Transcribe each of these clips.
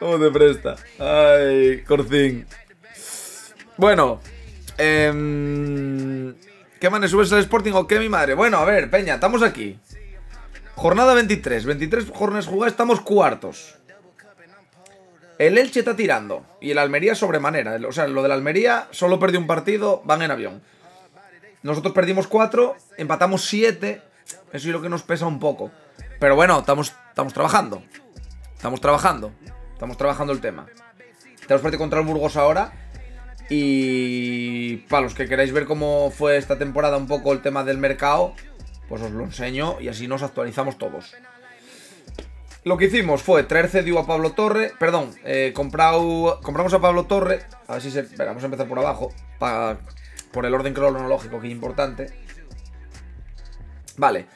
¿Cómo te presta? Ay, Corcín. Bueno. Eh, ¿Qué manes subes al Sporting o qué, mi madre? Bueno, a ver, Peña, estamos aquí. Jornada 23. 23 jornadas jugadas, estamos cuartos. El Elche está tirando. Y el Almería sobremanera. O sea, lo del Almería solo perdió un partido, van en avión. Nosotros perdimos 4, empatamos 7. Eso es lo que nos pesa un poco. Pero bueno, estamos, estamos trabajando. Estamos trabajando. Estamos trabajando el tema. Tenemos partido contra el Burgos ahora. Y para los que queráis ver cómo fue esta temporada un poco el tema del mercado, pues os lo enseño y así nos actualizamos todos. Lo que hicimos fue traer cedió a Pablo Torre, perdón, eh, compramos a Pablo Torre, a ver si se... vamos a empezar por abajo, por el orden cronológico que es importante. Vale,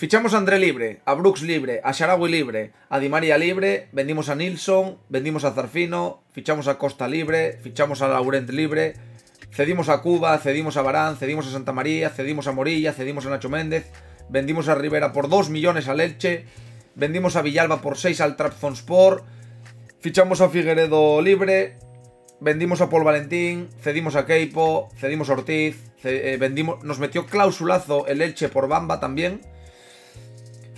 Fichamos a André libre, a Brooks libre, a Sharawi libre, a Di María libre, vendimos a Nilsson, vendimos a Zarfino, fichamos a Costa libre, fichamos a Laurent libre, cedimos a Cuba, cedimos a Barán, cedimos a Santa María, cedimos a Morilla, cedimos a Nacho Méndez, vendimos a Rivera por 2 millones al Elche, vendimos a Villalba por 6 al Sport, fichamos a Figueredo libre, vendimos a Paul Valentín, cedimos a Keipo, cedimos a Ortiz, eh, vendimos, nos metió clausulazo el Elche por Bamba también.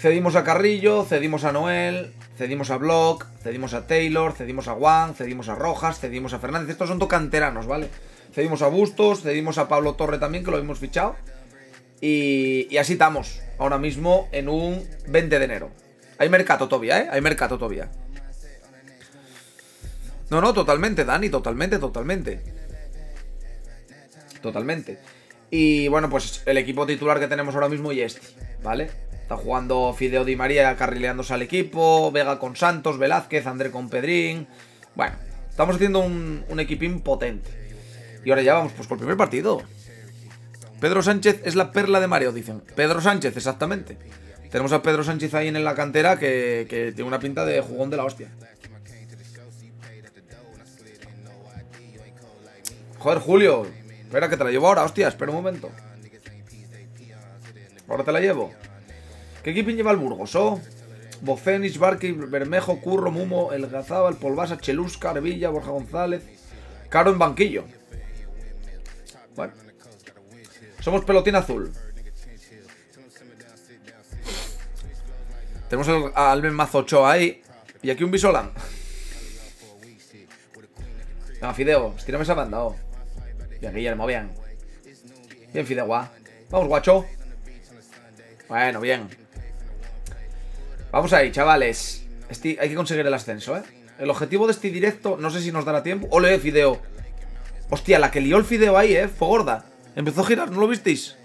Cedimos a Carrillo, cedimos a Noel, cedimos a Block, cedimos a Taylor, cedimos a Juan, cedimos a Rojas, cedimos a Fernández. Estos son tocanteranos, ¿vale? Cedimos a Bustos, cedimos a Pablo Torre también, que lo hemos fichado. Y, y así estamos, ahora mismo en un 20 de enero. Hay mercado todavía, ¿eh? Hay mercado todavía. No, no, totalmente, Dani, totalmente, totalmente. Totalmente. Y bueno, pues el equipo titular que tenemos ahora mismo y este, ¿vale? Está jugando Fideo Di María carrileándose al equipo, Vega con Santos, Velázquez, André con Pedrín. Bueno, estamos haciendo un, un equipín potente. Y ahora ya vamos pues con el primer partido. Pedro Sánchez es la perla de Mario, dicen. Pedro Sánchez, exactamente. Tenemos a Pedro Sánchez ahí en la cantera que, que tiene una pinta de jugón de la hostia. Joder, Julio. Espera que te la llevo ahora, hostia, espera un momento. Ahora te la llevo. ¿Qué equipo lleva el Burgos? Oh, Bocénis, Barqui, Bermejo, Curro, Mumo, El Gazábal, Polvasa, Chelusca, Arvilla, Borja González. Caro en banquillo. Bueno. Somos pelotín azul. Tenemos al Almen Mazo ahí. Y aquí un Bisolán. Venga, Fideo, estírame esa banda, oh. Bien, Guillermo, bien. Bien, Fideo, Vamos, guacho. Bueno, bien. Vamos ahí, chavales. hay que conseguir el ascenso, ¿eh? El objetivo de este directo, no sé si nos dará tiempo. ¡Ole, Fideo! Hostia, la que lió el Fideo ahí, ¿eh? Fue gorda. Empezó a girar, ¿no lo visteis?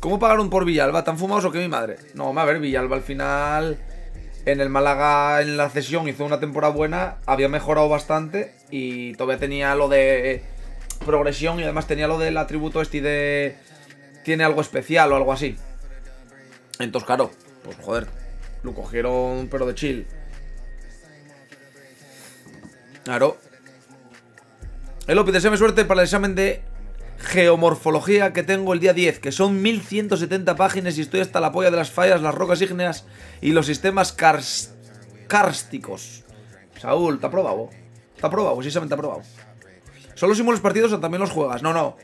¿Cómo pagaron por Villalba? ¿Tan fumados o que mi madre? No, a ver, Villalba al final... En el Málaga, en la cesión, hizo una temporada buena. Había mejorado bastante. Y todavía tenía lo de progresión. Y además tenía lo del atributo este de... Tiene algo especial o algo así. Entonces, claro, pues joder, lo cogieron, pero de chill. Claro. El Lopi, deseame suerte para el examen de geomorfología que tengo el día 10, que son 1170 páginas y estoy hasta la polla de las fallas, las rocas ígneas y los sistemas kársticos. Saúl, ¿te ha probado? ¿Te ha probado? Sí, te ha probado. ¿Solo simulas partidos o también los juegas? No, no.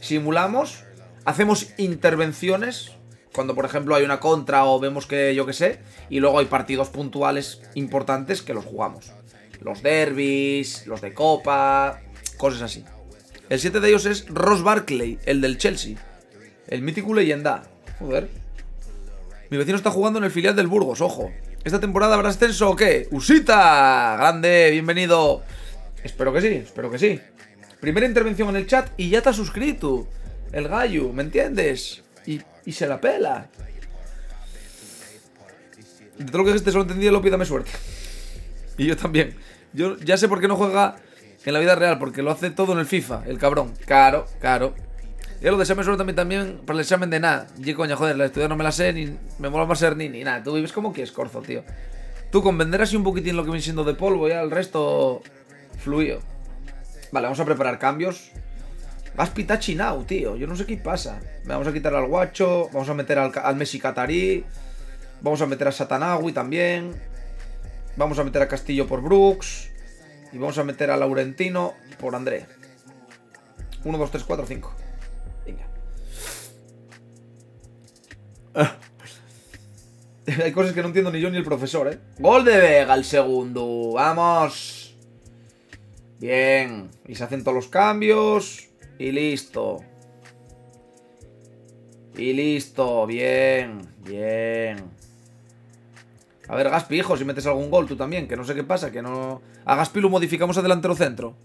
Simulamos, hacemos intervenciones cuando por ejemplo hay una contra o vemos que yo que sé, y luego hay partidos puntuales importantes que los jugamos. Los derbis, los de copa, cosas así. El 7 de ellos es Ross Barkley, el del Chelsea. El mítico leyenda. Joder. Mi vecino está jugando en el filial del Burgos, ojo. ¿Esta temporada habrá ascenso o qué? ¡Usita! Grande, bienvenido. Espero que sí, espero que sí. Primera intervención en el chat y ya te has suscrito. El gallo, ¿me entiendes? Y, se la pela. De todo lo que solo entendía, lo pídame suerte. Y yo también. Yo ya sé por qué no juega en la vida real, porque lo hace todo en el FIFA, el cabrón. Claro, claro. Y lo de examen también, también para el examen de nada. Y coña, joder, la estudiar no me la sé, ni me mola más ser ni, ni nada. Tú vives como que es corzo, tío. Tú con vender un poquitín lo que viene siendo de polvo, ya el resto fluido. Vale, vamos a preparar cambios. Vas Pitachi now, tío. Yo no sé qué pasa. Vamos a quitar al guacho. Vamos a meter al, Messi Catarí. Vamos a meter a Satanawi también. Vamos a meter a Castillo por Brooks. Y vamos a meter a Laurentino por André. 1, 2, 3, 4, 5. Venga. Hay cosas que no entiendo ni yo ni el profesor, ¿eh? Gol de Vega, el segundo. Vamos. Bien. Y se hacen todos los cambios. Y listo. Y listo. Bien. Bien. A ver, Gaspi, hijo, si metes algún gol tú también, que no sé qué pasa, que no... A Gaspi lo modificamos a delantero centro.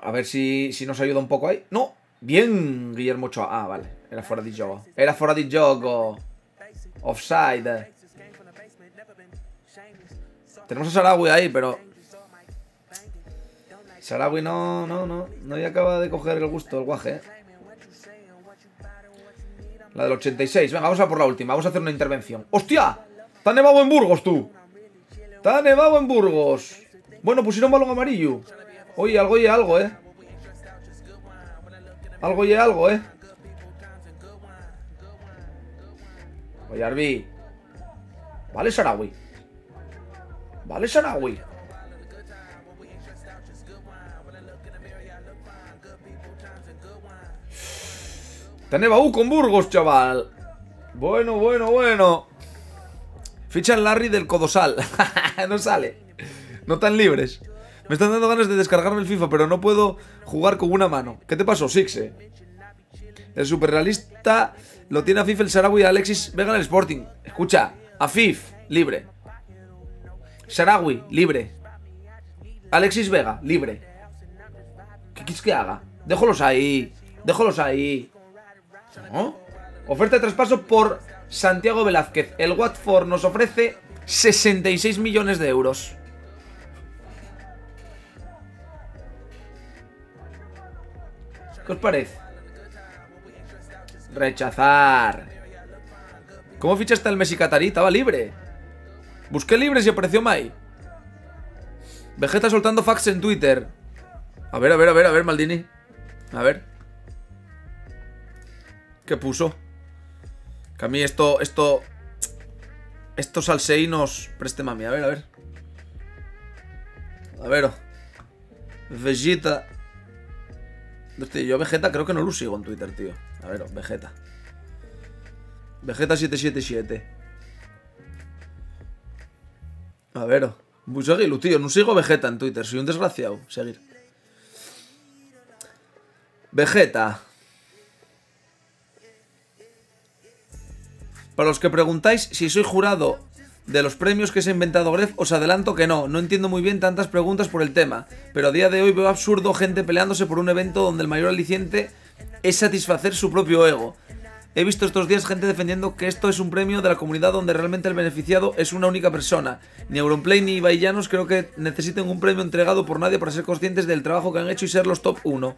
A ver si, si nos ayuda un poco ahí. ¡No! Bien, Guillermo Ochoa. Ah, vale. Era fuera de juego. Era fuera de juego. Offside. Tenemos a Sarawi ahí, pero... Sarawi no, no, no. No acaba de coger el gusto, el guaje, ¿eh? La del 86. Venga, vamos a por la última. Vamos a hacer una intervención. ¡Hostia! ¡Está nevado en Burgos, tú! ¡Está nevado en Burgos! Bueno, pusieron balón amarillo. Oye, algo y algo, ¿eh? Algo y algo, ¿eh? Oye, Arbi. Vale, Sarawi. Vale, Sarawi. Teneva U con Burgos, chaval. Bueno, bueno, bueno. Ficha el Larry del Codosal. no sale. No tan libres. Me están dando ganas de descargarme el FIFA, pero no puedo jugar con una mano. ¿Qué te pasó, Sixe? El superrealista lo tiene a FIFA el Sarawi y Alexis Vega en el Sporting. Escucha, Afif, libre. Sarawi, libre. Alexis Vega, libre. ¿Qué quieres que haga? Déjolos ahí. Déjolos ahí. Oferta de traspaso por Santiago Velázquez. El Watford nos ofrece 66 millones de euros. ¿Qué os parece? Rechazar. ¿Cómo fichaste el Messi Catarí? Estaba libre. Busqué libres y apareció Mai. Vegeta soltando fax en Twitter. A ver, a ver, a ver, a ver, Maldini. A ver. ¿Qué puso? Que a mí esto, esto... Estos salseinos... Preste mami, a ver, a ver. A ver. Vegeta. Yo Vegeta creo que no lo sigo en Twitter, tío. A ver, Vegeta. Vegeta 777. A ver. Voy a tío. No sigo Vegeta en Twitter. Soy un desgraciado. Seguir. Vegeta. Para los que preguntáis si soy jurado de los premios que se ha inventado Gref, os adelanto que no, no entiendo muy bien tantas preguntas por el tema, pero a día de hoy veo absurdo gente peleándose por un evento donde el mayor aliciente es satisfacer su propio ego. He visto estos días gente defendiendo que esto es un premio de la comunidad donde realmente el beneficiado es una única persona. Ni Auronplay ni Baillanos creo que necesiten un premio entregado por nadie para ser conscientes del trabajo que han hecho y ser los top 1.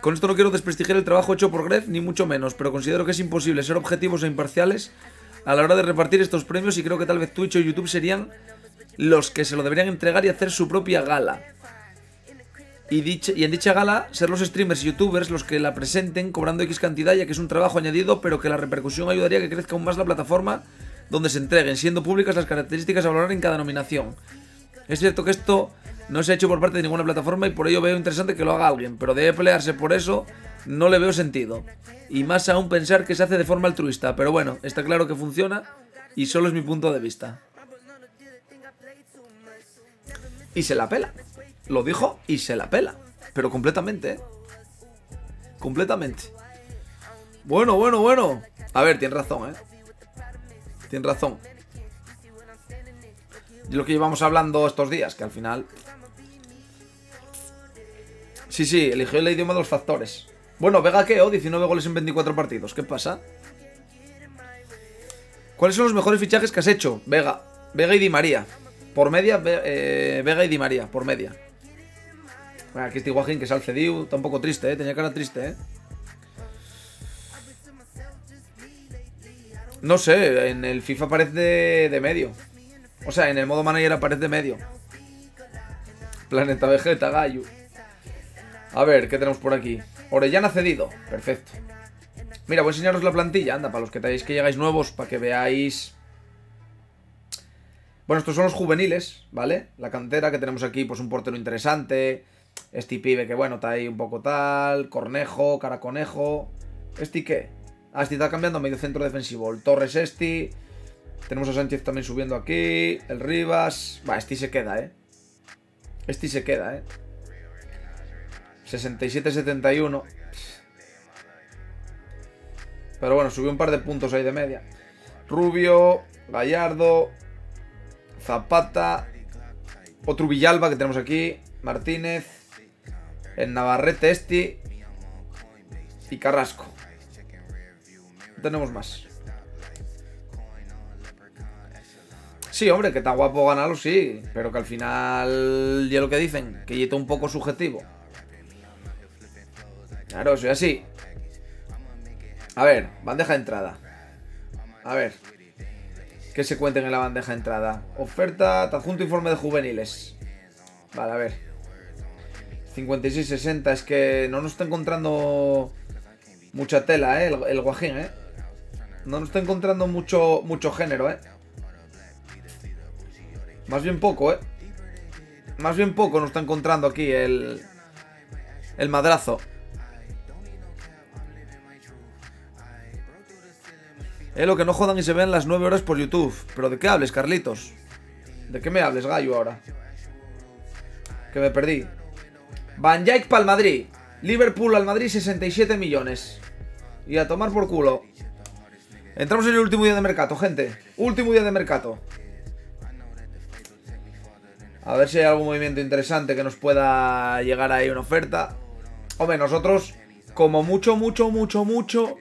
Con esto no quiero desprestigiar el trabajo hecho por Gref, ni mucho menos, pero considero que es imposible ser objetivos e imparciales a la hora de repartir estos premios y creo que tal vez Twitch o YouTube serían los que se lo deberían entregar y hacer su propia gala. Y, y, en dicha gala ser los streamers y youtubers los que la presenten cobrando X cantidad ya que es un trabajo añadido pero que la repercusión ayudaría a que crezca aún más la plataforma donde se entreguen, siendo públicas las características a valorar en cada nominación. Es cierto que esto no se ha hecho por parte de ninguna plataforma y por ello veo interesante que lo haga alguien, pero debe pelearse por eso no le veo sentido. Y más aún pensar que se hace de forma altruista, pero bueno, está claro que funciona y solo es mi punto de vista. Y se la pela. Lo dijo y se la pela. Pero completamente, ¿eh? Completamente. Bueno, bueno, bueno. A ver, tiene razón, ¿eh? Tiene razón. Y lo que llevamos hablando estos días, que al final Sí, sí, eligió el idioma de los factores. Bueno, Vega Keo, 19 goles en 24 partidos. ¿Qué pasa? ¿Cuáles son los mejores fichajes que has hecho? Vega. Vega y Di María. Por media, eh, Vega y Di María. Por media. Aquí está Iguajín, que se ha cedido. Está un poco triste, ¿eh? Tenía cara triste, ¿eh? No sé, en el FIFA aparece de medio. O sea, en el modo manager aparece de medio. Planeta Vegeta, Gallo. A ver, ¿qué tenemos por aquí? Orellana cedido. Perfecto. Mira, voy a enseñaros la plantilla, anda, para los que tenéis que llegáis nuevos, para que veáis... Bueno, estos son los juveniles, ¿vale? La cantera que tenemos aquí, pues un portero interesante. Este pibe que, bueno, está ahí un poco tal. Cornejo, Caraconejo. ¿Este qué? Ah, este está cambiando medio centro defensivo. El Torres este. Tenemos a Sánchez también subiendo aquí. El Rivas. Va, este se queda, ¿eh? Este se queda, ¿eh? 67-71. Pero bueno, subió un par de puntos ahí de media. Rubio, Gallardo, Zapata, otro Villalba que tenemos aquí, Martínez, el Navarrete este y Carrasco. No tenemos más. Sí, hombre, que está guapo ganarlo, sí. Pero que al final, ya lo que dicen, que está un poco subjetivo. Claro, soy así. A ver, bandeja de entrada. A ver. ¿Qué se cuenten en la bandeja de entrada? Oferta, adjunto informe de juveniles. Vale, a ver. 56-60, es que no nos está encontrando mucha tela, ¿eh? El, guajín, ¿eh? No nos está encontrando mucho, mucho género, ¿eh? Más bien poco, ¿eh? Más bien poco nos está encontrando aquí el... El madrazo. Eh, lo que no jodan y se ven las 9 horas por YouTube. ¿Pero de qué hables, Carlitos? ¿De qué me hables, gallo, ahora? Que me perdí. Van Dijk para el Madrid. Liverpool al Madrid, 67 millones. Y a tomar por culo. Entramos en el último día de mercado, gente. Último día de mercado. A ver si hay algún movimiento interesante que nos pueda llegar ahí una oferta. Hombre, nosotros, como mucho, mucho, mucho, mucho,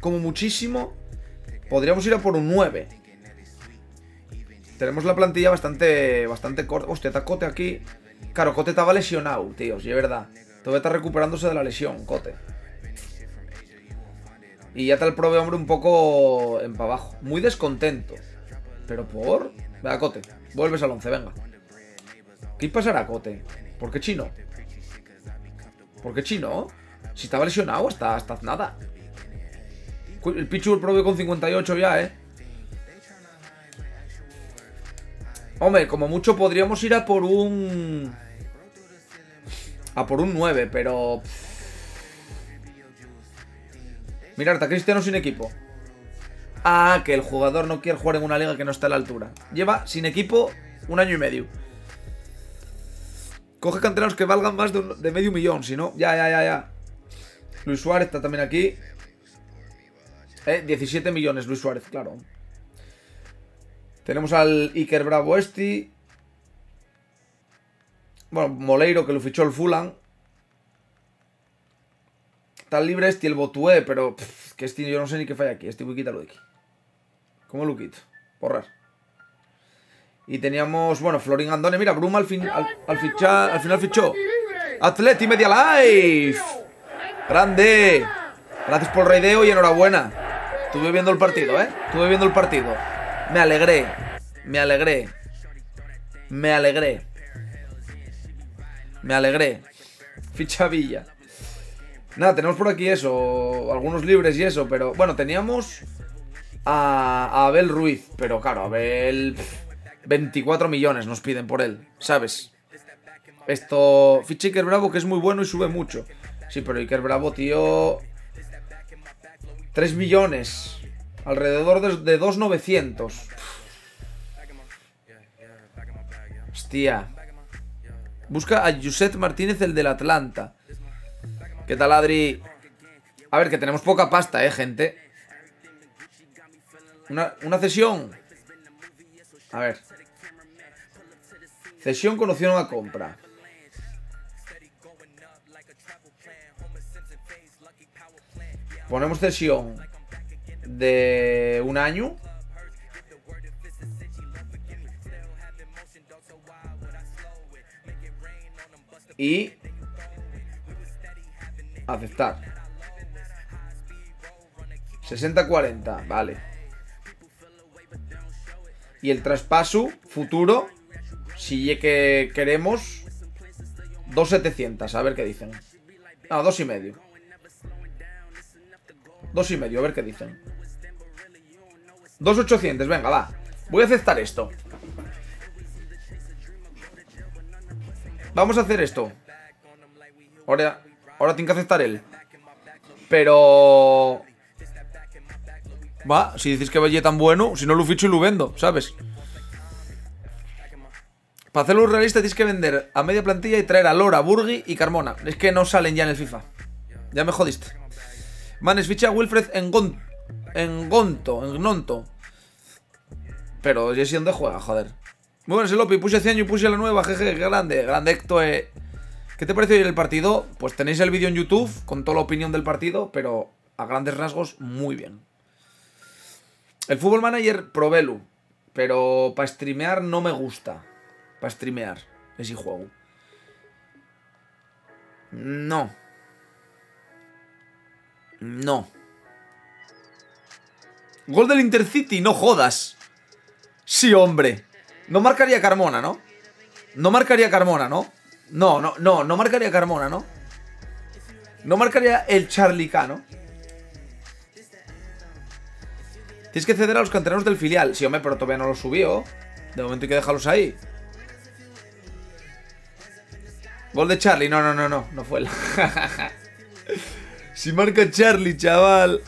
como muchísimo, Podríamos ir a por un 9. Tenemos la plantilla bastante bastante corta. Hostia, está Cote aquí. Claro, Cote estaba lesionado, tíos, y es verdad. Todavía está recuperándose de la lesión, Cote. Y ya está el prove hombre un poco en para abajo. Muy descontento. Pero por... Venga, Cote. Vuelves al 11, venga. ¿Qué pasará, Cote? ¿Por qué chino? ¿Por qué chino? Si estaba lesionado hasta, hasta nada. El Pichu propio con 58 ya, ¿eh? Hombre, como mucho podríamos ir a por un... A por un 9, pero... Mirad, está Cristiano sin equipo. Ah, que el jugador no quiere jugar en una liga que no está a la altura. Lleva sin equipo un año y medio. Coge canteranos que valgan más de, de medio millón, si no, ya, ya, ya, ya. Luis Suárez está también aquí. Eh, 17 millones, Luis Suárez, claro. Tenemos al Iker Bravo este. Bueno, Moleiro, que lo fichó el Fulham. Está libre este el Botué, pero que este yo no sé ni qué falla aquí. Este voy a quitarlo de aquí. ¿Cómo lo quito? Borrar. Y teníamos, bueno, Florin Andone. Mira, Bruma al, fin, al, al, fichar, al final fichó. Atleti Media Life. Grande. Gracias por el raideo y enhorabuena. Estuve viendo el partido, ¿eh? Estuve viendo el partido. Me alegré. Me alegré. Me alegré. Me alegré. Ficha Villa. Nada, tenemos por aquí eso. Algunos libres y eso, pero... Bueno, teníamos a, Abel Ruiz. Pero claro, Abel... 24 millones nos piden por él, ¿sabes? Esto... Ficha Iker Bravo, que es muy bueno y sube mucho. Sí, pero Iker Bravo, tío... 3 millones. Alrededor de, de 2,900. Hostia. Busca a Josep Martínez, el del Atlanta. ¿Qué tal, Adri? A ver, que tenemos poca pasta, eh, gente. Una, una cesión. A ver. Cesión con opción a compra. Ponemos cesión de un año. Y aceptar. 60-40, vale. Y el traspaso futuro, si que queremos, 2.700, a ver qué dicen. No, dos y medio. Dos y medio, a ver qué dicen. 2.800, venga, va. Voy a aceptar esto. Vamos a hacer esto. Ahora, ahora tiene que aceptar él. Pero... Va, si decís que vaya tan bueno, si no lo ficho y lo vendo, ¿sabes? Para hacerlo realista tienes que vender a media plantilla y traer a Lora, Burgi y Carmona. Es que no salen ya en el FIFA. Ya me jodiste. Manes, ficha Wilfred en, Gon en Gonto, en Gnonto. Pero Jesse, ¿dónde juega? Joder. Muy buenas, Lopi. Puse hace año y puse la nueva. Jeje, grande. Grande Héctor. ¿Qué te pareció el partido? Pues tenéis el vídeo en YouTube con toda la opinión del partido, pero a grandes rasgos, muy bien. El Fútbol Manager, Provelu. Pero para streamear no me gusta. Para streamear ese juego. No. No. Gol del Intercity, no jodas. Sí, hombre. No marcaría Carmona, ¿no? No marcaría Carmona, ¿no? No, no, no, no marcaría Carmona, ¿no? No marcaría el Charlicano. Tienes que ceder a los canteranos del filial. Sí, hombre, pero todavía no los subió. De momento hay que dejarlos ahí. Gol de Charlie. No, no, no, no. No fue el... si marca Charlie, chaval.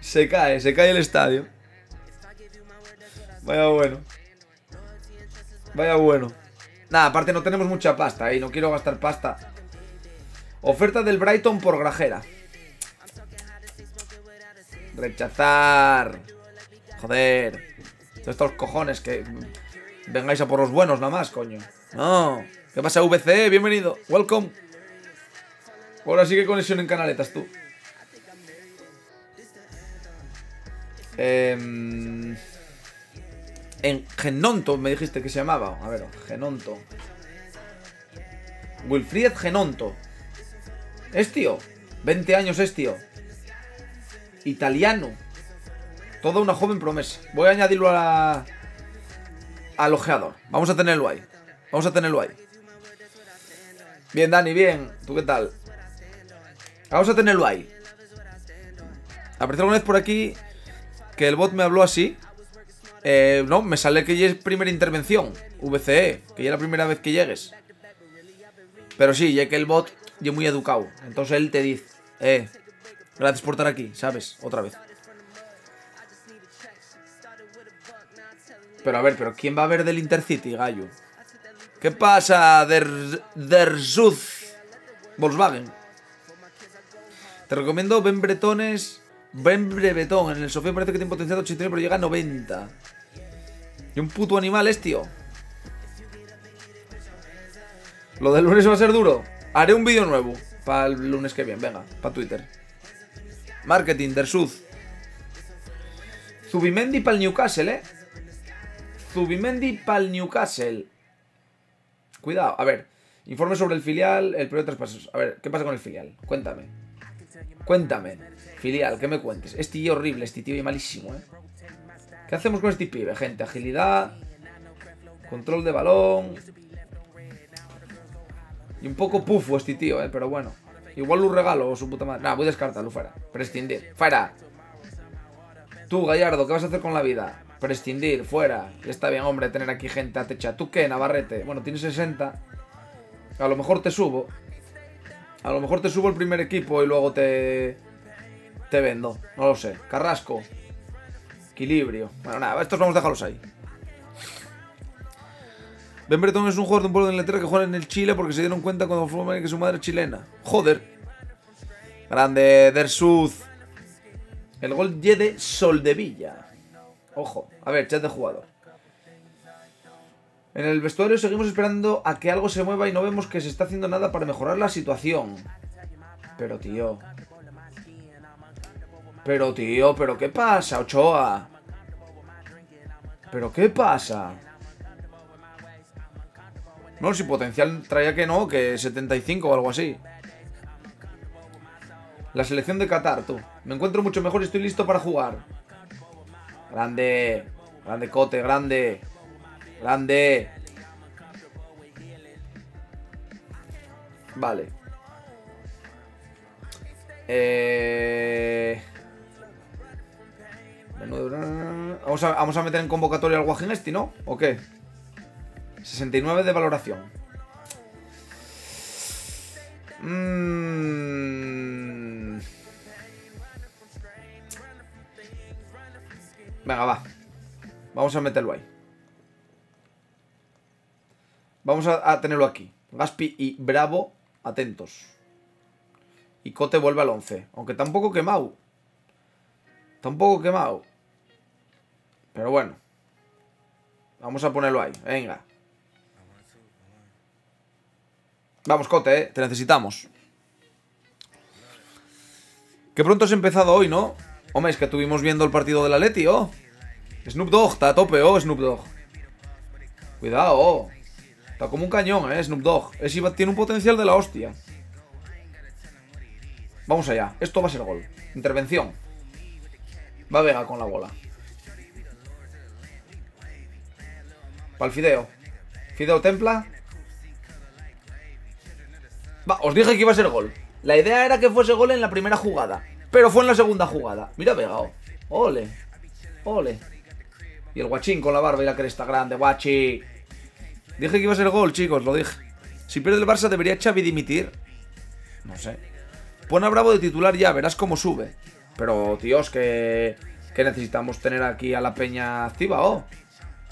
Se cae, se cae el estadio. Vaya bueno. Vaya bueno. Nada, aparte no tenemos mucha pasta y no quiero gastar pasta. Oferta del Brighton por grajera. Rechazar. Joder. Todos estos cojones que vengáis a por los buenos nada más, coño. No. ¿Qué pasa, VC? Bienvenido. Welcome. Ahora sigue conexión en canaletas, tú. Eh, en Genonto me dijiste que se llamaba. A ver, Genonto. Wilfried Genonto. Es tío. 20 años es tío. Italiano. Toda una joven promesa. Voy a añadirlo a la... al ojeador. Vamos a tenerlo ahí. Vamos a tenerlo ahí. Bien, Dani, bien. ¿Tú qué tal? Vamos a tenerlo ahí. Apareció alguna vez por aquí que el bot me habló así. Eh, no, me sale que ya es primera intervención. VCE, que ya es la primera vez que llegues. Pero sí, ya que el bot ya muy educado. Entonces él te dice, eh, gracias por estar aquí, ¿sabes? Otra vez. Pero a ver, pero ¿quién va a ver del Intercity, gallo? ¿Qué pasa, Der, Der Volkswagen? Te recomiendo Ben Bretones Ben Brevetón. En el Sofía parece que tiene potencial de 89, pero llega a 90. Y un puto animal es, tío. Lo del lunes va a ser duro. Haré un vídeo nuevo para el lunes que viene. Venga, para Twitter. Marketing, Der Sud. Zubimendi para el Newcastle, eh. Zubimendi para el Newcastle. Cuidado, a ver. Informe sobre el filial, el periodo de traspasos. A ver, ¿qué pasa con el filial? Cuéntame. Cuéntame. Filial, ¿qué me cuentes? Este tío horrible, este tío malísimo, ¿eh? ¿Qué hacemos con este pibe, gente? Agilidad, control de balón... Y un poco pufo este tío, ¿eh? Pero bueno. Igual lo regalo, su puta madre. Nah, voy a descartarlo, fuera. Prescindir. ¡Fuera! Tú, Gallardo, ¿qué vas a hacer con la vida? Prescindir, fuera. Ya está bien, hombre, tener aquí gente a techa. ¿Tú qué, Navarrete? Bueno, tienes 60. A lo mejor te subo. A lo mejor te subo el primer equipo y luego te te vendo. No lo sé. Carrasco. Equilibrio. Bueno, nada, estos vamos a dejarlos ahí. Ben Breton es un jugador de un pueblo de Inglaterra que juega en el Chile porque se dieron cuenta cuando fue que su madre es chilena. Joder. Grande Dersuz. El gol de Soldevilla. Ojo. A ver, chat de jugador. En el vestuario seguimos esperando a que algo se mueva y no vemos que se está haciendo nada para mejorar la situación. Pero tío, pero tío, ¿pero qué pasa, Ochoa? ¿Pero qué pasa? No, si potencial traía que no, que 75 o algo así. La selección de Qatar, tú. Me encuentro mucho mejor y estoy listo para jugar. Grande. Grande cote, grande. Grande. Vale. Eh... Vamos a, vamos a meter en convocatoria al Guajín este, ¿no? ¿O qué? 69 de valoración. Mmm... Venga, va. Vamos a meterlo ahí. Vamos a, tenerlo aquí. Gaspi y Bravo, atentos. Y Cote vuelve al 11. Aunque tampoco quemado. Tampoco quemado. Pero bueno. Vamos a ponerlo ahí. Venga. Vamos, Cote, ¿eh? Te necesitamos. Qué pronto has empezado hoy, ¿no? Hombre, es que estuvimos viendo el partido de la Leti, oh. Snoop Dogg, está a tope, oh, Snoop Dogg. Cuidado, oh. Está como un cañón, eh, Snoop Dogg. Es, tiene un potencial de la hostia. Vamos allá. Esto va a ser gol. Intervención. Va Vega con la bola. Para el Fideo. Fideo templa. Va, os dije que iba a ser gol. La idea era que fuese gol en la primera jugada. Pero fue en la segunda jugada. Mira Vega, oh. Ole. Ole. Y el guachín con la barba y la cresta grande. Guachi. Dije que iba a ser gol, chicos, lo dije. Si pierde el Barça, ¿debería Xavi dimitir? No sé. Pon a Bravo de titular ya, verás cómo sube. Pero, tíos, que, que necesitamos tener aquí a la peña activa, oh.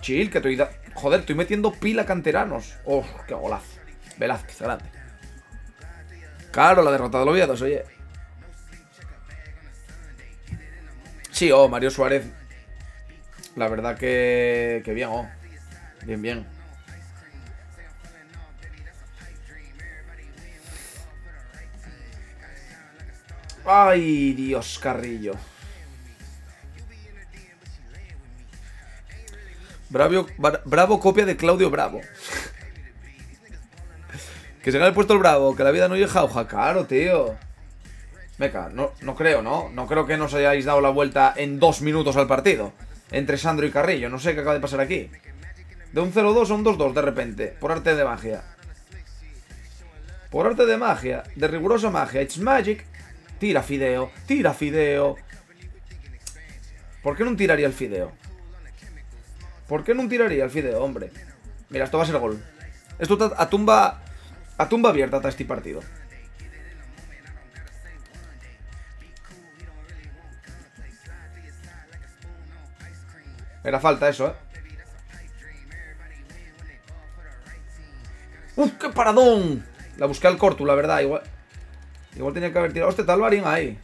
Chill, que estoy... Joder, estoy metiendo pila canteranos. Oh, qué golazo. Velázquez, grande. Claro, la derrota de los viados, oye. Sí, oh, Mario Suárez. La verdad que, que bien, oh. Bien, bien. Ay, Dios, Carrillo. Bravo, bravo copia de Claudio Bravo. que se gane el puesto el Bravo, que la vida no llega jauja. Claro, tío. Meca, no, no creo, ¿no? No creo que nos hayáis dado la vuelta en dos minutos al partido. Entre Sandro y Carrillo. No sé qué acaba de pasar aquí. De un 0-2 a un 2-2 de repente. Por arte de magia. Por arte de magia. De rigurosa magia. It's magic. Tira Fideo, tira Fideo. ¿Por qué no tiraría el Fideo? ¿Por qué no tiraría el Fideo, hombre? Mira, esto va a ser gol. Esto está a tumba, a tumba abierta hasta este partido. Era falta eso, ¿eh? ¡Uf, qué paradón! La busqué al corto, la verdad, igual. Igual tenía que haber tirado este Talvarín ahí.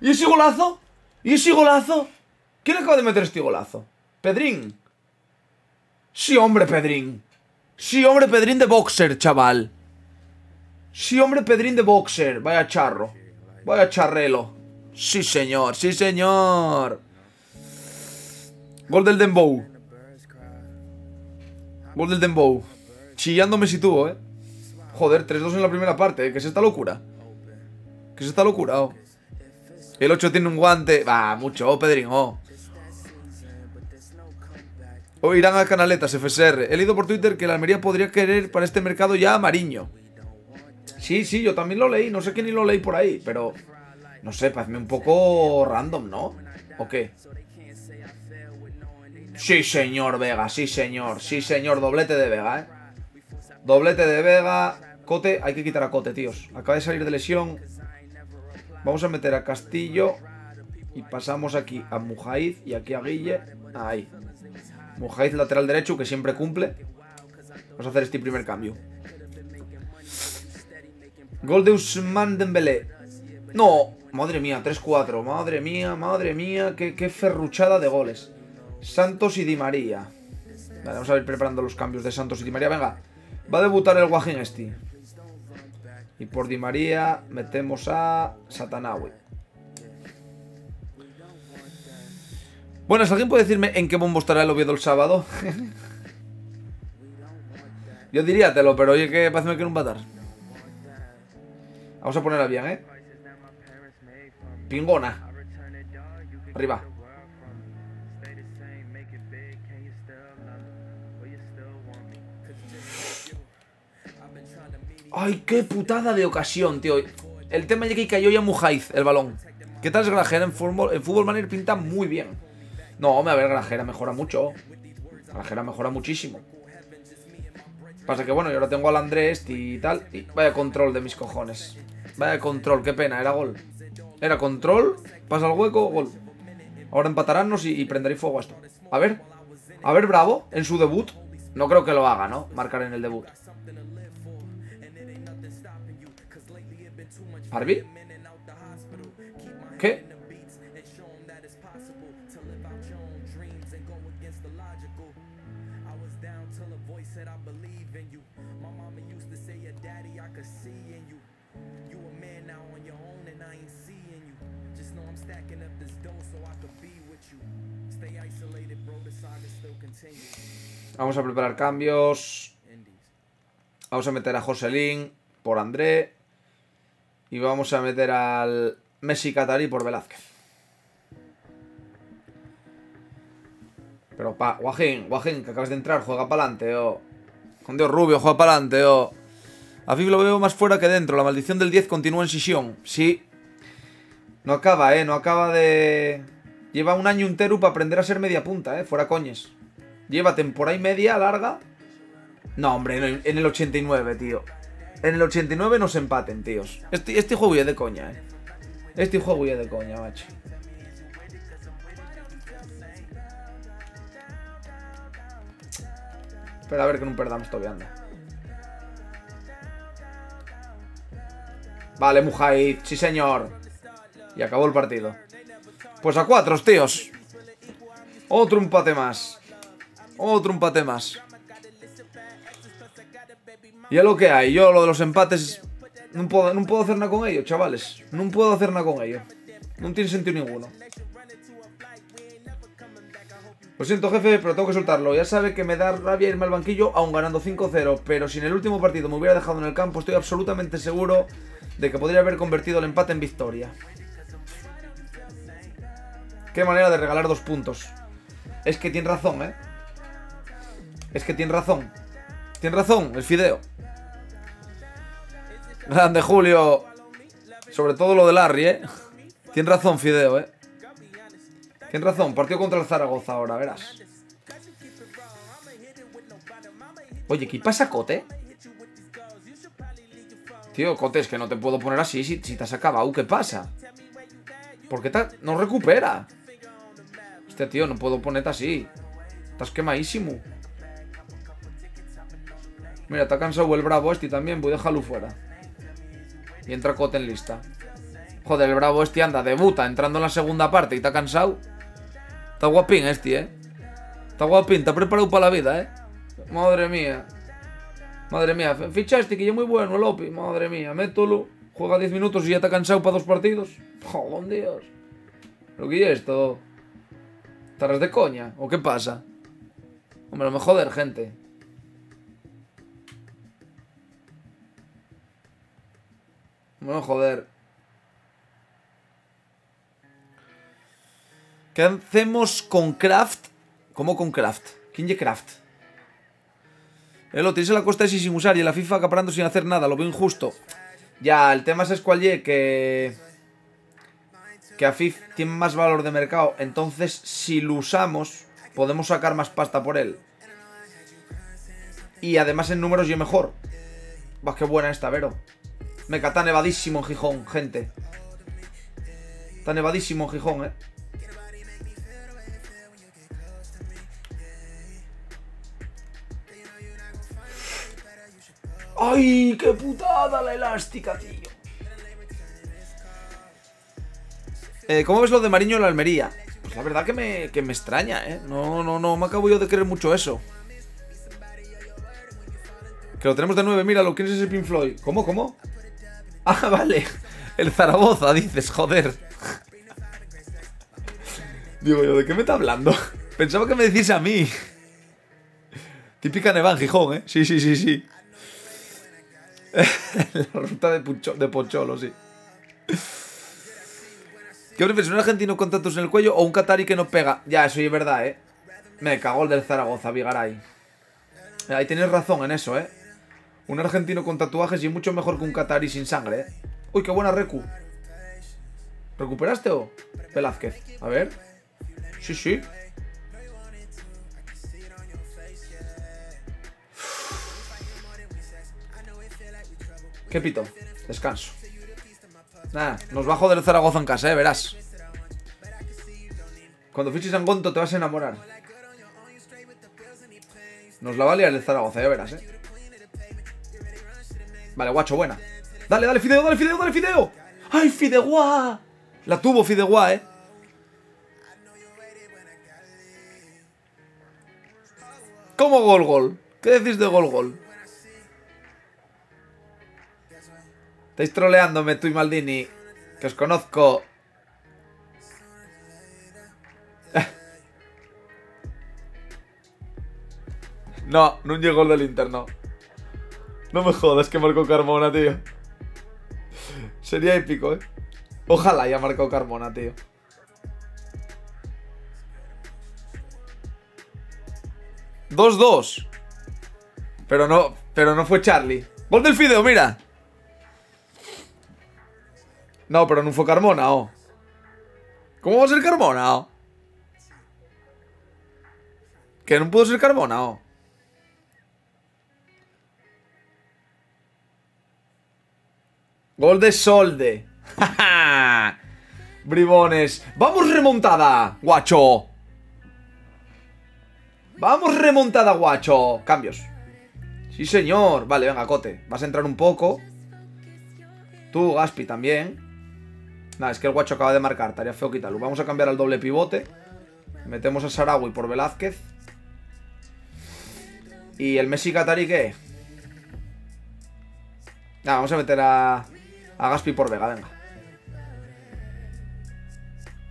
¿Y ese golazo? ¿Y ese golazo? ¿Quién acaba de meter este golazo? Pedrín. Sí, hombre, Pedrín. Sí, hombre, Pedrín de boxer, chaval. Sí, hombre, Pedrín de boxer. Vaya charro. Vaya charrelo. Sí, señor. Sí, señor. Gol del Dembow. Gol del Dembow. Chillándome si tuvo, eh. Joder, 3-2 en la primera parte, ¿eh? ¿Qué es esta locura? ¿Qué es esta locura, oh? El 8 tiene un guante. Va, mucho, oh, Pedrín, oh. O irán a canaletas, FSR. He leído por Twitter que la Almería podría querer para este mercado ya a Mariño. Sí, sí, yo también lo leí. No sé qué ni lo leí por ahí, pero... No sé, parece un poco random, ¿no? ¿O qué? Sí, señor Vega, sí, señor. Sí, señor, doblete de Vega, ¿eh? Doblete de Vega. Cote, hay que quitar a Cote, tíos. Acaba de salir de lesión. Vamos a meter a Castillo. Y pasamos aquí a Mujaiz y aquí a Guille. Ahí. Mujaiz lateral derecho, que siempre cumple. Vamos a hacer este primer cambio. Gol de Usman Dembélé. No, madre mía, 3-4. Madre mía, madre mía, qué, qué ferruchada de goles. Santos y Di María. Vale, vamos a ir preparando los cambios de Santos y Di María. Venga, va a debutar el Guajín este. Y por Di María metemos a Satanawi. Bueno, ¿alguien puede decirme en qué bombo estará el Oviedo el sábado? Yo diría telo, pero oye que parece que no va a dar. Vamos a ponerla bien, ¿eh? Pingona. Arriba. Ay, qué putada de ocasión, tío. El tema es que cayó ya Mujaiz, el balón. ¿Qué tal es Grajera en fútbol? En fútbol manager pinta muy bien. No, me a ver, Grajera mejora mucho. Grajera mejora muchísimo. Pasa que bueno, yo ahora tengo al Andrés y tal. Y vaya control de mis cojones. Vaya control, qué pena, era gol. Era control, pasa el hueco, gol. Ahora empataránnos y, y prenderéis fuego a esto. A ver, a ver, Bravo, en su debut. No creo que lo haga, ¿no? Marcar en el debut. ¿Harvey? ¿Qué? Vamos a preparar cambios. Vamos a meter a Joselín por André. Y vamos a meter al Messi Qatarí por Velázquez. Pero pa, Guajín, Guajín, que acabas de entrar, juega para adelante, oh. Con Dios Rubio, juega para adelante, oh. A Fif lo veo más fuera que dentro. La maldición del 10 continúa en sesión. Sí. No acaba, eh. No acaba de. Lleva un año entero para aprender a ser media punta, eh. Fuera coñes. Lleva temporada y media larga. No, hombre, en el 89, tío. En el 89 nos empaten, tíos. Este, este juego ya de coña, eh. Este juego ya de coña, macho. Espera a ver que no perdamos todavía, anda. Vale, Mujahid, sí señor. Y acabó el partido. Pues a cuatro, tíos. Otro empate más. Otro empate más. Y es lo que hay. Yo lo de los empates no puedo, no puedo hacer nada con ello, chavales. No puedo hacer nada con ello. No tiene sentido ninguno. Lo siento, jefe, pero tengo que soltarlo. Ya sabe que me da rabia irme al banquillo aún ganando 5-0, pero si en el último partido me hubiera dejado en el campo, estoy absolutamente seguro de que podría haber convertido el empate en victoria. Qué manera de regalar dos puntos. Es que tiene razón, ¿eh? Es que tiene razón. Tiene razón, el fideo. Grande Julio. Sobre todo lo de Larry, ¿eh? Tiene razón, Fideo, ¿eh? Tiene razón. Partido contra el Zaragoza ahora, verás. Oye, ¿qué pasa, Cote? Tío, Cote, es que no te puedo poner así si, te has acabado. ¿Qué pasa? ¿Por qué no recupera? Este tío, no puedo ponerte así. Estás quemadísimo. Mira, está cansado el bravo este también. Voy a dejarlo fuera. Y entra Cote en lista. Joder, el bravo este anda, debuta entrando en la segunda parte y está cansado. Está guapín este, ¿eh? Está guapín, está preparado para la vida, ¿eh? Madre mía. Madre mía, ficha este que ya muy bueno, Lopi. Madre mía, métolo. Juega 10 minutos y ya está cansado para dos partidos. Joder, Dios. ¿Pero qué es esto? ¿Estarás de coña? ¿O qué pasa? Hombre, no me joder, gente. Bueno, joder. ¿Qué hacemos con Craft? ¿Cómo con Craft? ¿Quién es Craft? Eh, lo tienes en la costa ese sin usar y la FIFA acaparando sin hacer nada. Lo veo injusto. Ya, el tema es cuál que... Que a FIF tiene más valor de mercado. Entonces, si lo usamos, podemos sacar más pasta por él. Y además en números y mejor. Va, qué buena esta, Vero. Meca, está nevadísimo en Gijón, gente. Está nevadísimo en Gijón, eh. ¡Ay, qué putada la elástica, tío! Eh, ¿Cómo ves lo de Mariño en la Almería? Pues la verdad que me, que me extraña, ¿eh? No, no, no, me acabo yo de creer mucho eso. Que lo tenemos de 9, míralo, ¿quién es ese Pink Floyd? ¿Cómo, cómo? Ah, vale. El Zaragoza, dices, joder. Digo yo, ¿de qué me está hablando? Pensaba que me decís a mí. Típica Nevan Gijón, ¿eh? Sí, sí, sí, sí. La ruta de, de Pocholo, sí. ¿Qué prefieres, un argentino con tantos en el cuello o un catari que no pega? Ya, eso es verdad, ¿eh? Me cago el del Zaragoza, Vigaray. Ahí tienes razón en eso, ¿eh? Un argentino con tatuajes y mucho mejor que un catarí sin sangre, ¿eh? Uy, qué buena recu. ¿Recuperaste o? Velázquez. A ver. Sí, sí. ¿Qué pito? Descanso. Nada, nos va a joder Zaragoza en casa, eh, verás. Cuando fiches a Gonto te vas a enamorar. Nos la va a liar el Zaragoza, ya verás, eh. Vale, guacho, buena. Dale, dale, Fideo, dale, Fideo, dale, Fideo. ¡Ay, Fidegua! La tuvo Fidegua, eh. ¿Cómo gol, gol? ¿Qué decís de gol, gol? Estáis troleándome tú y Maldini. Que os conozco. no, no llegó el del interno. No me jodas que marcó Carmona, tío. Sería épico, eh. Ojalá haya marcado Carmona, tío. ¡2-2! Pero no, pero no fue Charlie. ¡Gol del Fideo, mira! No, pero no fue Carmona, oh. ¿Cómo va a ser Carmona, oh? Que no pudo ser Carmona, oh. Gol de Solde. Bribones. ¡Vamos remontada, guacho! ¡Vamos remontada, guacho! Cambios. Sí, señor. Vale, venga, Cote. Vas a entrar un poco. Tú, Gaspi, también. Nada, es que el guacho acaba de marcar. Estaría feo quitarlo. Vamos a cambiar al doble pivote. Metemos a Sarawi por Velázquez. ¿Y el Messi Qatari qué? Nada, vamos a meter a, a Gaspi por Vega, venga.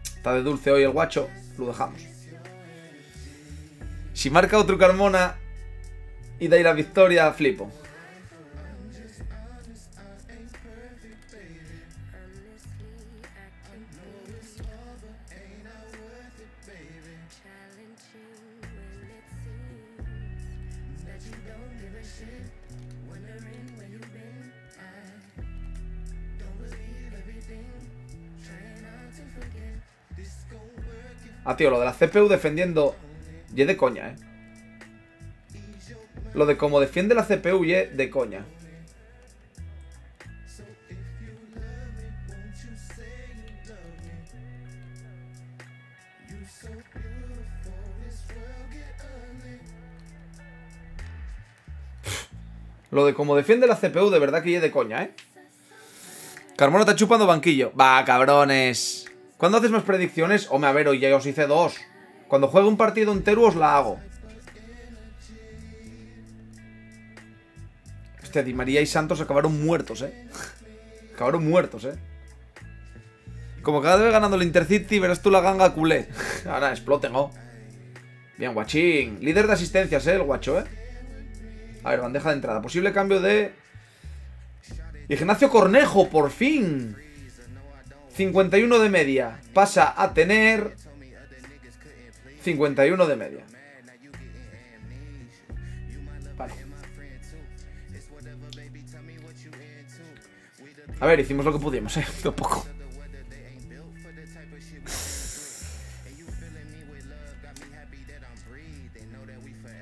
Está de dulce hoy el guacho. Lo dejamos. Si marca otro Carmona y da ir la victoria, flipo. Ah, tío, lo de la CPU defendiendo... Y de coña, ¿eh? Lo de cómo defiende la CPU y de coña. Lo de cómo defiende la CPU de verdad que ye de coña, ¿eh? Carmona está chupando banquillo. Va, cabrones. ¿Cuándo haces más predicciones? Hombre, a ver, hoy ya os hice dos. Cuando juegue un partido entero os la hago. Este Di María y Santos acabaron muertos, ¿eh? acabaron muertos, ¿eh? Como cada vez ganando el Intercity, verás tú la ganga culé. Ahora exploten, ¿no? Bien, guachín. Líder de asistencias, ¿eh? El guacho, ¿eh? A ver, bandeja de entrada. Posible cambio de... Ignacio Cornejo, por fin. 51 de media. Pasa a tener 51 de media. A ver, hicimos lo que pudimos, eh. Un poco.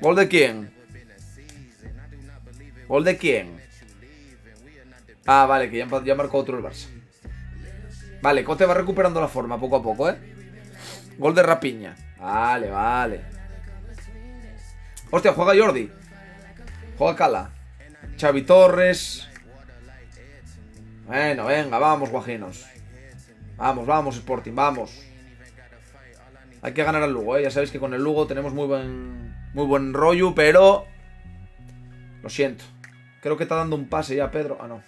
¿Gol de quién? ¿Gol de quién? Ah, vale, que ya, ya marcó otro el Barça. Vale, Cote va recuperando la forma poco a poco, ¿eh? Gol de Rapiña. Vale, vale. Hostia, juega Jordi. Juega Cala. Xavi Torres. Bueno, venga, vamos, guajinos. Vamos, vamos, Sporting, vamos. Hay que ganar al Lugo, ¿eh? Ya sabéis que con el Lugo tenemos muy buen, muy buen rollo, pero... Lo siento. Creo que está dando un pase ya, Pedro. Ah, no.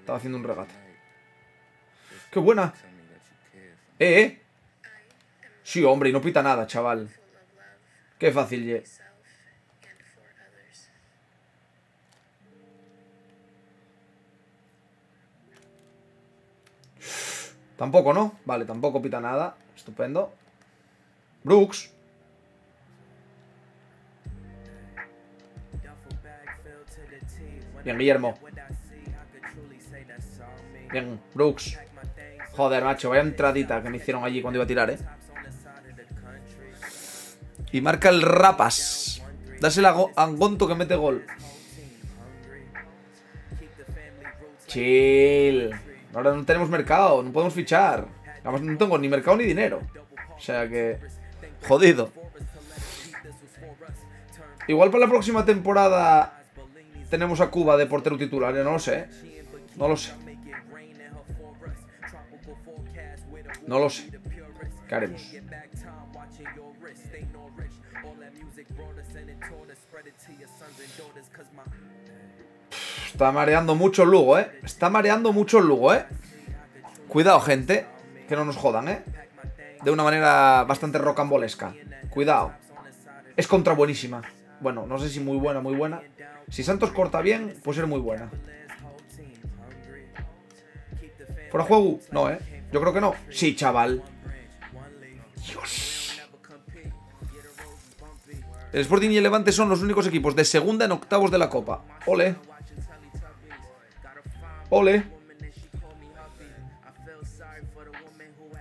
Estaba haciendo un regate. ¡Qué buena! ¿Eh, ¿Eh? Sí, hombre, y no pita nada, chaval. Qué fácil, ye. Tampoco, ¿no? Vale, tampoco pita nada. Estupendo. Brooks. Bien, Guillermo. Bien, Brooks. Joder, macho, vaya entradita que me hicieron allí cuando iba a tirar, ¿eh? Y marca el Rapas. Dásela a Angonto que mete gol. Chill. Ahora no tenemos mercado, no podemos fichar. Además, no tengo ni mercado ni dinero. O sea que... Jodido. Igual para la próxima temporada tenemos a Cuba de portero titular, no lo sé. No lo sé. No lo sé. ¿Qué haremos? Está mareando mucho el Lugo, ¿eh? Está mareando mucho el Lugo, ¿eh? Cuidado, gente. Que no nos jodan, ¿eh? De una manera bastante rocambolesca. Cuidado. Es contra buenísima. Bueno, no sé si muy buena, muy buena. Si Santos corta bien, puede ser muy buena. ¿Fuera juego? No, ¿eh? Yo creo que no. Sí, chaval. Dios. El Sporting y el Levante son los únicos equipos de segunda en octavos de la Copa. Ole. Ole.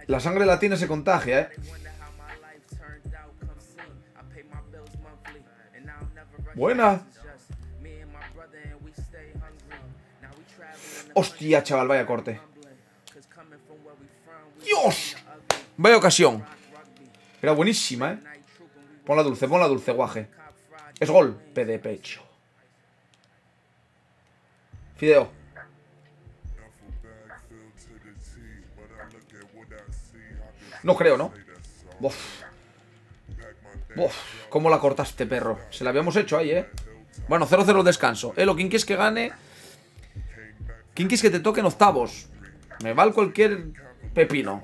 La sangre latina se contagia, ¿eh? Buena. Hostia, chaval, vaya corte. ¡Dios! Vaya ocasión. Era buenísima, ¿eh? Ponla dulce, ponla dulce, guaje. Es golpe de pecho. Fideo. No creo, ¿no? Bof. Bof. ¿Cómo la cortaste, perro? Se la habíamos hecho ahí, ¿eh? Bueno, 0-0 el descanso. Elo, ¿quién quieres que gane? ¿Quién quieres que te toque en octavos? Me vale cualquier pepino.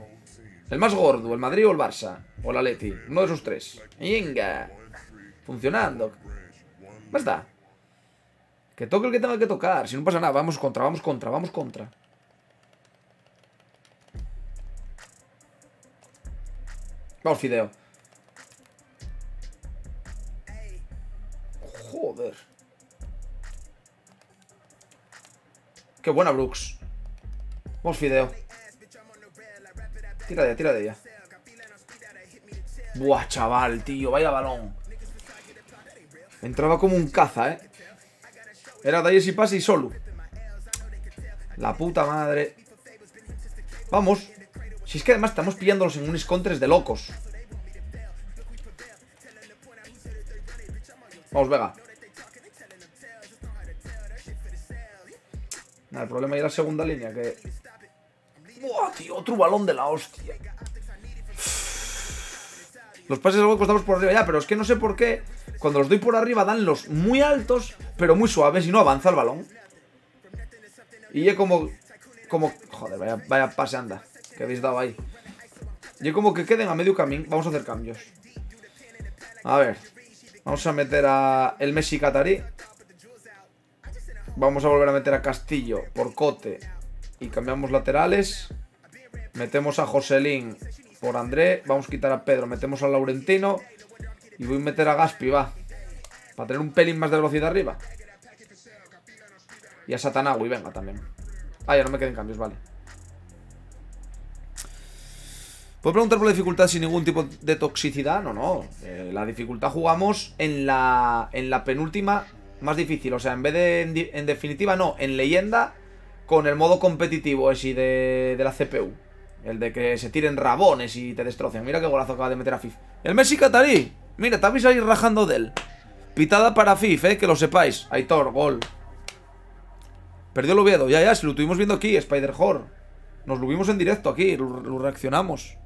El más gordo, el Madrid o el Barça. O el Atleti. Uno de esos tres. Venga. Funcionando. Basta. Que toque el que tenga que tocar. Si no pasa nada, vamos contra, vamos contra, vamos contra. Vamos, Fideo. Joder. Qué buena, Brooks. Vamos, Fideo. Tira de ella, tira de ella. Buah, chaval, tío. Vaya balón. Entraba como un caza, ¿eh? Era Dayes y pase y solo. La puta madre. Vamos. Si es que además estamos pillándolos en unos contres de locos. Vamos, Vega. el problema es la segunda línea, que... ¡Buah, tío! Otro balón de la hostia. Los pases de hueco estamos por arriba ya, pero es que no sé por qué. Cuando los doy por arriba dan los muy altos, pero muy suaves y no avanza el balón. Y es como... Como... Joder, vaya, vaya pase anda que habéis dado ahí. Y como que queden a medio camino. Vamos a hacer cambios. A ver. Vamos a meter a el Messi Qatarí. Vamos a volver a meter a Castillo por Cote. Y cambiamos laterales. Metemos a Joselín por André. Vamos a quitar a Pedro. Metemos a Laurentino. Y voy a meter a Gaspi, va. Para tener un pelín más de velocidad arriba. Y a Satanawi, venga, también. Ah, ya no me queden cambios, vale. ¿Puedo preguntar por la dificultad sin ningún tipo de toxicidad? No, no. Eh, la dificultad jugamos en la, en la penúltima más difícil. O sea, en vez de en, definitiva, no. En leyenda, con el modo competitivo ese de, de la CPU. El de que se tiren rabones y te destrocen. Mira qué golazo acaba de meter a FIF. El Messi Qatarí. Mira, habéis ahí rajando de él. Pitada para FIF, eh, que lo sepáis. Aitor, gol. Perdió el Oviedo. Ya, ya, si lo tuvimos viendo aquí, Spider-Hor. Nos lo vimos en directo aquí, lo reaccionamos.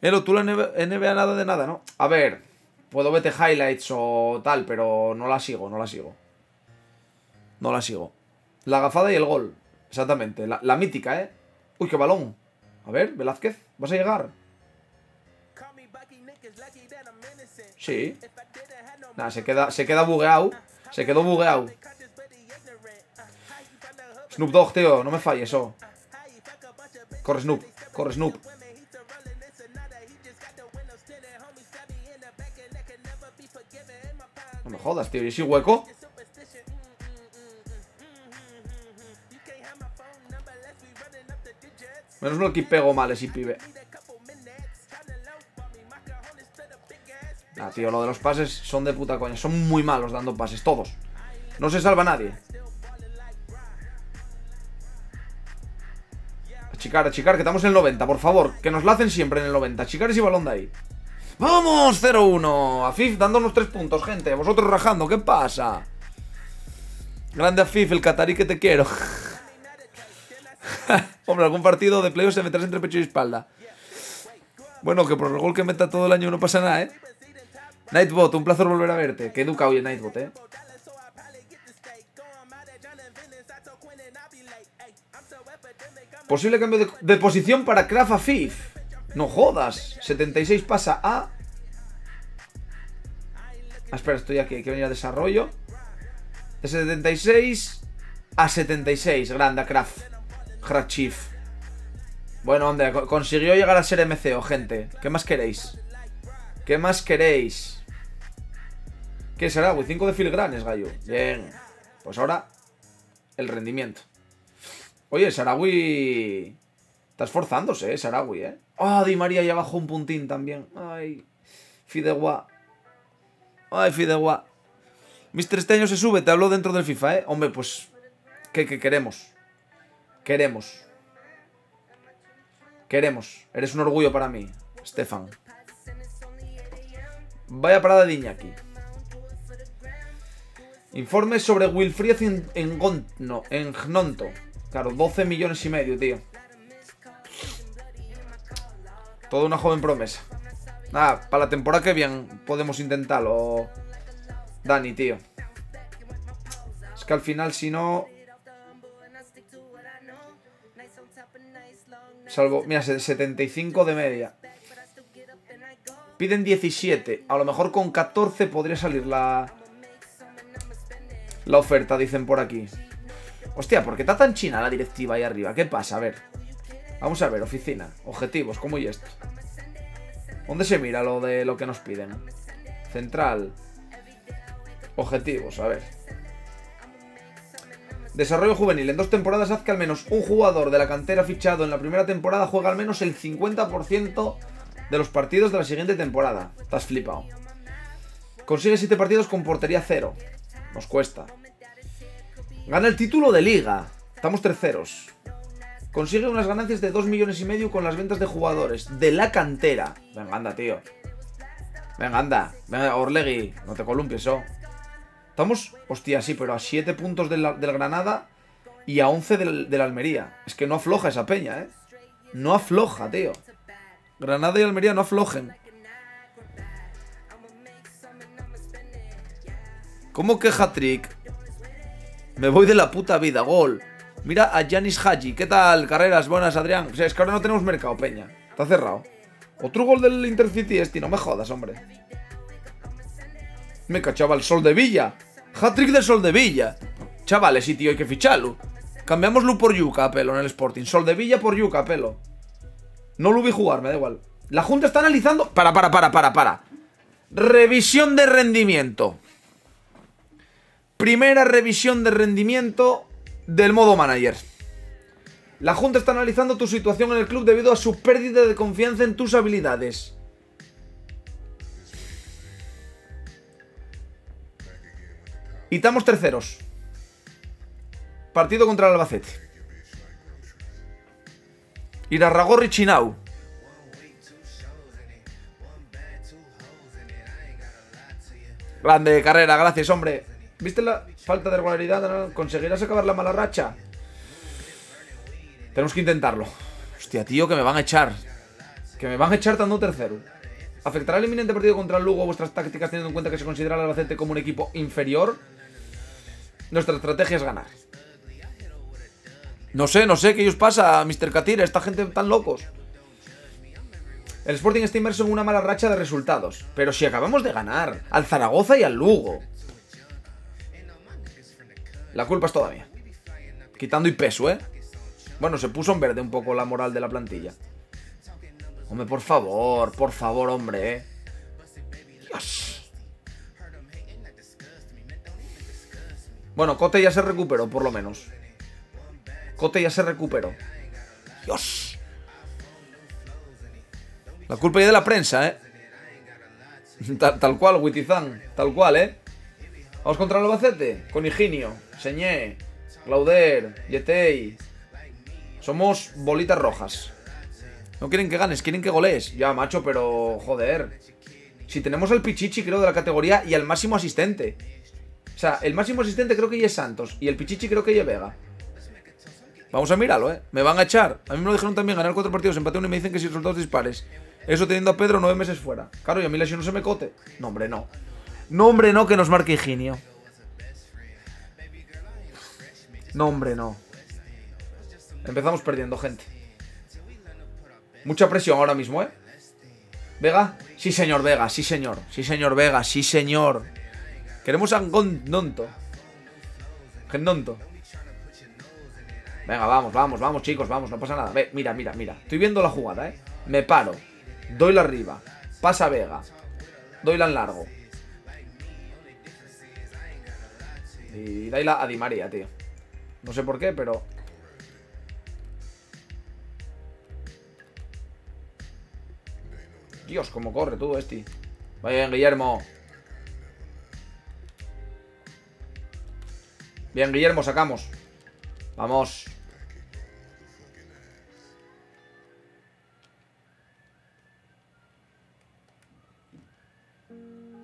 Elo, tú la NBA nada de nada, ¿no? A ver, puedo verte highlights o tal, pero no la sigo, no la sigo. No la sigo. La gafada y el gol. Exactamente. La, mítica, ¿eh? Uy, qué balón. A ver, Velázquez, ¿vas a llegar? Sí. Nada, se queda, se queda bugueado. Se quedó bugueado. Snoop Dogg, tío, no me falles, eso. Corre Snoop, corre Snoop. No me jodas, tío. ¿Y si hueco? Menos mal que pego mal ese pibe. Ah, tío, lo de los pases son de puta coña. Son muy malos dando pases, todos. No se salva nadie. Achicar, achicar, que estamos en el 90, por favor. Que nos la hacen siempre en el 90. Achicar ese balón de ahí. ¡Vamos! 0-1. Afif dándonos tres puntos, gente. Vosotros rajando, ¿qué pasa? Grande Afif, el catarí que te quiero. Hombre, algún partido de playoffs se meterás entre pecho y espalda. Bueno, que por el gol que meta todo el año no pasa nada, ¿eh? Nightbot, un placer volver a verte. Qué educado hoy Nightbot, ¿eh? Posible cambio de, posición para Kraft Afif. No jodas. 76 pasa a... Ah, espera, estoy aquí. Hay que venir a desarrollo. De 76 a 76. Grande, Kraft. Chief. Bueno, hombre, consiguió llegar a ser MCO, gente. ¿Qué más queréis? ¿Qué más queréis? ¿Qué será? 5 de filigranes, gallo. Bien. Pues ahora, el rendimiento. Oye, Sarawi... Está esforzándose, eh, Sarawi, eh. Ah, Di María ya bajó un puntín también. Ay, Fidegua. Ay, Fidegua. Mister, este año se sube, te hablo dentro del FIFA, eh. Hombre, pues... ¿Qué, qué queremos? Queremos. Queremos. Eres un orgullo para mí, Stefan. Vaya parada de Iñaki. Informes sobre Wilfried en, en, no, en Gnonto. Claro, 12 millones y medio, tío. Toda una joven promesa. Nada, para la temporada que viene podemos intentarlo. Dani, tío. Es que al final, si no... Salvo, mira, 75 de media. Piden 17. A lo mejor con 14 podría salir la... La oferta, dicen por aquí. Hostia, ¿por qué está tan china la directiva ahí arriba? ¿Qué pasa? A ver. Vamos a ver, oficina. Objetivos, ¿cómo y esto? ¿Dónde se mira lo de lo que nos piden? Central. Objetivos, a ver. Desarrollo juvenil. En dos temporadas haz que al menos un jugador de la cantera fichado en la primera temporada juega al menos el 50% de los partidos de la siguiente temporada. Estás flipado. Consigue 7 partidos con portería cero. Nos cuesta. Gana el título de liga. Estamos terceros. Consigue unas ganancias de 2 millones y medio con las ventas de jugadores de la cantera. Venga, anda, tío. Venga, anda. Venga, Orlegui, no te columpies. Oh. Estamos, hostia, sí, pero a 7 puntos del, Granada y a 11 del, del, Almería. Es que no afloja esa peña, ¿eh? No afloja, tío. Granada y Almería no aflojen. ¿Cómo que hat-trick? Me voy de la puta vida, gol. Mira a Janis Haji. ¿Qué tal? Carreras buenas, Adrián. O sea, es que ahora no tenemos mercado, peña. Está cerrado. Otro gol del Intercity este, no me jodas, hombre. Me cachaba el Sol de Villa. Hat-trick Sol de Villa. Chavales, sí, tío, hay que ficharlo. Cambiamoslo por Yuca, pelo, en el Sporting. Sol de Villa por Yuca, pelo. No lo vi jugar, me da igual. La Junta está analizando... Para, para, para, para, para. Revisión de rendimiento. Primera revisión de rendimiento del modo manager. La Junta está analizando tu situación en el club debido a su pérdida de confianza en tus habilidades. Y estamos terceros. Partido contra el Albacete. Irarragorri Chinau. Grande carrera, gracias, hombre. ¿Viste la falta de regularidad? ¿Conseguirás acabar la mala racha? Tenemos que intentarlo. Hostia, tío, que me van a echar. Que me van a echar dando tercero. ¿Afectará el inminente partido contra el Lugo vuestras tácticas teniendo en cuenta que se considera al Albacete como un equipo inferior? Nuestra estrategia es ganar. No sé, no sé qué os pasa, Mr. Katir, esta gente tan locos. El Sporting está inmerso en una mala racha de resultados. Pero si acabamos de ganar al Zaragoza y al Lugo. La culpa es toda mía. Quitando y peso, ¿eh? Bueno, se puso en verde un poco la moral de la plantilla. Hombre, por favor, por favor, hombre, ¿eh? Bueno, Cote ya se recuperó, por lo menos. Cote ya se recuperó. Dios. La culpa es de la prensa, ¿eh? Tal, cual, Witizán. Tal cual, ¿eh? Vamos contra el Albacete. Con Higinio, Señé, Clauder, Yetei. Somos bolitas rojas. No quieren que ganes, quieren que goles. Ya, macho, pero... Joder. Si tenemos al Pichichi, creo, de la categoría y al máximo asistente. O sea, el máximo asistente creo que ya es Santos. Y el Pichichi creo que ya Vega. Vamos a mirarlo, ¿eh? Me van a echar. A mí me lo dijeron también, ganar cuatro partidos, empate uno y me dicen que si resultados dispares. Eso teniendo a Pedro nueve meses fuera. Claro, y a mí lesión no se me cote. No, hombre, no. No, hombre, no, que nos marque Higinio. No, hombre, no. Empezamos perdiendo, gente. Mucha presión ahora mismo, ¿eh? ¿Vega? Sí, señor Vega, sí, señor. Sí, señor Vega, sí, señor. Queremos a Gondonto. Gendonto. Venga, vamos, vamos, vamos, chicos, vamos, no pasa nada. Ve, mira, mira, mira. Estoy viendo la jugada, ¿eh? Me paro. Doy la arriba. Pasa Vega. Doy la en largo. Y la a Di María, tío. No sé por qué, pero... Dios, cómo corre tú, este. Vaya bien, Guillermo. Bien, Guillermo, sacamos. Vamos.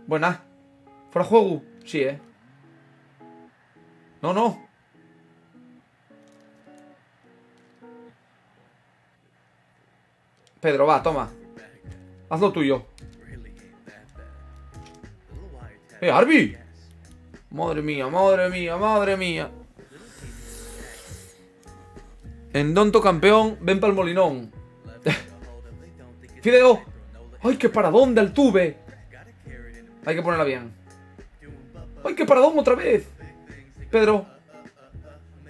Buena. ¿Fuera juego? Sí, ¿eh? No, no. Pedro, va, toma. Haz lo tuyo. ¡Eh, Arby! Madre mía, madre mía, madre mía. Endonto campeón, ven para el molinón. Fideo. ¡Ay, qué paradón del tube! Hay que ponerla bien. ¡Ay, qué paradón otra vez! Pedro.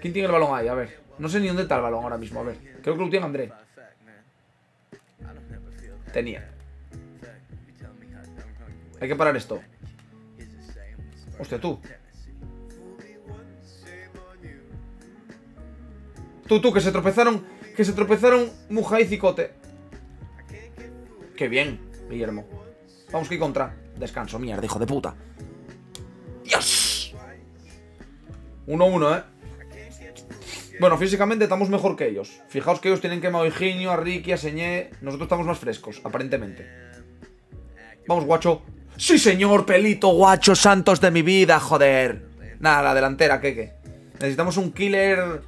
¿Quién tiene el balón ahí? A ver. No sé ni dónde está el balón ahora mismo. A ver. Creo que lo tiene André. Tenía. Hay que parar esto. Hostia, tú. Tú, tú, que se tropezaron. Que se tropezaron Muja y Cicote. Qué bien, Guillermo. Vamos que contra. Descanso, mierda, hijo de puta. ¡Dios! 1-1, ¿eh? Bueno, físicamente estamos mejor que ellos. Fijaos que ellos tienen quemado a Higinio, a Ricky, a Señé. Nosotros estamos más frescos, aparentemente. Vamos, guacho. ¡Sí, señor! Pelito, guacho, santos de mi vida, joder. Nada, la delantera, ¿qué qué? Necesitamos un killer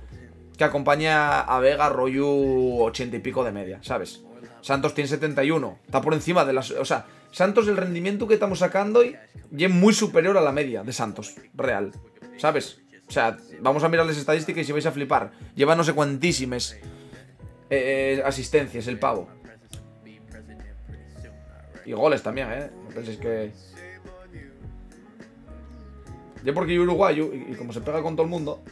que acompañe a Vega, rollo 80 y pico de media, ¿sabes? Santos tiene 71. Está por encima de las... O sea, Santos, el rendimiento que estamos sacando y es muy superior a la media de Santos, real. ¿Sabes? O sea, vamos a mirar las estadísticas y si vais a flipar. Lleva no sé cuantísimas eh, asistencias el pavo. Y goles también, ¿eh? No penséis que... Yo porque yo uruguayo y, y como se pega con todo el mundo...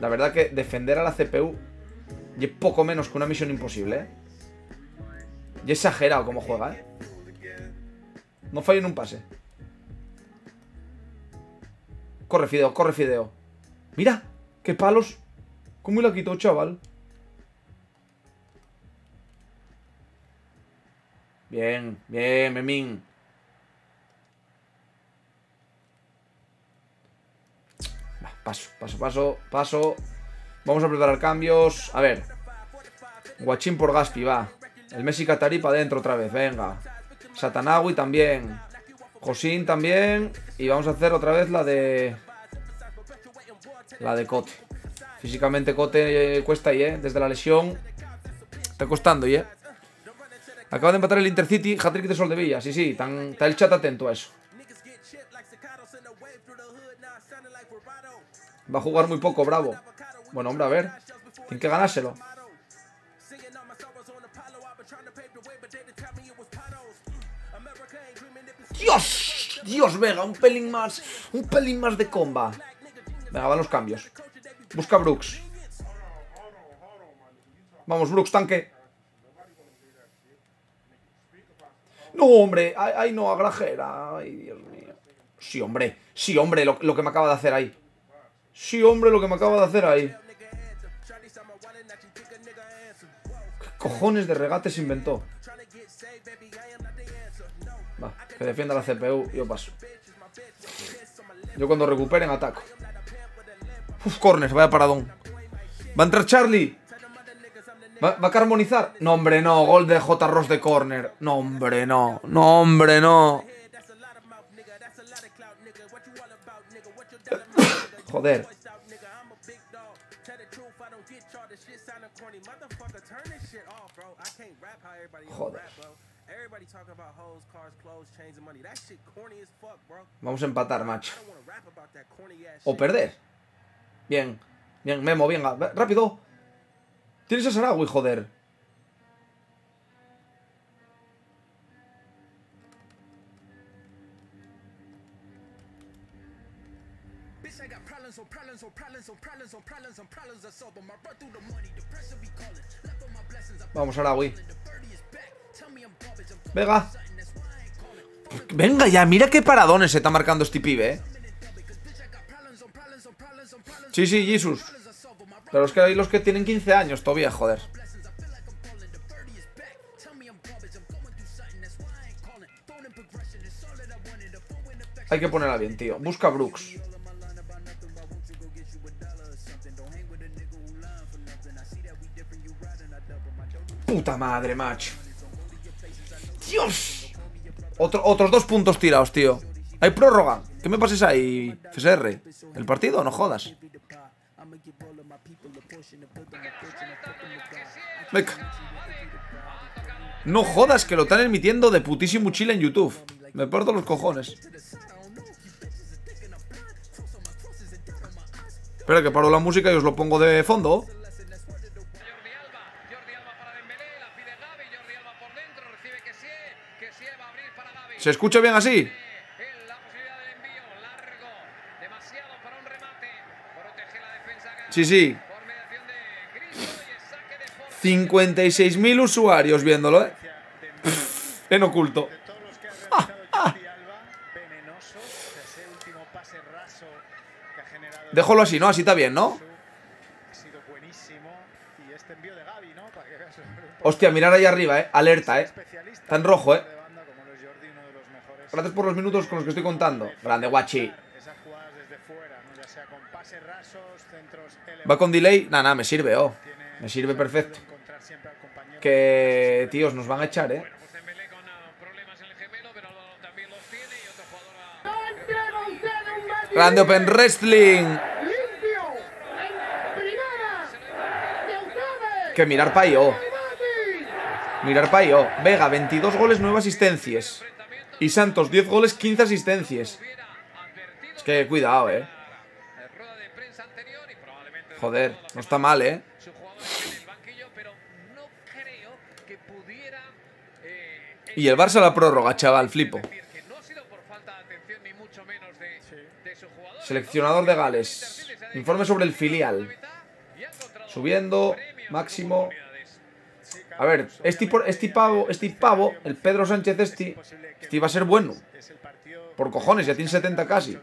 La verdad que defender a la CPU y es poco menos que una misión imposible, ¿eh? Y exagerado como juega, ¿eh? No falla en un pase. Corre, Fideo, corre, Fideo. Mira, qué palos. ¿Cómo lo quitó, chaval? Bien, bien, Memín. Paso, paso, paso, paso. Vamos a preparar cambios. A ver. Guachín por Gaspi, va. El Messi Qatarí para adentro otra vez, venga. Satanawi también. Josín también. Y vamos a hacer otra vez la de... La de Cote. Físicamente Cote eh, cuesta ahí, ¿eh? Desde la lesión. Está costando, ¿eh? Acaba de empatar el Intercity, hat-trick de Sol de Villa. Sí, sí, está el chat atento a eso. Va a jugar muy poco, bravo. Bueno, hombre, a ver. Tiene que ganárselo. ¡Dios! ¡Dios, Vega! Un pelín más. Un pelín más de comba. Venga, van los cambios. Busca Brooks. Vamos, Brooks, tanque. No, hombre. Ay, no, a. Ay, Dios mío. Sí, hombre. Sí, hombre, lo, que me acaba de hacer ahí. Sí, hombre, lo que me acaba de hacer ahí. cojones de regate se inventó? Va, que defienda la CPU, yo paso. Yo cuando recuperen ataco. Uf, corner, vaya paradón. Va a entrar Charlie. ¿Va, ¿Va, a carbonizar? No, hombre, no. Gol de J. Ross de corner. No, hombre, no. No, hombre, no. Joder. Joder. Vamos a empatar, macho. O perder. Bien. Bien, Memo, venga. Rápido. Tienes a Saragüey, joder. Vamos, Aragui. Venga. Venga ya, mira qué paradones se está marcando este pibe, eh. Sí, sí, Jesus. Pero es que hay los que tienen 15 años todavía, joder. Hay que ponerla bien, tío. Busca Brooks. Puta madre, macho. Dios. otros dos puntos tirados, tío. Hay prórroga. ¿Qué me pases ahí, CSR? ¿El partido? No jodas. Venga. No jodas que lo están emitiendo de putísimo chile en YouTube. Me parto los cojones. Espera que paro la música y os lo pongo de fondo. ¿Se escucha bien así? Sí, sí. 56.000 usuarios viéndolo, ¿eh? en oculto. Déjalo así, ¿no? Así está bien, ¿no? Hostia, mirar ahí arriba, ¿eh? Alerta, ¿eh? Está en rojo, ¿eh? Gracias por los minutos con los que estoy contando. Grande, guachi. Va con delay. Nada, nada, me sirve, oh. Me sirve perfecto. Que, tíos, nos van a echar, ¿eh? Grande Open Wrestling. Que mirar pa' yo. Mirar pa' yo. Vega, 22 goles, 9 asistencias. Y Santos, 10 goles, 15 asistencias. Es que cuidado, eh. Joder, no está mal, eh. Y el Barça la prórroga, chaval, flipo. Seleccionador de Gales. Informe sobre el filial. Subiendo, máximo. A ver, este, este, pavo, este pavo, el Pedro Sánchez este, este iba a ser bueno. Por cojones, ya tiene 70 casi.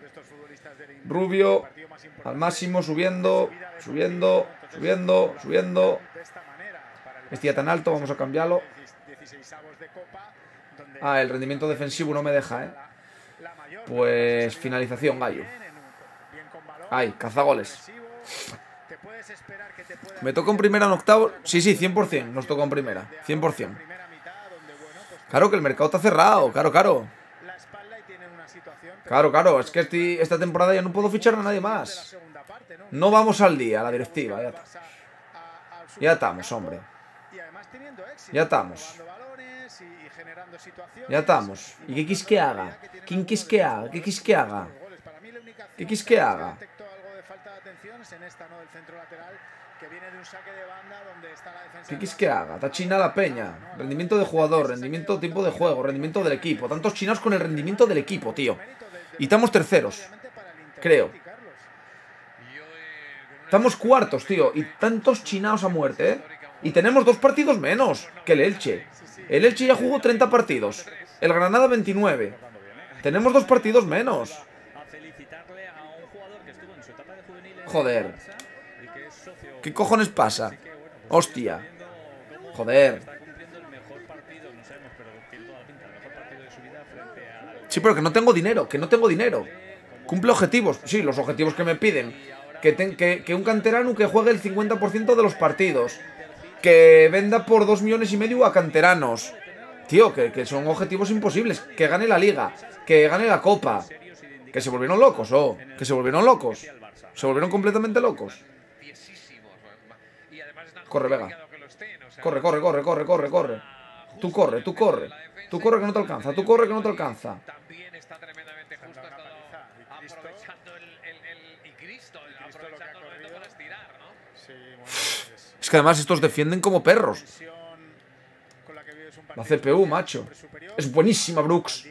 Rubio, al máximo, subiendo, subiendo, subiendo, subiendo. Ya tan alto, vamos a cambiarlo. Ah, el rendimiento defensivo no me deja, ¿eh? Pues finalización, gallo. Ay, cazagoles. ¿Me toca en primera en octavo? Sí, sí, 100%. Nos toca en primera. 100%. Claro que el mercado está cerrado. Claro, claro. Claro, claro. Es que esta temporada ya no puedo fichar a nadie más. No vamos al día, la directiva. Ya, ya estamos, hombre. Ya estamos. Ya estamos. ¿Y qué quis que haga? ¿Quién quis que haga? ¿Qué quis que haga? ¿Qué quis que haga? ¿Qué quis que haga? Está china la peña. Rendimiento de jugador, rendimiento tiempo de juego, rendimiento del equipo. Tantos chinos con el rendimiento del equipo, tío. Y estamos terceros. Creo. Estamos cuartos, tío. Y tantos chinaos a muerte, ¿eh? Y tenemos dos partidos menos que el Elche. El Elche ya jugó 30 partidos. El Granada 29. Tenemos dos partidos menos. Joder. ¿Qué cojones pasa? Hostia. Joder. Está cumpliendo el mejor partido, no sabemos, pero tiene toda la pinta, el mejor partido de su vida frente al Sí, pero que no tengo dinero, que no tengo dinero. Cumple objetivos. Sí, los objetivos que me piden. Que, ten- que, un canterano que juegue el 50% de los partidos. Que venda por 2 millones y medio a canteranos. Tío, que, son objetivos imposibles. Que gane la liga. Que gane la copa. Que se volvieron locos, oh. Que se volvieron locos. Se volvieron completamente locos. Corre, Vega. Corre, corre, corre, corre, corre, corre. Tú corre, tú corre. Tú corre que no te alcanza. Tú corre que no te alcanza. También está tremendamente justo, ha estado aprovechando el, el, el- y Cristo, aprovechando el momento para estirar, ¿no? Sí, bueno, es Es que además estos defienden como perros. la CPU, macho. Es buenísima, Brooks.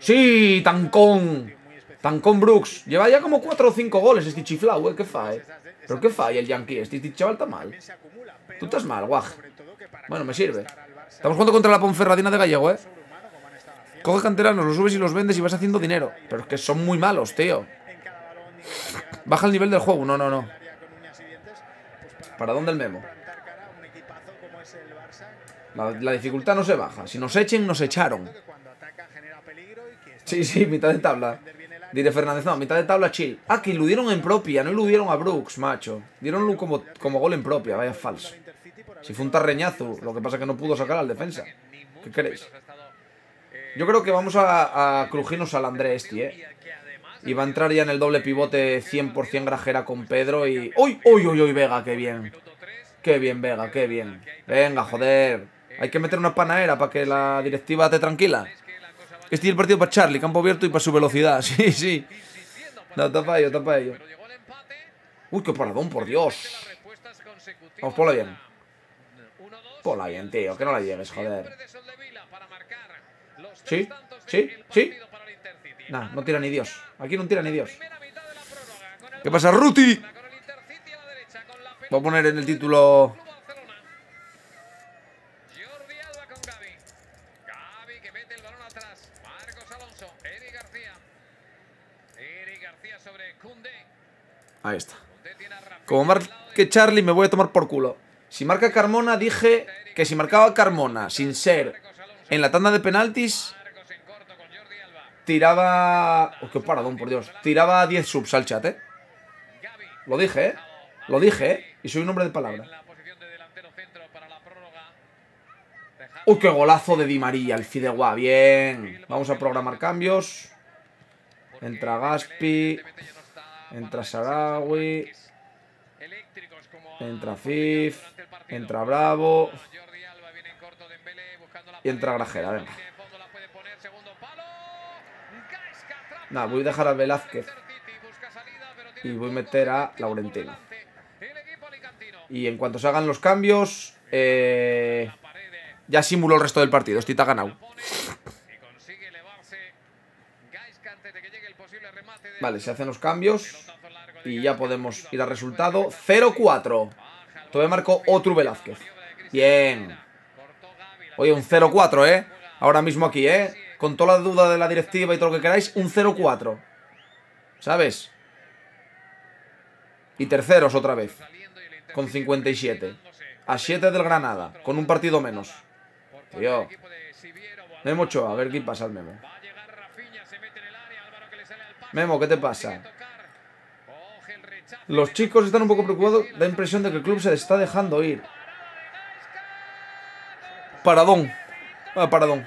Sí, tancón. Tancón Brooks. Lleva ya como 4 o 5 goles este chiflau, eh. ¿Qué fa, eh? ¿Pero qué fa? Y el Yankee, este, chaval está mal. Tú estás mal, guaj. Bueno, me sirve. Estamos jugando contra la Ponferradina de Gallego, eh. sobrehumano, como han estado haciendo Coge canteranos, los subes y los vendes y vas haciendo dinero. Pero es que son muy malos, tío. Baja el nivel del juego. No, no, no. para ¿Para dónde el memo? La, dificultad no se baja. Si nos echen, nos echaron. Sí, sí, mitad de tabla. Diré Fernández, no, mitad de tabla chill. Ah, que iludieron en propia, no iludieron a Brooks, macho. Dieron como, como gol en propia, vaya falso. Si fue un tarreñazo, lo que pasa es que no pudo sacar al defensa. ¿Qué queréis? menos ha estado, eh, Yo creo que vamos a, a crujirnos al André este, eh. y va a entrar ya en el doble pivote 100% grajera con Pedro y... ¡Uy, uy, uy, uy, Vega, qué bien! minuto 3 ¡Qué bien, Vega, qué bien! Venga, joder. Hay que meter una panadera para que la directiva esté tranquila. Este es el partido para Charlie, campo abierto y para su velocidad. Sí, sí. No, para ello, para ello. Uy, qué paradón, por Dios. Vamos, ponla bien. 1-2 Ponla bien, tío, que no la llegues, joder. Siempre de Soldevila para marcar los Sí, sí, sí. Nah, no tira ni Dios. Aquí no tira ni Dios. ¿Qué pasa, Ruti? Voy a poner en el título... Ahí está. Como marque Charlie me voy a tomar por culo. Si marca Carmona, dije que si marcaba Carmona sin ser en la tanda de penaltis, Marcos en corto con Jordi Alba. Tiraba... Oh, qué paradón, por Dios. Tiraba 10 subs al chat, ¿eh? Lo dije, ¿eh? Lo dije, ¿eh? Y soy un hombre de palabra. Uy, qué golazo de Di María, el Fideuá. Bien. Vamos a programar cambios. Entra Gaspi. Entra Sarawi. Entra Fif. Entra Bravo. Y entra. Grajera, venga. Línea de fondo la puede poner, segundo palo. Gaisca atrapa. Nada, voy a dejar a Velázquez. Y voy a meter a Laurentino. Y en cuanto se hagan los cambios, eh, ya simulo el resto del partido. Estoy ganado. Vale, se hacen los cambios. Y ya podemos ir al resultado. 0-4. Baja el Todavía marcó otro Velázquez. Bien. Oye, un 0-4, ¿eh? Ahora mismo aquí, ¿eh? Con toda la duda de la directiva y todo lo que queráis, un 0-4. ¿Sabes? Y terceros otra vez, con 57. dándose. A 7 del Granada, con un partido menos. Tío. Memo Ochoa, a ver qué pasa al Memo. Memo, ¿qué te pasa? Los chicos están un poco preocupados, da impresión de que el club se está dejando ir. Paradón. Ah, paradón.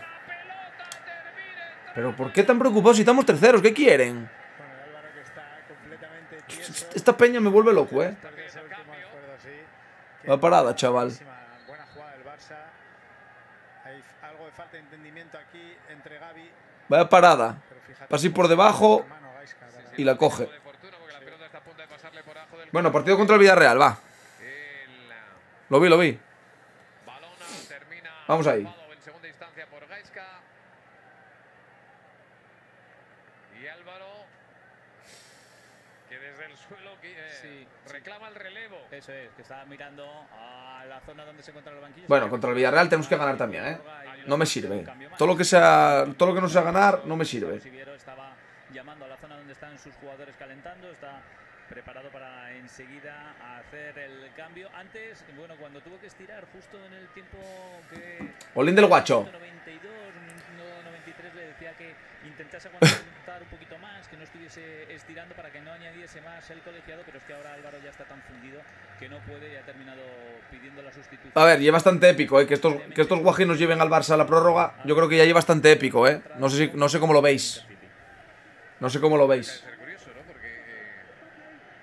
Pero ¿por qué tan preocupados si estamos terceros? ¿Qué quieren? Esta peña me vuelve loco, ¿eh? Va parada, chaval. Vaya parada. pero fíjate. Va así por debajo y la coge. Bueno, partido contra el Villarreal, va. Lo vi, lo vi. Vamos ahí. ocupado en segunda instancia por Gaisca. Y Álvaro que desde el suelo eh, Sí, reclama el relevo. Eso es, que estaba mirando a la zona donde se encuentran los banquillos. Bueno, contra el Villarreal tenemos que ganar también, ¿eh? No me sirve. Todo lo que sea, todo lo que no sea ganar, no me sirve. Siviero estaba llamando a la zona donde están sus jugadores calentando, está preparado para enseguida hacer el cambio. Antes, bueno, cuando tuvo que estirar justo en el tiempo que... Golín del guacho. 92, 93 le decía que intentase aguantar un poquito más, que no estuviese estirando para que no añadiese más el colegiado, pero es que ahora Álvaro ya está tan fundido que no puede y ha terminado pidiendo la sustitución. A ver, y es bastante épico, ¿eh? Que estos, que estos guajinos lleven al Barça a la prórroga. Yo creo que ya es bastante épico, ¿eh? No sé, si- no sé cómo lo veis. No sé cómo lo veis. ser curioso, ¿no? Porque eh,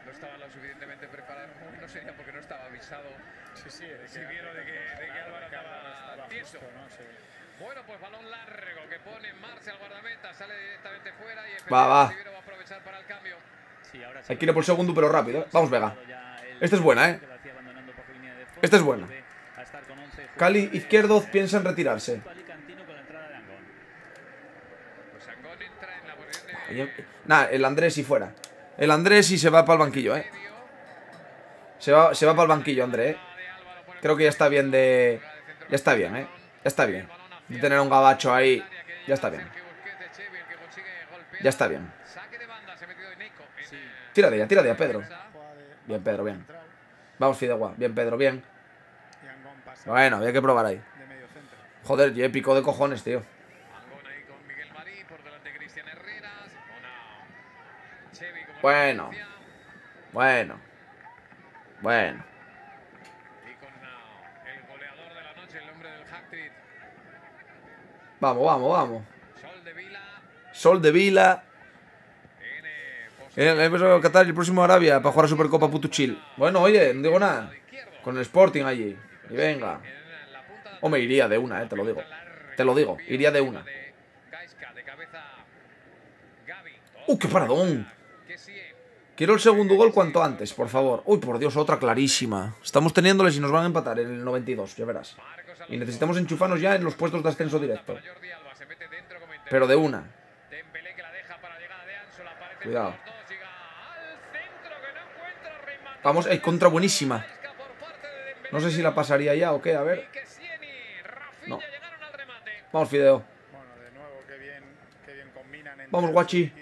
no estaba lo suficientemente preparado. No sería porque no estaba avisado. Sí, sí, de Si vieron de que, de que Álvaro Álvaro estaba tieso. justo, ¿no? Sí. Bueno, pues balón largo que pone en marcha el guardameta. Sale directamente fuera y Va, va. Rivero va a aprovechar para el cambio. Sí, ahora sí Hay que ir a por segundo, pero rápido, ¿eh? Vamos, Vega. Esta es buena, ¿eh? Esta es buena. vuelve a estar con 11 Cali izquierdo piensa en retirarse. Angón. Pues Angón entra en la posición de Nah, el Andrés y fuera. El Andrés y se va para el banquillo, ¿eh? Se va, se va para el banquillo, André, ¿eh? Creo que ya está bien de... Ya está bien, ¿eh? Ya está bien. De tener a un gabacho ahí. Ya está bien. Sergio Busquets de Xevi, el que consigue golpear. Ya está bien. Saque de banda, se ha metido Ineco. en, eh, Tira de ella, tira de ella, Pedro. Bien, Pedro, bien. Vamos, Fidegua. Bien, Pedro, bien. Bueno, había que probar ahí. de medio centro. Joder, y épico de cojones, tío. Angón ahí con Miguel Marí, por delante Cristian Herreras. Una. Xevi como Bueno. Bueno. Bueno. Ah, Vamos, vamos, vamos. Sol de Vila. Vila. Tiene El, el empezó Qatar y el próximo Arabia para jugar a Supercopa puto chill. Bueno, oye, no digo nada. Con el Sporting allí. Y venga. de Hombre, iría de una, eh, te lo digo. Te lo digo, iría de una. ¡Uh, qué paradón! Eh. Quiero el segundo gol cuanto antes, por favor. Uy, por Dios, otra clarísima. Estamos teniéndoles y nos van a empatar en el 92, ya verás. Y necesitamos enchufarnos ya en los puestos de ascenso directo. Pero de una. Dembélé que la deja para la llegada de Ansu, aparece Cuidado. los dos, llega al centro que no encuentra remate. Vamos, hay contra buenísima. No sé si la pasaría ya o qué, a ver. No. Vamos, Fideo. Bueno, de nuevo, qué bien, qué bien combinan entre Vamos, Guachi.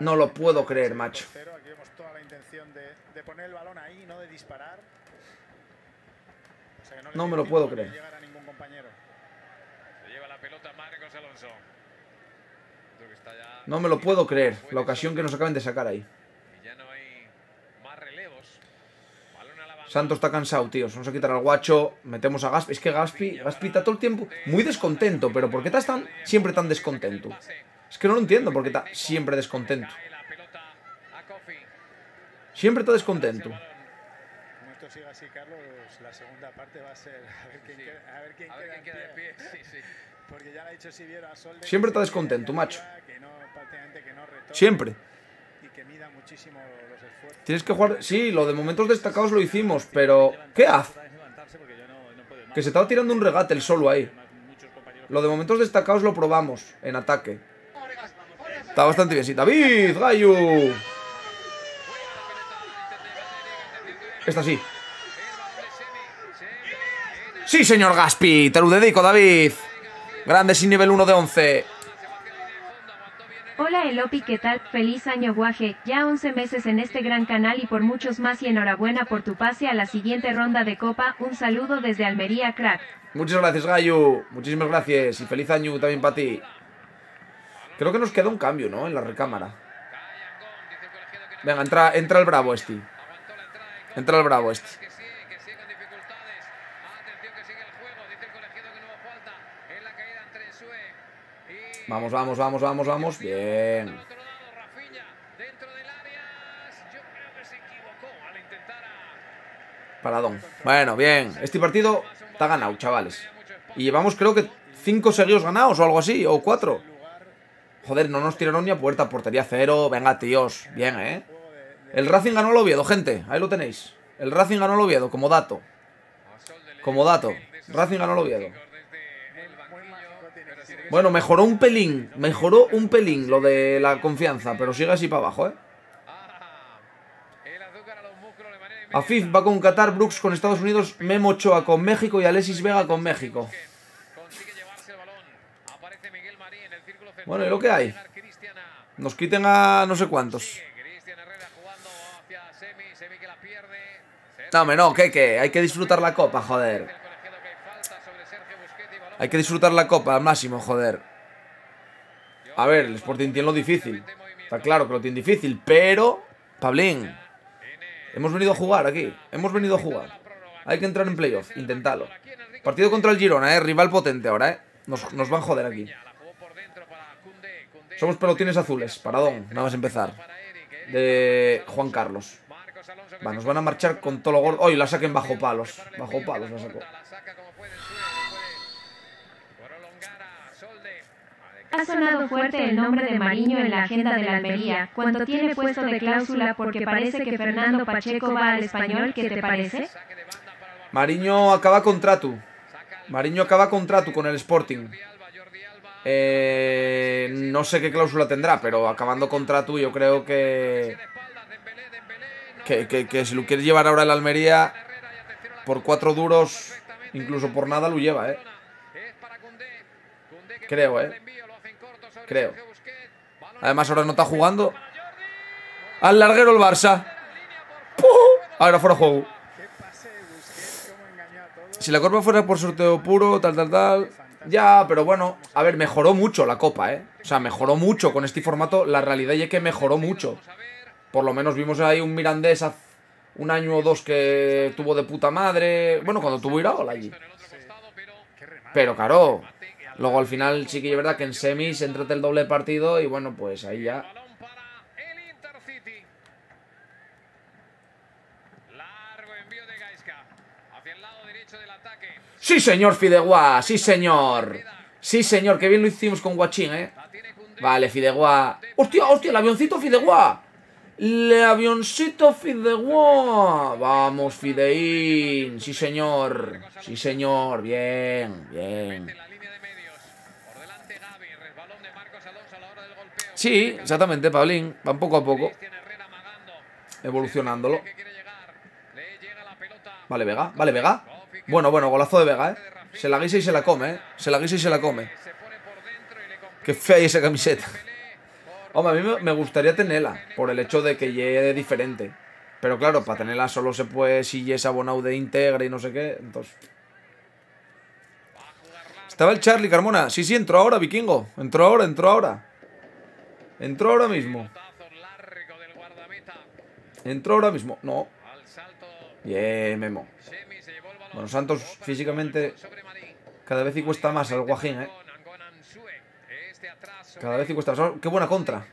No lo puedo creer, macho. Sea que le No me lo puedo creer. llegar a ningún compañero. Se lleva la pelota Marcos Alonso. Creo que está ya- No me lo puedo creer. La ocasión que nos acaban de sacar ahí. Y ya no hay más relevos. Balón a la banda. Santos está cansado, tío. Vamos a quitar al guacho. Metemos a Gaspi. Es que Gaspi, Gaspi está todo el tiempo muy descontento. Pero ¿por qué estás tan, siempre tan descontento? Es que no lo entiendo por qué está siempre descontento. Siempre está descontento. La segunda parte va a ser a ver quién, Sí. queda, a ver quién A ver queda quién queda de pie. pie. Sí, sí. Porque ya le ha dicho Siviero a Sol de Siempre está descontento, macho. Que no, que no retorne Siempre. Y que mida muchísimo los esfuerzos. Tienes que jugar. Sí, lo de momentos destacados lo hicimos, pero. ¿Qué hace? Que se estaba tirando un regate el solo ahí. Lo de momentos destacados lo probamos en ataque. Está bastante bien. Sí, David, Gayu. Esta sí. Sí, señor Gaspi, te lo dedico, David. Grande sin nivel 1 de 11. Hola Elopi, ¿qué tal? Feliz año guaje, ya 11 meses en este gran canal y por muchos más y enhorabuena por tu pase a la siguiente ronda de copa, un saludo desde Almería, crack. Muchas gracias, Gayu. Muchísimas gracias. Y feliz año también para ti. Creo que nos queda un cambio, ¿no? En la recámara. Venga, entra, entra el bravo este. Entra el bravo este. Que sí, que sigue con dificultades. Atención que sigue el juego. Dice el colegiado que no hubo falta. En la caída entre Sue y... Vamos, vamos, vamos, vamos, vamos. Bien. Paradón. Bueno, bien. Este partido está ganado, chavales. Y llevamos, creo que, cinco seguidos ganados o algo así, o cuatro. Joder, no nos tiraron ni a puerta, portería cero. Venga, tíos. Bien, ¿eh? El Racing ganó al Oviedo, gente. Ahí lo tenéis. El Racing ganó al Oviedo, como dato. Como dato. Racing ganó al Oviedo. Desde el banquillo, pero sí que Bueno, mejoró un pelín. Mejoró un pelín lo de la confianza, pero sigue así para abajo, ¿eh? Afif va con Qatar, Brooks con Estados Unidos, Memo Ochoa con México y Alexis Vega con México. Bueno, ¿y lo que hay? Nos quiten a no sé cuántos. Que pierde. No, ¿qué, qué? Hay que disfrutar la copa, joder. El colegiado que hay falta sobre Sergio Busquets y balón Hay que disfrutar la copa al máximo, joder. A ver, el Sporting tiene lo difícil. Está claro que lo tiene difícil, pero... Pablín, hemos venido a jugar aquí. Hemos venido a jugar. Hay que entrar en playoff, intentalo. Partido contra el Girona, eh. Rival potente ahora, eh. Nos, nos van a joder aquí. Somos pelotines azules, paradón, nada más empezar. De Juan Carlos. Va, nos van a marchar con todo lo gordo. Hoy la saquen bajo palos. Bajo palos la sacó. La saca como puede el suyo, puede prolongar a Solde. Ha sonado fuerte el nombre de Mariño en la agenda de la Almería, cuando tiene puesto de cláusula porque parece que Fernando Pacheco va al español, ¿qué te parece? Mariño acaba contrato. Mariño acaba contrato con el Sporting. Eh, no sé qué cláusula tendrá, pero acabando contrato yo creo que, que, si lo quieres llevar ahora el Almería, por cuatro duros, incluso por nada lo lleva, ¿eh? Creo, ¿eh? Creo. Además ahora no está jugando. Al larguero el Barça. Ahora fuera juego. Si la Copa fuera por sorteo puro, tal, tal, tal. Ya, pero bueno, a ver, mejoró mucho la Copa, ¿eh? O sea, mejoró mucho con este formato. La realidad es que mejoró mucho. Por lo menos vimos ahí un Mirandés hace un año o dos que tuvo de puta madre. Bueno, cuando tuvo Iraola allí. Pero claro, luego al final sí que es verdad que en semis entrate el doble partido y bueno, pues ahí ya. Sí, señor Fidegua, sí, señor. Sí, señor, qué bien lo hicimos con Guachín, ¿eh? Vale, Fidegua. ¡Hostia, hostia, el avioncito Fidegua! ¡El avioncito Fidegua! Vamos, Fideín. Sí, señor. Sí, señor. Bien, bien. En la línea de medios. Por delante Gaby. Resbalón de Marcos Alonso a la hora del golpeo. Sí, exactamente, Pablín. Van poco a poco. Evolucionándolo. Vale, Vega. Vale, Vega. Bueno, bueno, golazo de Vega, ¿eh? Se la guisa y se la come, ¿eh? Se la guisa y se la come. Y Qué fea esa camiseta. Hombre, a mí me- gustaría tenerla, por el hecho de que llegue diferente. Pero claro, para tenerla solo se puede si es abonado de íntegra y no sé qué. Entonces. Estaba el Charlie Carmona. Sí, sí, entró ahora, vikingo. Entró ahora, entró ahora. Entró ahora mismo. Entró ahora mismo. No. Bien, Memo. Bueno, Santos físicamente cada vez y cuesta más al Guajín, ¿eh? Cada vez y cuesta más. Qué buena contra.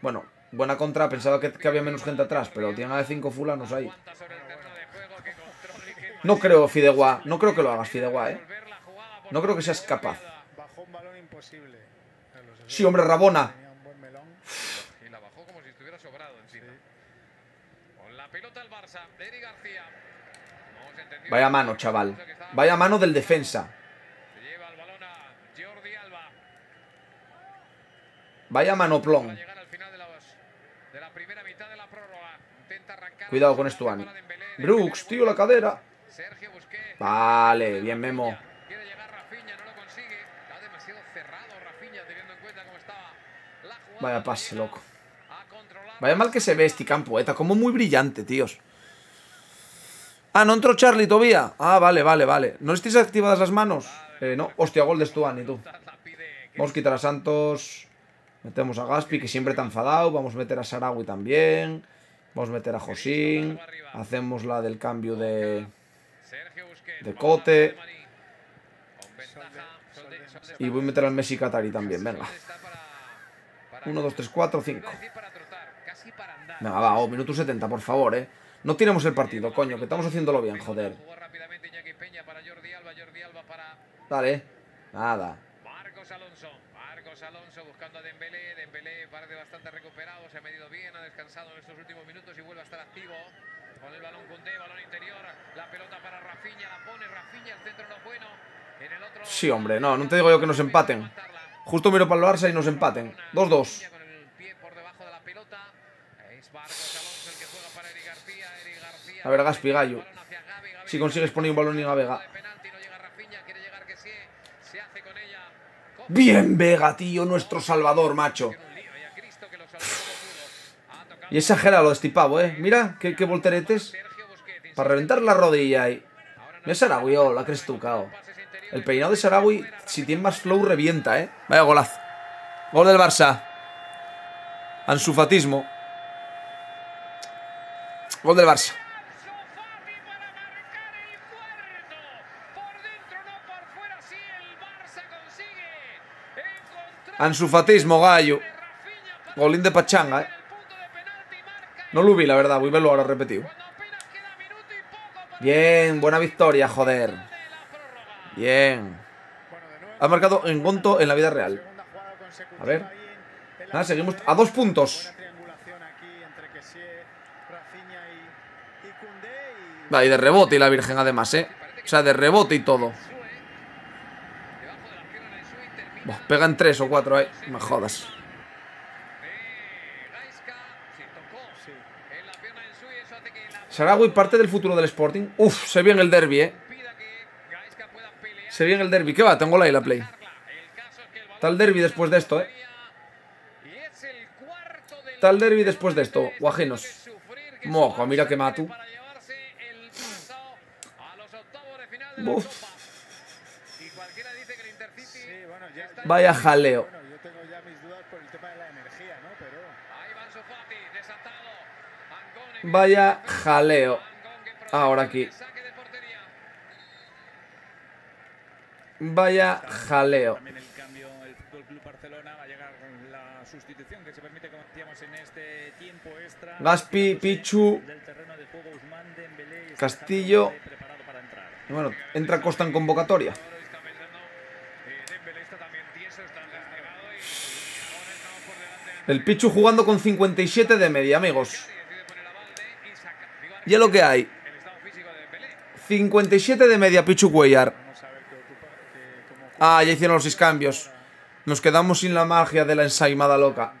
Bueno, buena contra. Pensaba que, que había menos gente atrás, pero tienen a de cinco fulanos ahí. No creo, Fidegua. No creo que lo hagas, Fidegua, eh. No creo que seas capaz. Sí, hombre, Rabona. Tenía un buen melón. Y la bajó como si estuviera sobrado encima. Con la pelota el Barça, Eri García. No se entendió. Vaya mano, chaval. Vaya mano del defensa. Vaya manoplón. Cuidado con esto, Ani. Para Dembélé, Brooks, tío, la cadera. Vale, bien, Memo. Vaya pase, loco. Vaya mal que se ve este campo, eh. Está como muy brillante, tíos. Ah, no entró Charlie todavía. Ah, vale, vale, vale. ¿No estáis activadas las manos? Eh, no. Hostia, gol de Stuani, tú. Vamos a quitar a Santos. Metemos a Gaspi, que siempre está enfadado. Vamos a meter a Sarawi también. Vamos a meter a Josín. Hacemos la del cambio de, de Cote. Y voy a meter al Messi Qatari también, venga. está para- para- 1, 2, 3, 4, 5. iba a decir para trotar, casi para andar. Venga, va, oh, minuto 70, por favor, eh. No tiremos el partido, coño, que estamos haciéndolo bien, joder. Dale. Nada. Marcos Alonso. Marcos Alonso buscando a Dembélé. Dembélé parece bastante recuperado, se ha medido bien, ha descansado en estos últimos minutos y vuelve a estar activo. Con el balón Koundé, balón interior, la pelota para Rafinha, la pone Rafinha, el centro no es bueno. En el otro Sí, hombre, no, no te digo yo que nos empaten. Justo miro para el Barça y nos empaten. 2-2. Con el pie por debajo de la pelota. Es Marcos Alonso el que juega para Eri García. Eri García. A ver, Gaspi, gallo. Balón hacia Gavi, Gavi Si consigues poner un balón en la Vega. Bien, Vega, tío, nuestro salvador, macho. Y exagera lo de Stipavo, eh. Mira, qué, qué volteretes. Para reventar la rodilla ahí. Mira Saragüi, oh, la crees tú, cao. El peinado de Saragüi, si tiene más flow, revienta, eh. Vaya golazo. Gol del Barça. Ansufatismo. Gol del Barça. Ansufatismo, gallo. Golín de pachanga, eh. No lo vi, la verdad. Voy a verlo ahora repetido. Bien, buena victoria, joder. Bien. Ha marcado en Gonto en la vida real. A ver. Nada, seguimos a dos puntos. Va, y de rebote y la Virgen además, ¿eh? O sea, de rebote y todo. Pegan tres o cuatro ahí. Me jodas. Saragüey parte del futuro del Sporting. Uf, se viene el derby, eh. Se viene el derby. ¿Qué va? Tengo la y la play. Tal derby después de esto, eh. Tal derby después de esto. Guajinos. Mojo, mira que matu. Uf. Vaya jaleo. Vaya jaleo. Ahora aquí. Vaya jaleo. También el cambio, el Fútbol Club Barcelona va a llegar con la sustitución que se permite, como decíamos, en este tiempo extra. Gaspi, Pichu, Del terreno de juego, Usman, Dembélé y está Castillo. Carvajal preparado para entrar. Y bueno, entra Costa en convocatoria. El Pichu jugando con 57 de media, amigos. Y es lo que hay. 57 de media, Pichu Cuellar. Ah, ya hicieron los seis cambios. Nos quedamos sin la magia de la ensaimada loca.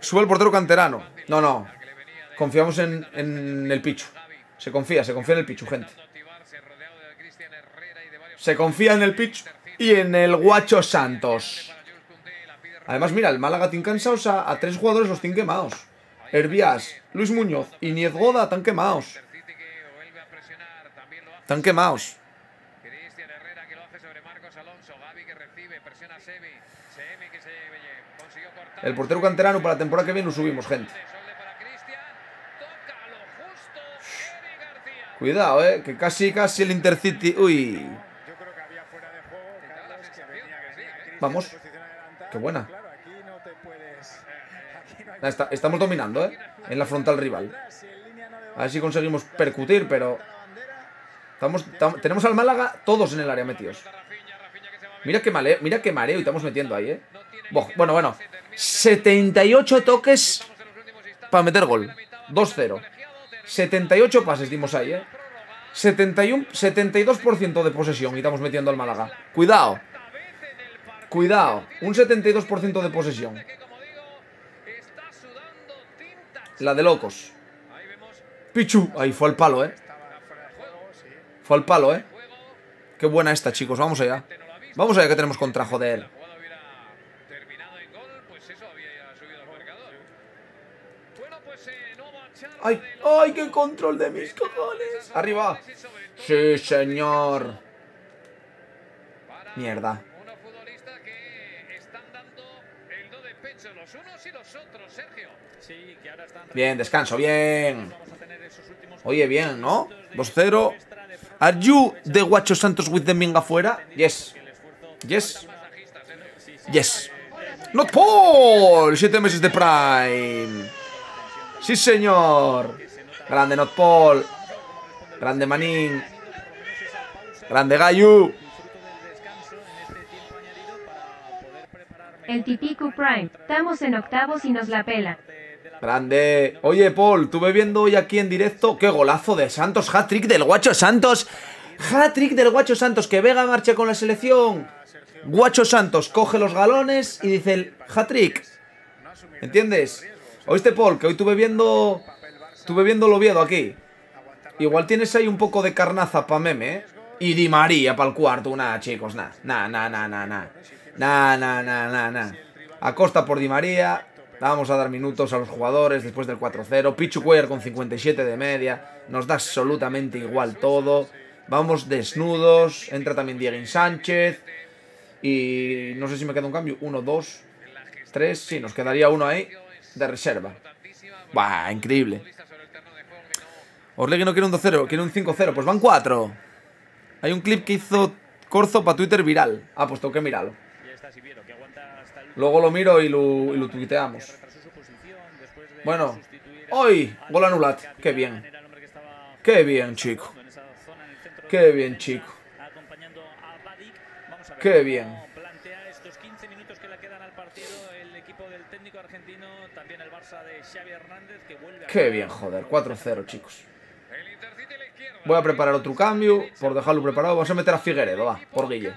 Sube el portero canterano. No, no. Confiamos en, en el Pichu. Se confía, se confía en el Pichu, gente. Se confía en el Pichu y en el Guacho Santos. Además, mira, el Málaga tiene cansados a, tres jugadores, los tiene quemados. Herbias, Luis Muñoz y Niezgoda están quemados. Están quemados. El portero canterano para la temporada que viene lo subimos, gente. Cuidado, eh, que casi, casi el Intercity. Uy. No hay Ahí está, estamos dominando, eh, en la frontal rival. A ver si conseguimos percutir, pero tenemos al Málaga todos en el área metidos. Mira que mareo, mira que mareo y estamos metiendo ahí, eh. Buah, bueno, bueno. 78 toques para meter gol. 2-0. 78 pases dimos ahí, eh. 71, 72% de posesión y estamos metiendo al Málaga. Cuidado. Cuidado. Un 72% de posesión. La de locos. Pichu. Ahí fue al palo, eh. Fue al palo, eh. Qué buena esta, chicos. Vamos allá. Vamos allá que tenemos contra, joder. ¡Ay! ¡Ay, qué control de mis cojones! ¡Arriba! Sí, señor. Mierda. Bien, descanso, bien. Oye, bien, ¿no? minutos de 2-0. extra de prórroga. Are you the Guacho Santos with the Minga fuera? Yes. Yes. Yes. Not Paul. Siete meses de Prime. Sí, señor. Grande Not Paul. Grande Manín. Grande Gayu. El Tipico Prime. Estamos en octavos y nos la pela. Grande. Oye, Paul, tuve viendo hoy aquí en directo. ¡Qué golazo de Santos! Hat-trick del Guacho Santos. Hat-trick del Guacho Santos. Que Vega marcha con la selección. Guacho Santos coge los galones y dice el hat-trick. ¿Entiendes? ¿Oíste, Paul? Que hoy tuve viendo. Tuve viendo el Oviedo aquí. Igual tienes ahí un poco de carnaza pa' meme, ¿eh? Y Di María para el cuarto. Nada, chicos. Nada, nada, nada, nada. Nada, nada, nada, nada, nada. Acosta por Di María. Vamos a dar minutos a los jugadores después del 4-0. Pichu Cuellar con 57 de media. Nos da absolutamente igual todo. Vamos desnudos. Entra también Diego Sánchez. Y no sé si me queda un cambio. Uno, dos, tres. Sí, nos quedaría uno ahí de reserva. Bah, increíble. Orlegui no quiere un 2-0, quiere un 5-0. Pues van 4. Hay un clip que hizo Corzo para Twitter viral. Ah, pues tengo que mirarlo. Ya está Siviero, que aguanta hasta el Luego lo miro y lo, y lo tuiteamos. Bueno, hoy, gol anulat. Qué bien. Qué bien, chico. Qué bien, chico. Qué bien. plantea estos 15 minutos que le quedan al partido el equipo del técnico argentino, también el Barça de Xavi Hernández que vuelve a Qué bien, joder. 4-0, chicos. Voy a preparar otro cambio. Por dejarlo preparado. Vamos a meter a Figueredo, va. Por Guille.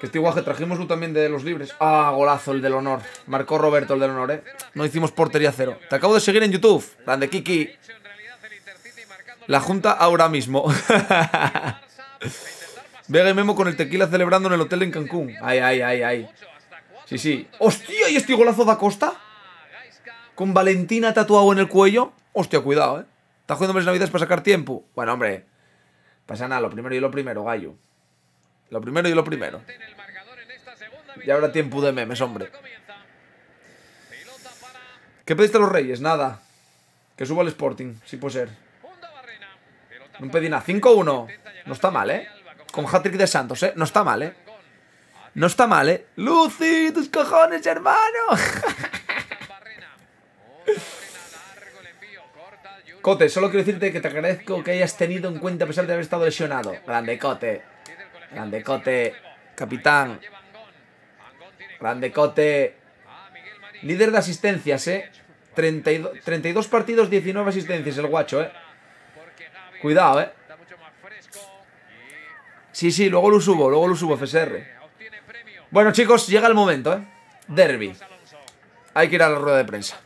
3-4 en el Que este guaje trajimos también de los libres. Ah, golazo el del honor. Marcó Roberto el del honor, eh. No hicimos portería cero. Te acabo de seguir en YouTube. Grande Kiki. La junta ahora mismo. Vega y Memo con el tequila celebrando en el hotel en Cancún. Ay, ay, ay, ay. mucho hasta 4 Sí, sí. ¡Hostia! ¿Y este golazo da Costa? Con Valentina tatuado en el cuello. Hostia, cuidado, eh. Está jugando las navidades para sacar tiempo. Bueno, hombre. Pasa nada, lo primero y lo primero, gallo. Lo primero y lo primero. Ya habrá tiempo de memes, hombre. ¿Qué pediste a los Reyes? Nada. Que suba el Sporting, si puede ser. No pedí nada. 5-1. No está mal, ¿eh? Con hat-trick de Santos, ¿eh? No está mal, ¿eh? No está mal, ¿eh? Lucy, tus cojones, hermano. Cote, solo quiero decirte que te agradezco que hayas tenido en cuenta a pesar de haber estado lesionado. Grande Cote. Grande Cote. Capitán. Grande Cote. Líder de asistencias, ¿eh? 32, 32 partidos, 19 asistencias el guacho, ¿eh? Cuidado, ¿eh? Sí, sí, luego lo subo, luego lo subo, FSR. Bueno, chicos, llega el momento, ¿eh? Derby. Hay que ir a la rueda de prensa.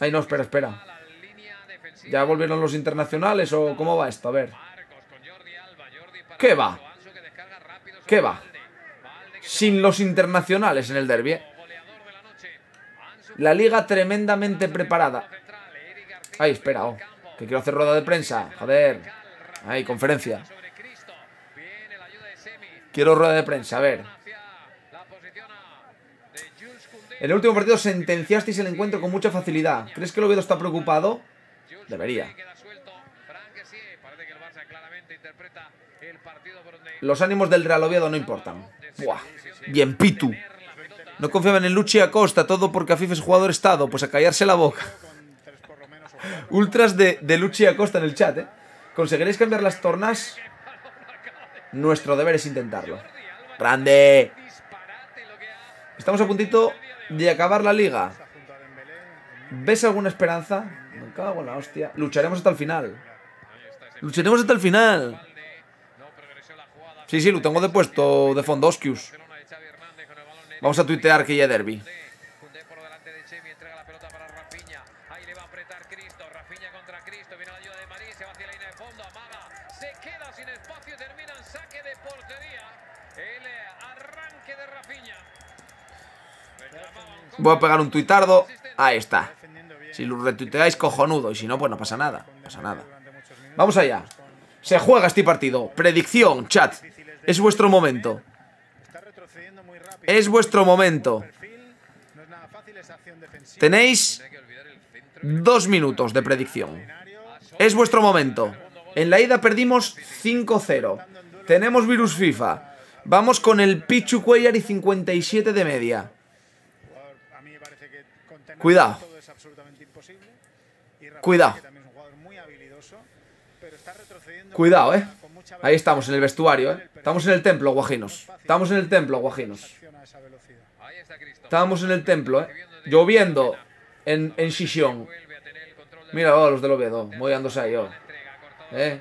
Ay, no, espera, espera. ¿Ya volvieron los internacionales o cómo va esto? A ver. Marcos con Jordi Alba, Jordi para ¿Qué va? ¿Qué va? Sin los internacionales en el derby, ¿eh? la liga tremendamente preparada. Ay, espera, oh, que quiero hacer rueda de prensa. Joder. Ay, conferencia. Quiero rueda de prensa, a ver. En el último partido sentenciasteis el encuentro con mucha facilidad. ¿Crees que el Oviedo está preocupado? Debería. Koundé queda suelto. Frank Kessie. Parece que el Barça claramente interpreta el partido por donde Los ánimos del Real Oviedo no importan. Buah. Bien, Pitu. No confiaban en Luchi Acosta, todo porque Afif es jugador estado. Pues a callarse la boca. Ultras de, de Luchi Acosta en el chat, ¿eh? ¿Conseguiréis cambiar las tornas? Nuestro deber es intentarlo. ¡Grande! Estamos a puntito de acabar la liga. ¿Ves alguna esperanza? Me cago en la hostia. Lucharemos hasta el final. Lucharemos hasta el final. no progresó la jugada. Sí, sí, lo tengo de puesto de fondo. Vamos a tuitear que ya derby. Voy a pegar un tuitardo. Ahí está. Si lo retuiteáis, cojonudo. Y si no, pues no pasa nada. No pasa nada. Vamos allá. Se juega este partido. Predicción, chat. Es vuestro momento. Es vuestro momento. Tenéis dos minutos de predicción. Es vuestro momento. En la ida perdimos 5-0. Tenemos virus FIFA. Vamos con el Pichu Cuellar y 57 de media. Cuidado. Cuidado. Cuidado, eh. Ahí estamos en el vestuario, eh. Estamos en el templo, guajinos. Estamos en el templo, guajinos. Estábamos en el templo, eh. Lloviendo en, en Shishon. Mira, oh, los del Oviedo. Moviéndose ahí, oh. Eh.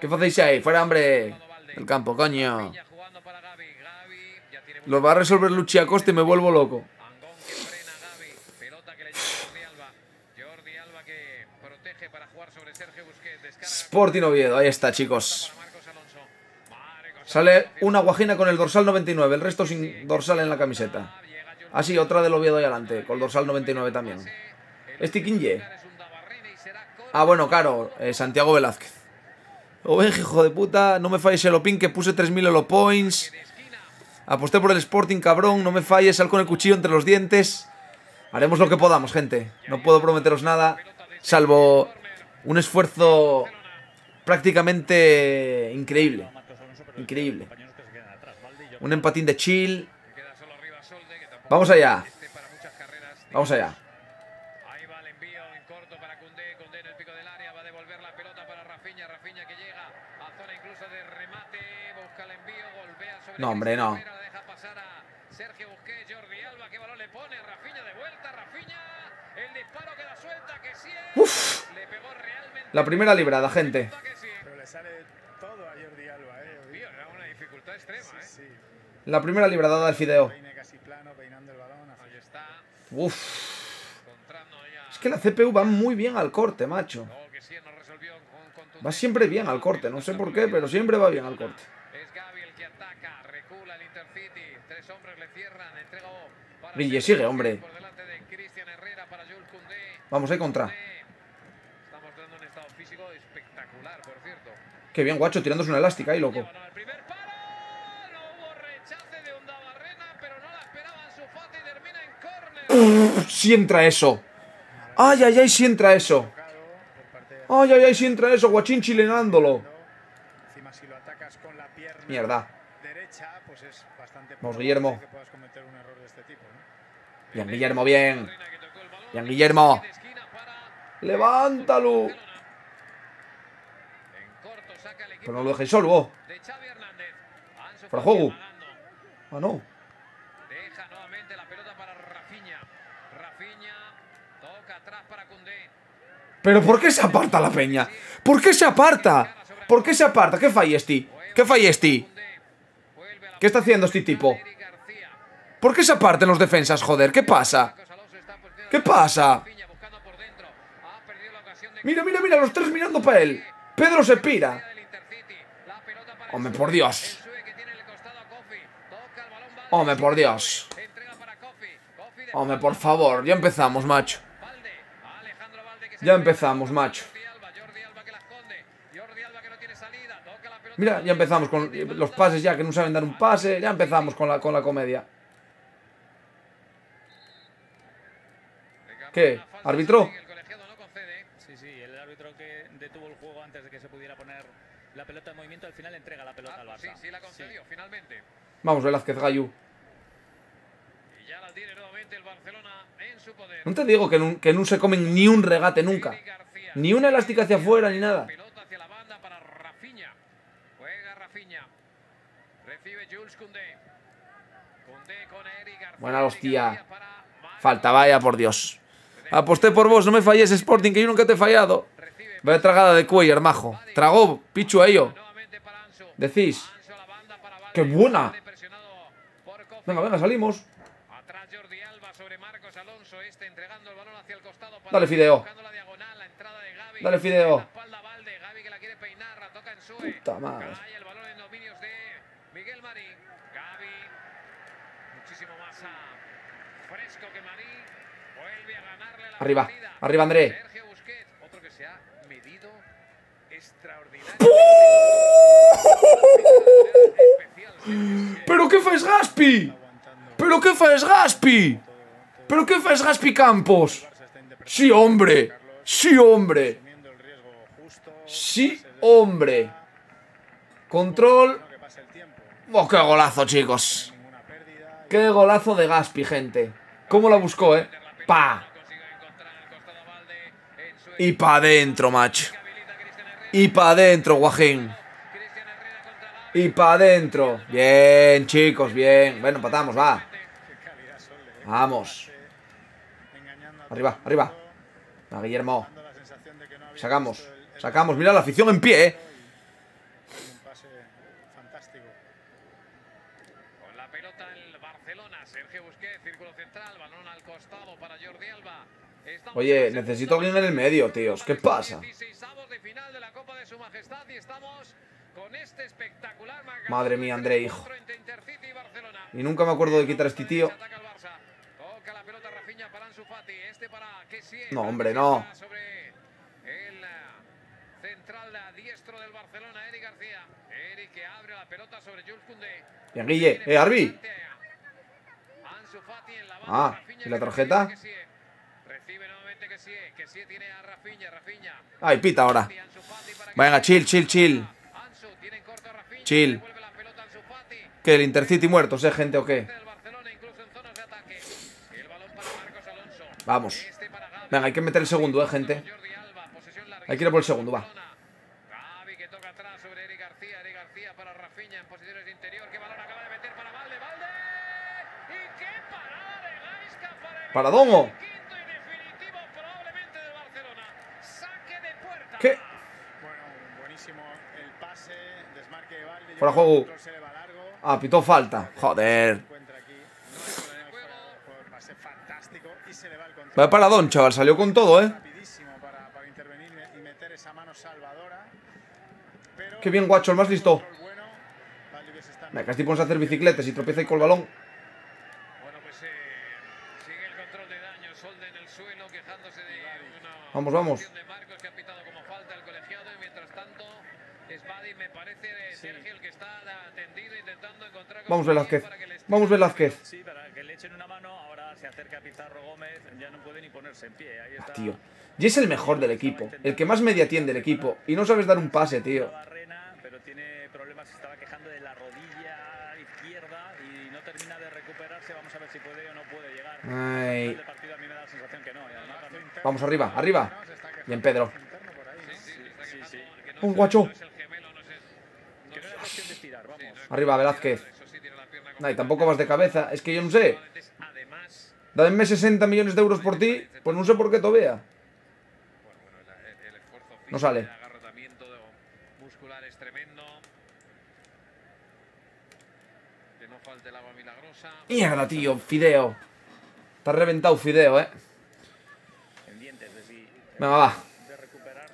¿Qué hacéis ahí? Fuera, hombre. El campo, coño. Rafinha jugando para Gavi. Gavi ya tiene Lo va a resolver Luchi Acosta y me vuelvo loco. Angón que frena a Gavi. Pelota que le lleva Jordi Alba. Jordi Alba que protege para jugar sobre Sergio Busquets. Sporting Oviedo, ahí está, chicos. Sale una guajina con el dorsal 99, el resto sin dorsal en la camiseta. Así, otra del Oviedo ahí adelante, con el dorsal 99 también. ¿Este quién ye? es un Dabarrene y será corto. Ah, bueno, claro, eh, Santiago Velázquez. Oveja, hijo de puta, no me falles el Opin que puse 3000 Elo Points. Aposté por el Sporting, cabrón, no me falles, sal con el cuchillo entre los dientes. Haremos lo que podamos, gente. No puedo prometeros nada, salvo un esfuerzo prácticamente increíble. Increíble. Un empatín de chill. Vamos allá, vamos allá. No, hombre, no. Uf, la primera librada, gente. Que sí. Pero le sale todo a Jordi Alba, ¿eh? Hoy. Tío, era una dificultad extrema, ¿eh? Sí, sí. La primera librada del Fideo. Uf, es que la CPU va muy bien al corte, macho. Va siempre bien al corte, no sé por qué, pero siempre va bien al corte. Es Gaby el que ataca, recula el Intercity, tres hombres le cierran, entrega para Guille, Sergio sigue, hombre. Vamos ahí contra. Koundé Está mostrando un estado físico espectacular, por cierto. Qué bien, guacho, tirándose una elástica ahí, loco. Llevan al primer paro, no hubo rechace de Undabarrena, pero no la esperaban su fati y termina en Si entra eso. Ay, ay, ay, si entra eso. Ay, ay, ay, si entra eso, guachín chilenándolo. Mierda. Vamos, Guillermo. Bien, Guillermo, bien. Bien, Guillermo. para Levántalo. Pero no lo dejéis solo, Fuera Fati juego. Ah, no. Deja nuevamente la pelota para Rafinha. Rafinha toca atrás para Koundé. Pero ¿por qué se aparta la peña? ¿Por qué se aparta? ¿Por qué se aparta? ¿Qué falla este? ¿Qué falla este? ¿Qué está haciendo este tipo? ¿Por qué se apartan los defensas, joder? ¿Qué pasa? ¿Qué pasa? Mira, mira, mira, los tres mirando para él. Pedro se pira. Hombre, por Dios. Hombre, por Dios. Hombre, por favor, ya empezamos, macho. Valde. Alejandro Valde que se Ya empezamos, macho. Mira, ya empezamos con los pases ya, que no saben dar un pase. Ya empezamos con la, con la comedia. ¿Qué? ¿Árbitro? Sí, sí, el árbitro que detuvo el juego antes de que se pudiera poner la pelota en movimiento, al final entrega la pelota al Barça. sí, sí la concedió, finalmente. Vamos, Velázquez Gallu. Y ya la tiene nuevamente el Barcelona en su poder. No te digo que no, que no se comen ni un regate nunca. Ni una elástica hacia afuera, ni nada. Buena hostia. Falta, vaya por Dios. Aposté por vos, no me falles Sporting, que yo nunca te he fallado. Vaya tragada de cuello, majo. Tragó, pichu a ello. Decís. ¡Qué buena! Venga, venga, salimos. La toca en Sue. Puta madre. Arriba, arriba, André. Sergio Busquets, otro que se ha medido extraordinario. Especial, Sergio. ¿Pero qué fes Gaspi? ¿Pero qué fes Gaspi? ¿Pero qué fes Gaspi Campos? Sí, hombre. Sí, hombre. Sí, hombre. Control. Oh, qué golazo, chicos. Qué golazo de Gaspi, gente. ¿Cómo la buscó, eh? Pa. Y pa' adentro, macho. Y pa' adentro, Guajín. Y pa' adentro. Bien, chicos, bien. Bueno, empatamos, va. Vamos. A Arriba, arriba. Va, Guillermo. Sacamos. Sacamos. Mira la afición en pie, eh. Oye, necesito alguien en el medio, tíos. ¿Qué pasa? 16avos de final de la Copa de Su Majestad y estamos con este Madre mía, André, hijo. 3-4 entre Intercity y Barcelona. Y nunca me acuerdo de quitar a este tío. Sobre Jules Koundé. Bien, Guille. Eh, Arbi. Ah, ¿y la tarjeta? Ay, pita ahora. Venga, chill, chill, chill. Chill. ¿Que el Intercity muertos, eh, gente, o qué? del Barcelona, incluso en zonas de ataque. El balón para Marcos Alonso. Vamos. Venga, hay que meter el segundo, eh, gente. Hay que ir por el segundo, va. Para interior. Qué. Fuera juego. Ah, pitó falta. Joder. Encuentra aquí. Fue un pase fantástico y se le va paradón, chaval. Salió con todo, eh. Y Qué bien, guacho, el más listo. Venga, este pones a hacer bicicletas y tropieza ahí con el balón. Pues eh, sigue el control de daño. Solde en el suelo quejándose de una Vamos, vamos. y me Vamos, Velázquez. Vamos, Velázquez. Sí, para que le echen una mano, se acerca Pizarro Gómez, ya no puede ni ponerse en pie. Ahí está. Tío. Y es el mejor del equipo. El que más media tiene del equipo. Y no sabes dar un pase, tío. Barrena, pero tiene problemas, se estaba quejando de la rodilla izquierda y no termina de recuperarse. Vamos a ver si puede o no puede llegar. Ay. El partido a mí me da la sensación que no. Y además también- Vamos arriba, arriba. Bien, Pedro. Un guacho. Arriba, Velázquez. Eso sí, tiene la pierna Nah, y tampoco vas de cabeza. Es que yo no sé. Dame 60 millones de euros por ti. Pues no sé por qué todavía. No sale. Mierda, tío. Fideo. Has reventado Fideo, eh. Venga, va.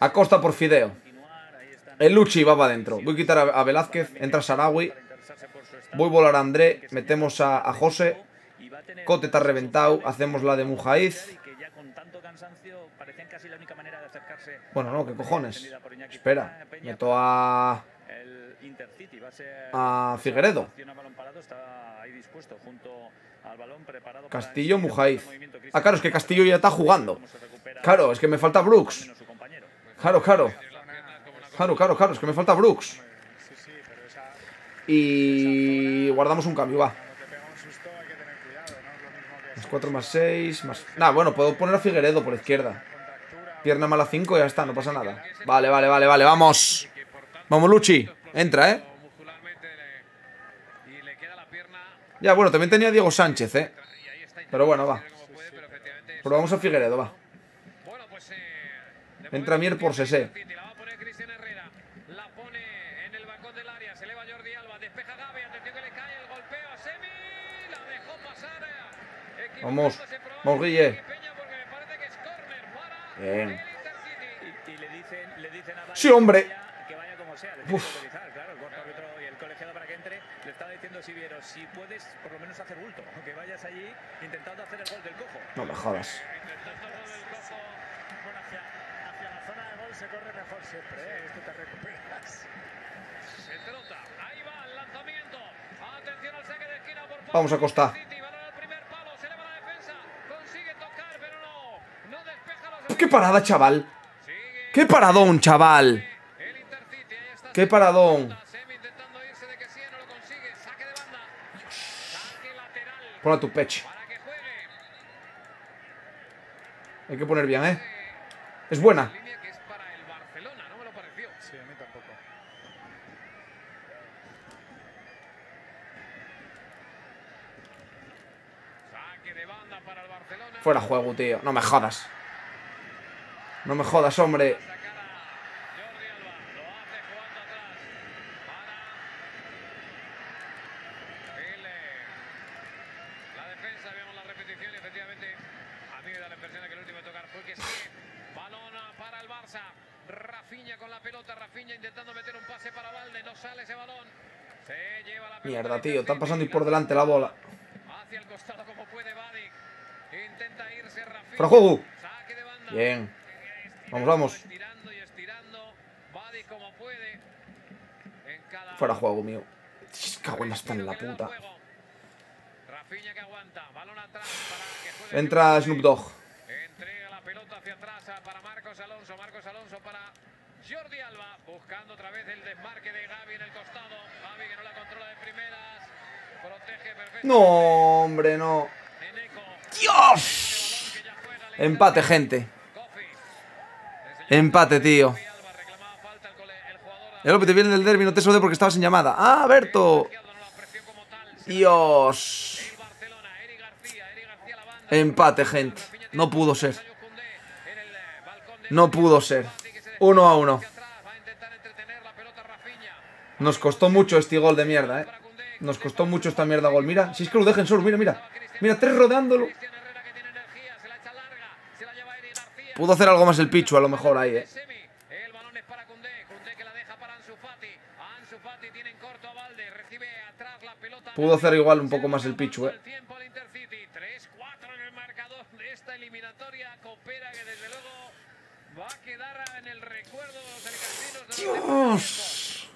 Acosta por Fideo. El Luchi va para adentro. Voy a quitar a, Velázquez. Entra Sarawi. Voy a volar a André. Metemos a, a José. Cote te ha reventado. Hacemos la de Mujaiz. Bueno, no, ¿qué cojones? Espera. Meto a. a Figueredo. está Castillo, Mujaiz. Ah, claro, es que Castillo ya está jugando. Claro, es que me falta Brooks. Claro, claro. Claro, claro, claro. Es que me falta Brooks. Y guardamos un cambio, va. cuando te pega un susto hay que tener cuidado, ¿no? Es lo mismo que Más 4 más 6, más... Nah, bueno, puedo poner a Figueredo por izquierda. Pierna mala 5 y ya está, no pasa nada. Vale, vale, vale, vale, vamos. Vamos, Luchi. Entra, eh. Ya, bueno, también tenía Diego Sánchez, eh. Pero bueno, va. vamos a Figueredo, va. Entra Mier por tiene árbitro y el colegiado para que entre, le estaba diciendo Siviero, si puedes por lo menos hacer bulto, que vayas allí intentando hacer el gol del cojo. No me jodas. Intentando gol del cojo. Bueno, hacia, hacia la zona de gol se corre mejor siempre, ¿eh? Esto te recuperas. Se trota. Ahí va el lanzamiento. Atención al saque de esquina por parte Vamos a Costa. del City. Balón al primer palo. Se eleva la defensa. Consigue tocar, pero no. No despeja los ¡Qué parada, chaval! ¡Qué paradón, chaval! ¡Qué paradón! Pon a tu pecho. Hay que poner bien, eh. Es buena. Fuera juego, tío. No me jodas. No me jodas, hombre. Mierda, tío. Están pasando y por delante la bola. Hacia el costado como puede. Intenta irse. Bien. Vamos, vamos. Fuera juego, mío. Cago en la en la puta. Entra Snoop Dogg. Entrega la pelota hacia atrás para Marcos Alonso. Marcos Alonso para Jordi Alba. Buscando otra vez el desmarque de Gaby en el costado. Gaby que no la controla de primeras. Protege perfectamente. No, hombre, no. ¡Dios! La Empate, gente. Empate, tío. El, te viene del derbi, no te saludé porque estabas en llamada. ¡Ah, Berto! Dios. Empate, gente. No pudo ser. No pudo ser. Uno a uno. Nos costó mucho este gol de mierda, eh. Nos costó mucho esta mierda gol. Mira, si es que lo dejen solo, mira, mira. Mira, tres rodeándolo. Cristian Herrera que tiene energía, se la echa larga, se la lleva Eric García. Pudo hacer algo más el Pichu, a lo mejor ahí, eh. Semi, el balón es para Koundé, Koundé que la deja para Ansu Fati. Ansu Fati tiene en corto a Valde, recibe atrás la pelota. Pudo hacer igual un poco más el Pichu, eh. El tiempo al Intercity, 3-4 en el marcador de esta eliminatoria. Coopera que desde luego va a quedar en el recuerdo de los alicantinos. de los Dios.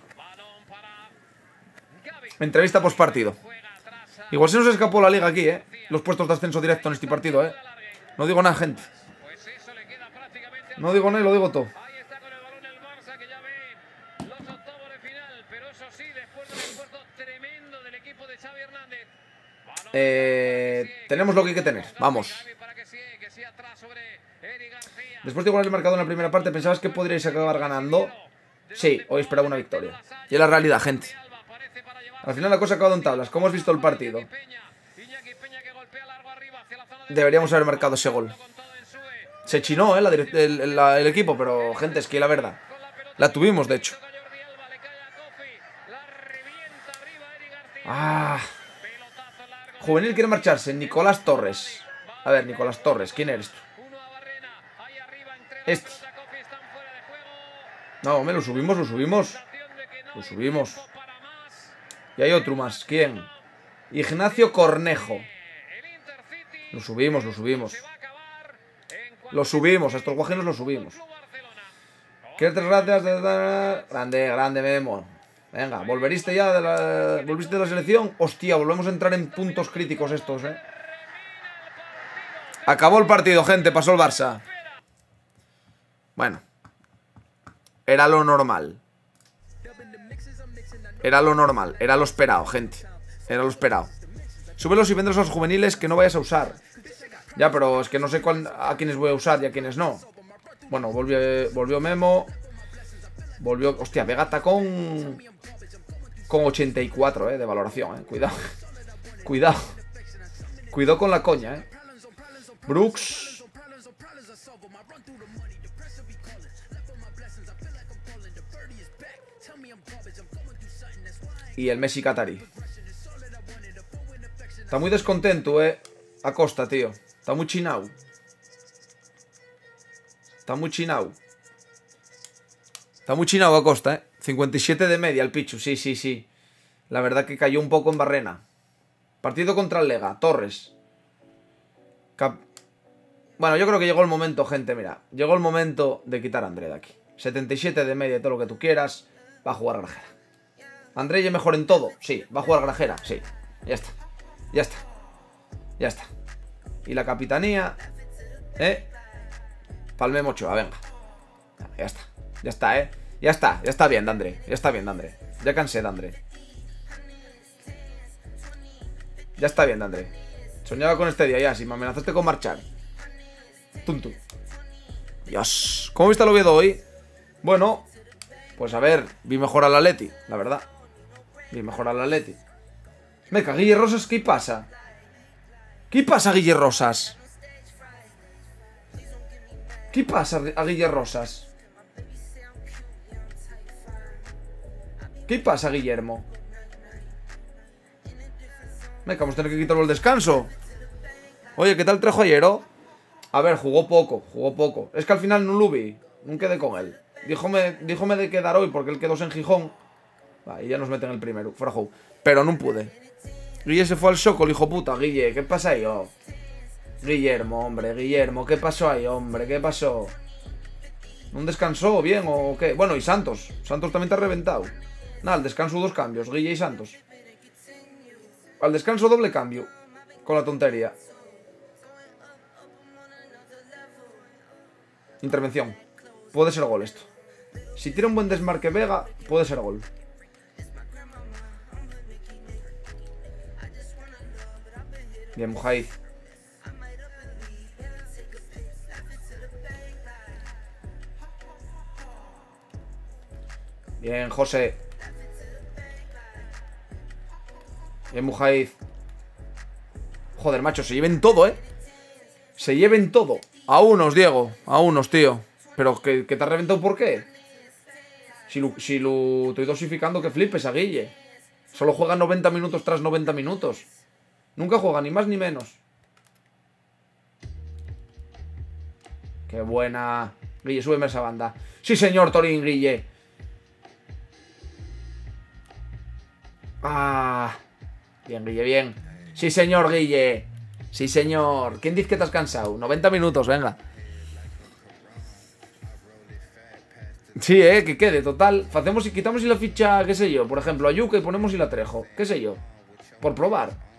Entrevista post partido. Igual se nos escapó la liga aquí, eh. Los puestos de ascenso directo en este partido, eh. No digo nada, gente. Pues eso le queda prácticamente al No digo nada lo digo todo. Ahí está con el balón el Barça que ya ve los octavos de final, pero eso sí, después del esfuerzo tremendo del equipo de Xavi Hernández. Eh, tenemos lo que hay que tener. Vamos. Después de igualar el marcador en la primera parte, ¿pensabas que podríais acabar ganando? Sí, hoy esperaba una victoria. Y es la realidad, gente. Al final la cosa ha acabado en tablas. ¿Cómo has visto el partido? Deberíamos haber marcado ese gol. Se chinó, eh, el, equipo, pero gente, es que la verdad. La tuvimos, de hecho. Ah, juvenil quiere marcharse. Nicolás Torres. A ver, Nicolás Torres, ¿quién eres tú? Este. No, hombre, lo subimos, lo subimos. Lo subimos. Y hay otro más. ¿Quién? Ignacio Cornejo. Lo subimos, lo subimos. se va a acabar en cuanto Lo subimos, a estos guajinos lo subimos. ¿Qué tres gracias? de- de- Grande, grande, Memo. Venga, ¿volveriste ya de la, ¿volviste de la selección? Hostia, volvemos a entrar en puntos críticos estos, eh. Acabó el partido, gente, pasó el Barça. Bueno. Era lo normal. Era lo normal, era lo esperado, gente. Era lo esperado. Súbelos y véndelos a los juveniles que no vayas a usar. Ya, pero es que no sé cuál, a quiénes voy a usar y a quiénes no. Bueno, volvió, volvió Memo. Volvió. Hostia, Vegata con. Con 84, eh, de valoración, eh. Cuidado. Cuidado. Cuidado con la coña, eh. Brooks. Y el Messi Qatari. Está muy descontento, eh. Acosta, tío. Está muy chinao. Está muy chinao. Está muy chinao Acosta, eh. 57 de media el Pichu, sí, sí, sí. La verdad que cayó un poco en barrena. Partido contra el Lega, Torres. Bueno, yo creo que llegó el momento, gente, mira. Llegó el momento de quitar a André de aquí. 77 de media todo lo que tú quieras. Va a jugar Grajera. André ya mejor en todo. Sí. Va a jugar Grajera. Sí. Ya está. Ya está. Ya está. Y la capitanía. ¿Eh? Palme Mochoa, venga. Ya está. Ya está, ¿eh? Ya está. Ya está bien, Dandre. Ya está bien, Dandre. Ya cansé, Dandre. Ya está bien, Dandre. Soñaba con este día ya, si me amenazaste con marchar. Tuntu. Dios. ¿Cómo viste el Oviedo hoy? Bueno, pues a ver, vi mejor al Atleti, la verdad. Vi mejor al Atleti. Meca, Guille Rosas, ¿qué pasa? ¿Qué pasa, Guille Rosas? ¿Qué pasa a Guille Rosas? ¿Qué pasa, Guillermo? Meca, vamos a tener que quitarlo el descanso. Oye, ¿qué tal Trejo ayer, oh? A ver, jugó poco, jugó poco. Es que al final no lo vi, no quedé con él. Díjome, díjome de quedar hoy porque él quedó en Gijón. y ya nos meten el primero. Pero no pude. Guille se fue al shock, el hijo puta. Guille, ¿qué pasa ahí, oh? Guillermo, hombre, Guillermo, ¿qué pasó ahí, hombre? ¿Qué pasó? ¿No descansó bien o qué? Bueno, y Santos. Santos también te ha reventado. Nada, al descanso dos cambios, Guille y Santos. Al descanso doble cambio. Con la tontería. Intervención. Puede ser gol esto. Si tiene un buen desmarque Vega, puede ser gol. Bien, Mujaiz. Bien, José. Bien, Mujaiz. Joder, macho, se lleven todo, ¿eh? Se lleven todo. A unos, Diego. A unos, tío. Pero que, te ha reventado, ¿por qué? Si lo, si lo estoy dosificando, que flipes a Guille. Solo juega 90 minutos tras 90 minutos. Nunca juega ni más ni menos. Qué buena. Guille, súbeme esa banda. Sí, señor Torín, Guille. Ah. Bien, Guille, bien. Sí, señor Guille. Sí, señor. ¿Quién dice que te has cansado? 90 minutos, venga. Sí, eh, que quede, total. Hacemos y quitamos y la ficha, qué sé yo. Por ejemplo, a Yuka y ponemos y la Trejo. Qué sé yo. Por probar.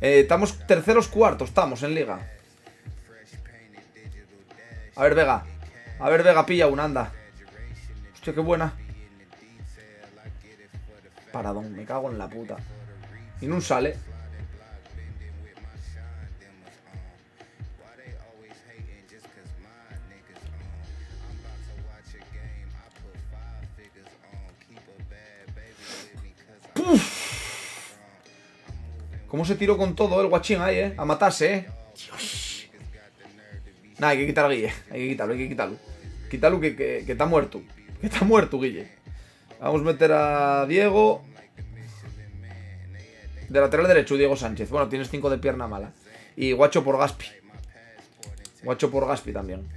Eh, estamos terceros cuartos, estamos en liga. A ver, Vega. A ver, Vega, pilla una, anda. Hostia, qué buena. Paradón, me cago en la puta. Y no sale. ¿Cómo se tiró con todo el guachín ahí, eh? A matarse, eh. Dios. Hay que quitar a Guille. Hay que quitarlo, hay que quitarlo. Quítalo que, que, que está muerto. Que está muerto, Guille. Vamos a meter a Diego. De lateral derecho, Diego Sánchez. Bueno, tienes 5 de pierna mala. Y Guacho por Gaspi. Guacho por Gaspi también.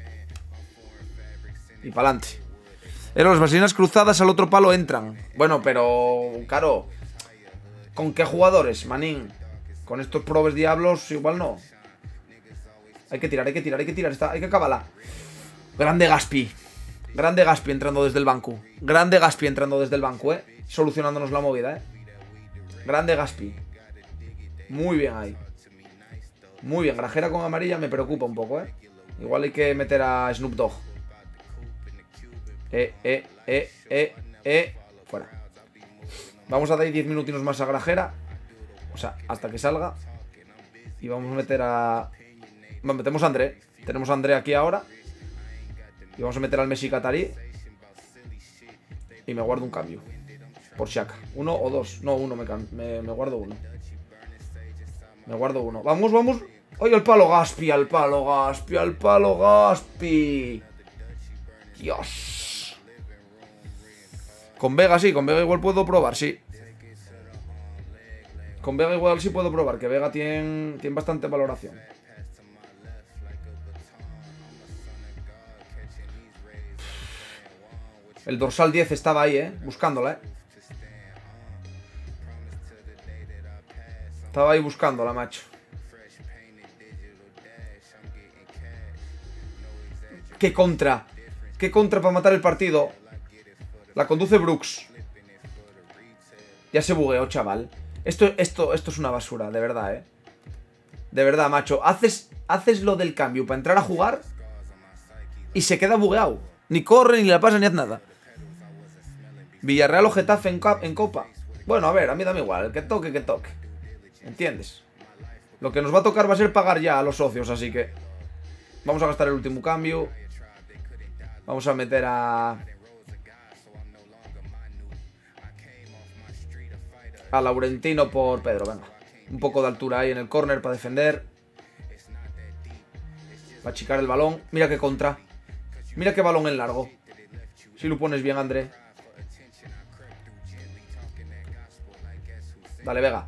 Y pa'lante. Pero las vasellinas cruzadas al otro palo entran. Bueno, pero... Claro. ¿Con qué jugadores, manín? Con estos probes diablos igual no. Hay que tirar, hay que tirar, hay que tirar. hay que acabarla. Grande Gaspi. Grande Gaspi entrando desde el banco. Grande Gaspi entrando desde el banco, eh. Solucionándonos la movida, eh. Grande Gaspi. Muy bien ahí. Muy bien. Grajera con amarilla me preocupa un poco, eh. Igual hay que meter a Snoop Dogg. Eh, eh, eh, eh, eh. Fuera. Vamos a dar 10 minutinos más a Grajera. O sea, hasta que salga. Y vamos a meter a... Bueno, metemos a André. Tenemos a André aquí ahora. Y vamos a meter al Messi Qatarí. Y me guardo un cambio. Por Shaka. Uno o dos. No, uno me, me, guardo uno. Me guardo uno. Vamos, vamos. ¡Ay, al palo Gaspi! Al palo Gaspi, al palo Gaspi. Dios. Con Vega sí, con Vega igual puedo probar, sí. Con Vega igual sí puedo probar, que Vega tiene, tiene bastante valoración. El dorsal 10 estaba ahí, ¿eh? Buscándola, ¿eh? Estaba ahí buscándola, macho. ¡Qué contra! ¡Qué contra para matar el partido! La conduce Brooks. Ya se bugueó, chaval. Esto, esto, esto es una basura, de verdad, ¿eh? De verdad, macho. Haces, haces lo del cambio para entrar a jugar y se queda bugueado. Ni corre, ni la pasa, ni hace nada. Villarreal o Getafe en, en Copa. Bueno, a ver, a mí dame igual. Que toque, que toque. ¿Entiendes? Lo que nos va a tocar va a ser pagar ya a los socios, así que... Vamos a gastar el último cambio. Vamos a meter a... a Laurentino por Pedro, venga. Un poco de altura ahí en el córner para defender. Para achicar el balón. Mira qué contra. Mira qué balón en largo. Si lo pones bien, André. Dale, Vega.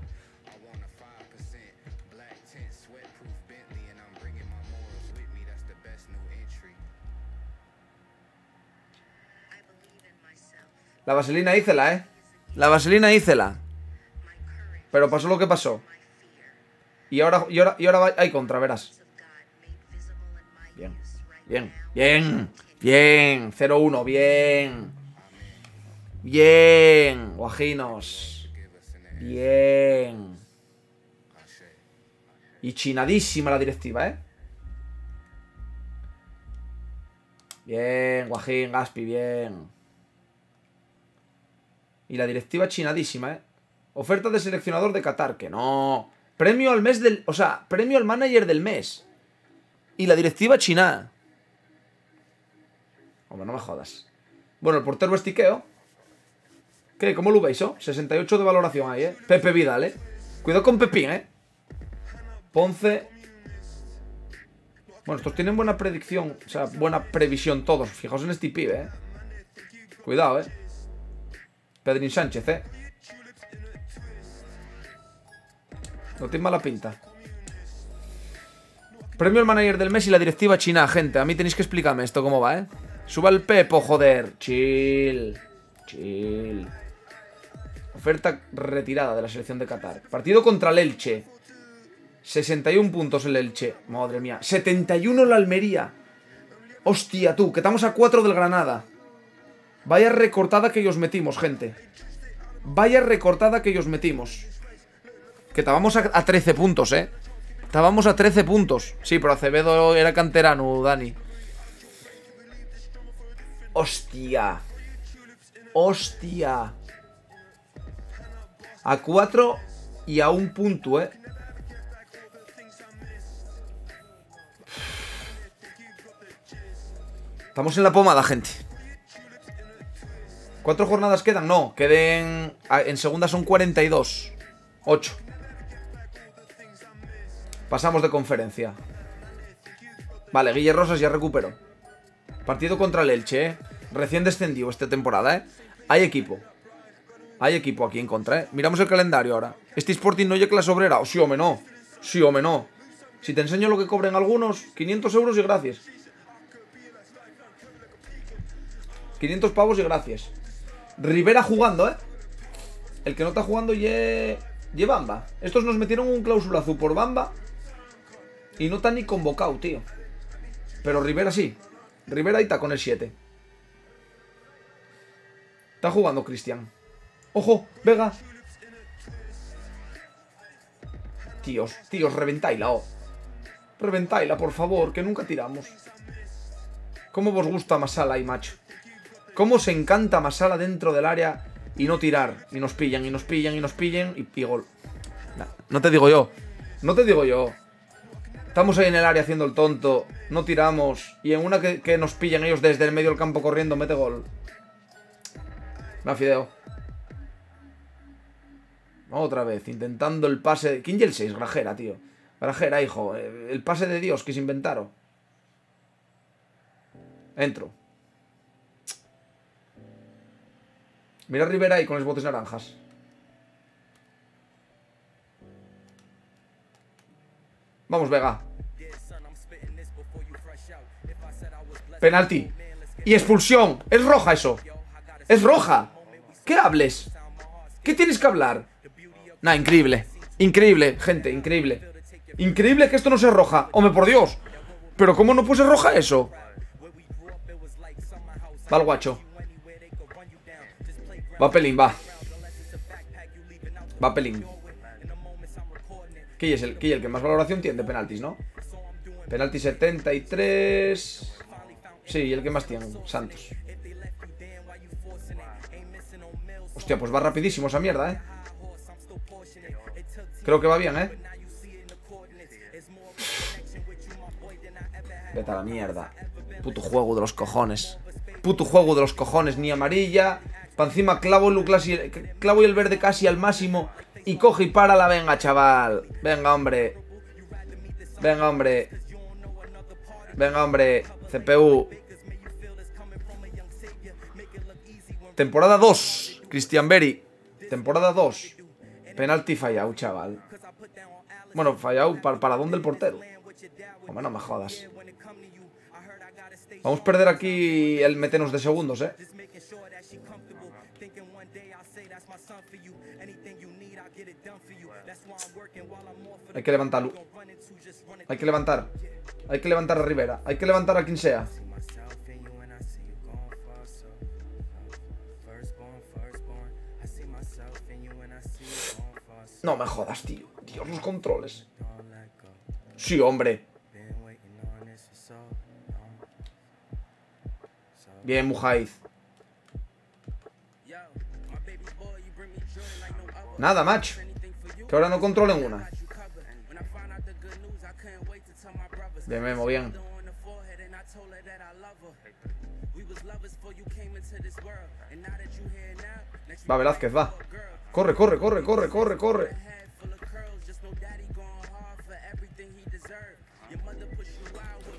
La vaselina dícela, ¿eh? La vaselina dícela. Pero pasó lo que pasó. Y ahora, y ahora, y ahora hay contra, verás. Bien, bien, bien, bien. 0-1, bien. Bien, guajinos. Bien. Y chinadísima la directiva, ¿eh? Bien, Guajín, Gaspi, bien. Y la directiva chinadísima, ¿eh? Oferta de seleccionador de Qatar, que no. Premio al mes del... O sea, premio al manager del mes. Y la directiva china. Hombre, no me jodas. Bueno, el portero es Tiqueo. ¿Qué? ¿Cómo lo veis, oh? 68 de valoración ahí, ¿eh? Pepe Vidal, ¿eh? Cuidado con Pepín, ¿eh? Ponce. Bueno, estos tienen buena predicción. O sea, buena previsión todos. Fijaos en este pibe, ¿eh? Cuidado, ¿eh? Pedrín Sánchez, ¿eh? No tiene mala pinta. Premio al manager del mes y la directiva china, gente. A mí tenéis que explicarme esto cómo va, ¿eh? Suba el Pepo, joder. Chill. Chill. Oferta retirada de la selección de Qatar. Partido contra el Elche. 61 puntos el Elche. Madre mía. 71 la Almería. Hostia, tú, que estamos a 4 del Granada. Vaya recortada que ellos metimos, gente. Vaya recortada que ellos metimos. Que estábamos a, a 13 puntos, ¿eh? Estábamos a 13 puntos. Sí, pero Acevedo era canterano, Dani. Hostia. Hostia. A 4 y a un punto, ¿eh? Estamos en la pomada, gente. ¿Cuatro jornadas quedan? No, queden... a- En segunda son 42. 8. Pasamos de conferencia. Vale, Guille Rosas ya recuperó. Partido contra el Elche, ¿eh? Recién descendido esta temporada, ¿eh? Hay equipo. Hay equipo aquí en contra, ¿eh? Miramos el calendario ahora. Este Sporting no llega clase obrera. O sí, o no. Sí, o no. Si te enseño lo que cobren algunos, 500 euros y gracias. 500 pavos y gracias. Rivera jugando, ¿eh? El que no está jugando ye Bamba. Estos nos metieron un clausulazo por Bamba. Y no está ni convocado, tío. Pero Rivera sí. Rivera ahí está con el 7. Está jugando Cristian. ¡Ojo! ¡Vega! Tíos, tíos, reventáila, oh. Reventáila, por favor, que nunca tiramos. ¿Cómo vos gusta Masala y macho? ¿Cómo se encanta Masala dentro del área y no tirar? Y nos pillan, y nos pillan, y nos pillan, y, y gol. No te digo yo. No te digo yo. Estamos ahí en el área haciendo el tonto, no tiramos, y en una que, nos pillan ellos desde el medio del campo corriendo, mete gol. Me fideo. Otra vez, intentando el pase. ¿Quién y el 6? Grajera, tío. Grajera, hijo. eh, El pase de Dios que se inventaron. Entro. Mira Rivera ahí con los botes naranjas. Vamos, Vega. Penalti. Y expulsión. Es roja eso. Es roja. ¿Qué hables? ¿Qué tienes que hablar? Nah, increíble. Increíble, gente, increíble. Increíble que esto no sea roja. Hombre, por Dios. Pero ¿cómo no puede ser roja eso? Va guacho. Va Pelín, va. Va Pelín. ¿Qué es el, qué es el que más valoración tiene de penaltis, no? Penalti 73. Sí, el que más tiene, Santos. Hostia, pues va rapidísimo esa mierda, ¿eh? Creo que va bien, ¿eh? Vete a la mierda. Puto juego de los cojones. Puto juego de los cojones. Ni amarilla. Pa' encima clavo el, clavo el verde casi al máximo. Y coge y para la venga, chaval. Venga, hombre. Venga, hombre. Venga, hombre. CPU. Temporada 2. Christian Berry. Temporada 2. Penalti fallado, chaval. Bueno, fallado para, para dónde el portero. Hombre, no me jodas. Vamos a perder aquí el metenos de segundos, ¿eh? Hay que levantarlo. Hay que levantar. Hay que levantar a Rivera. Hay que levantar a quien sea. No me jodas, tío. Dios, los controles. Sí, hombre. Bien, Mujaiz. Nada, macho. Que ahora no controlen una. Bien, Memo, bien. Va, Velázquez, va. Corre, corre, corre, corre, corre, corre.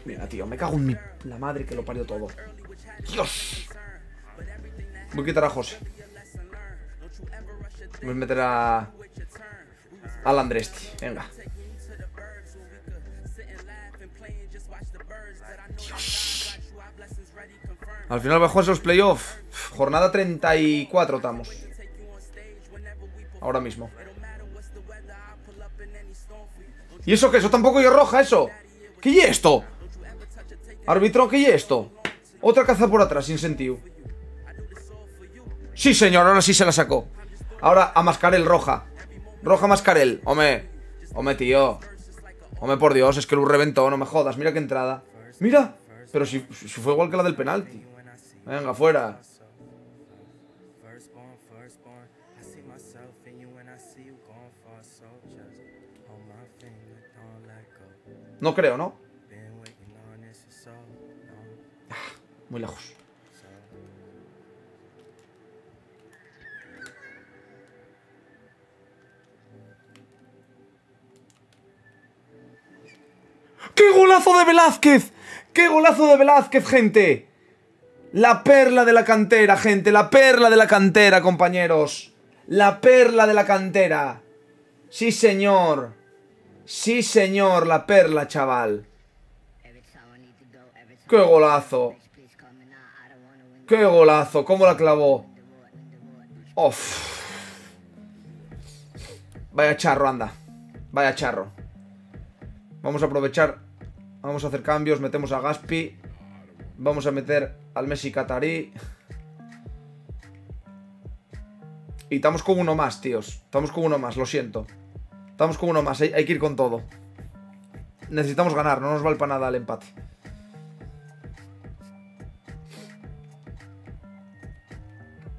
Mira, tío, me cago en mi... la madre que lo parió todo. ¡Dios! Voy a quitar a José. Voy a meter a... Al Andresti. Venga. Al final va a jugarse playoffs. Jornada 34 estamos. Ahora mismo. ¿Y eso qué? Eso tampoco es roja, eso. ¿Qué es esto? Árbitro, ¿qué es esto? Otra caza por atrás, sin sentido. Sí, señor, ahora sí se la sacó. Ahora a Mascarel roja. Roja Mascarel. Hombre. Hombre, tío. Hombre, por Dios, es que lo reventó, no me jodas. Mira qué entrada. Mira. Pero si, si fue igual que la del penalti. Venga, fuera. No creo, ¿no? Ah, Muy lejos. ¡Qué golazo de Velázquez! ¡Qué golazo de Velázquez, gente! La perla de la cantera, gente. La perla de la cantera, compañeros. La perla de la cantera. Sí, señor. Sí, señor. La perla, chaval. ¡Qué golazo! ¡Qué golazo! ¿Cómo la clavó? ¡Uf! Vaya charro, anda. Vaya charro. Vamos a aprovechar. Vamos a hacer cambios. Metemos a Gaspi. Vamos a meter al Messi Qatarí. Y estamos con uno más, tíos. Estamos con uno más, lo siento. Estamos con uno más. Hay, hay que ir con todo. Necesitamos ganar. No nos vale para nada el empate.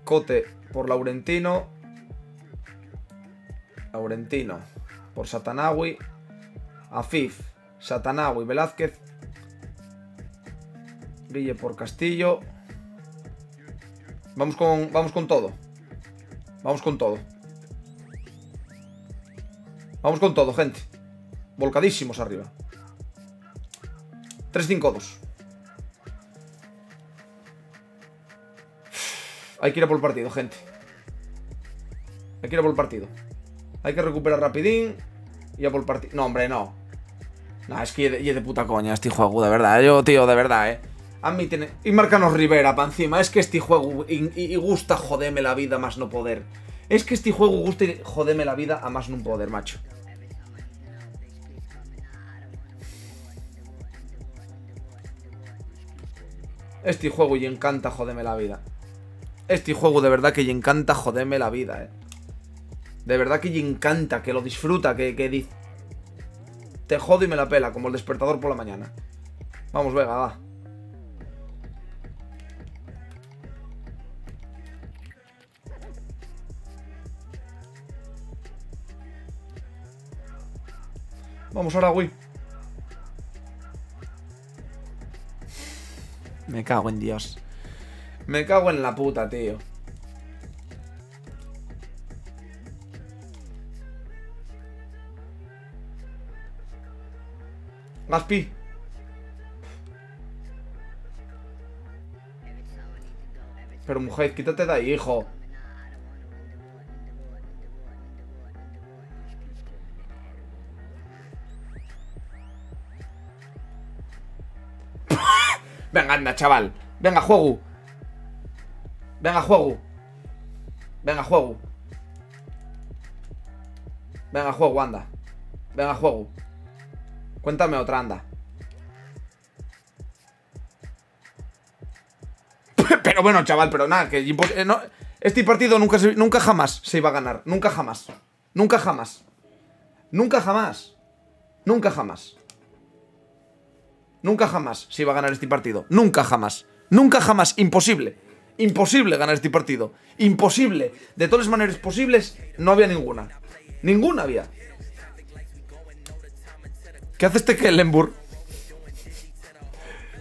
Cote por Laurentino. Laurentino por Satanawi. Afif, Satanawi, Velázquez. Guille por Castillo. Vamos con, vamos con todo. Vamos con todo. Vamos con todo, gente. Volcadísimos arriba. 3-5-2. Hay que ir a por el partido, gente. Hay que ir a por el partido. Hay que recuperar rapidín. Y a por el partido. No, hombre, no. No, es que y de, de puta coña este juego, de verdad. Yo, tío, de verdad, eh. A mí tiene... Y marcanos Rivera pa' encima. Es que este juego y, gusta jodeme la vida más no poder. Es que este juego gusta y jodeme la vida a más no poder, macho. Este juego y encanta jodeme la vida. Este juego de verdad que y encanta jodeme la vida, eh. De verdad que y encanta, que lo disfruta, que, que dice... Te jodo y me la pela, como el despertador por la mañana. Vamos, venga, va. Vamos ahora, güey. Me cago en Dios. Me cago en la puta, tío. Gaspi. Pero mujer, quítate de ahí, hijo. Venga, anda, chaval. Venga, juego. Venga, juego. Venga, juego. Venga, juego, anda. Venga, juego. Cuéntame otra, anda. Pero bueno, chaval, pero nada, que eh, no, este partido nunca, se- nunca jamás se iba a ganar. Nunca jamás. Nunca jamás. Nunca jamás. Nunca jamás. Nunca jamás se iba a ganar este partido. Nunca jamás. Nunca jamás. Imposible. Imposible ganar este partido. Imposible. De todas las maneras posibles, no había ninguna. Ninguna había. ¿Qué hace este Kellenburg?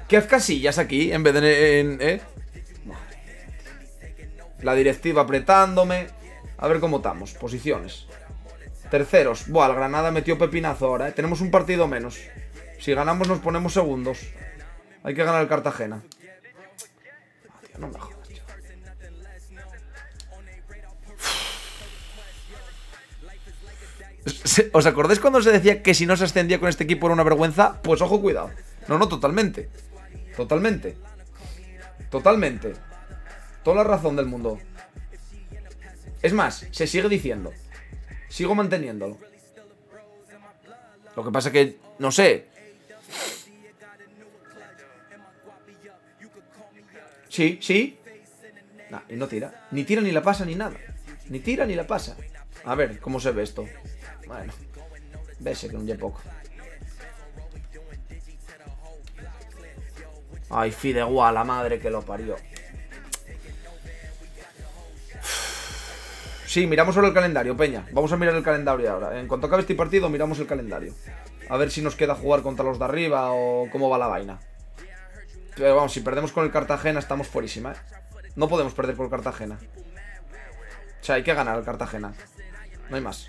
¿Qué hace Casillas aquí en vez de en, eh? La directiva apretándome. A ver cómo estamos. Posiciones. Terceros. Buah, el Granada metió pepinazo ahora, ¿eh? Tenemos un partido menos. Si ganamos nos ponemos segundos. Hay que ganar el Cartagena. No me jodas, tío. ¿Os acordáis cuando se decía que si no se ascendía con este equipo era una vergüenza? Pues ojo, cuidado. No, no, totalmente. Totalmente. Totalmente. Toda la razón del mundo. Es más, se sigue diciendo. Sigo manteniéndolo. Lo que pasa que, no sé. Sí, sí. Nah, y no tira. Ni tira ni la pasa ni nada. Ni tira ni la pasa. A ver, ¿cómo se ve esto? Bueno. Vese que un día poco. Ay, Fidegua, la madre que lo parió. Sí, miramos ahora el calendario, Peña. Vamos a mirar el calendario ahora. En cuanto acabe este partido, miramos el calendario. A ver si nos queda jugar contra los de arriba o cómo va la vaina. Pero vamos, si perdemos con el Cartagena, estamos fuerísima, ¿eh? No podemos perder con el Cartagena. O sea, hay que ganar al Cartagena. No hay más.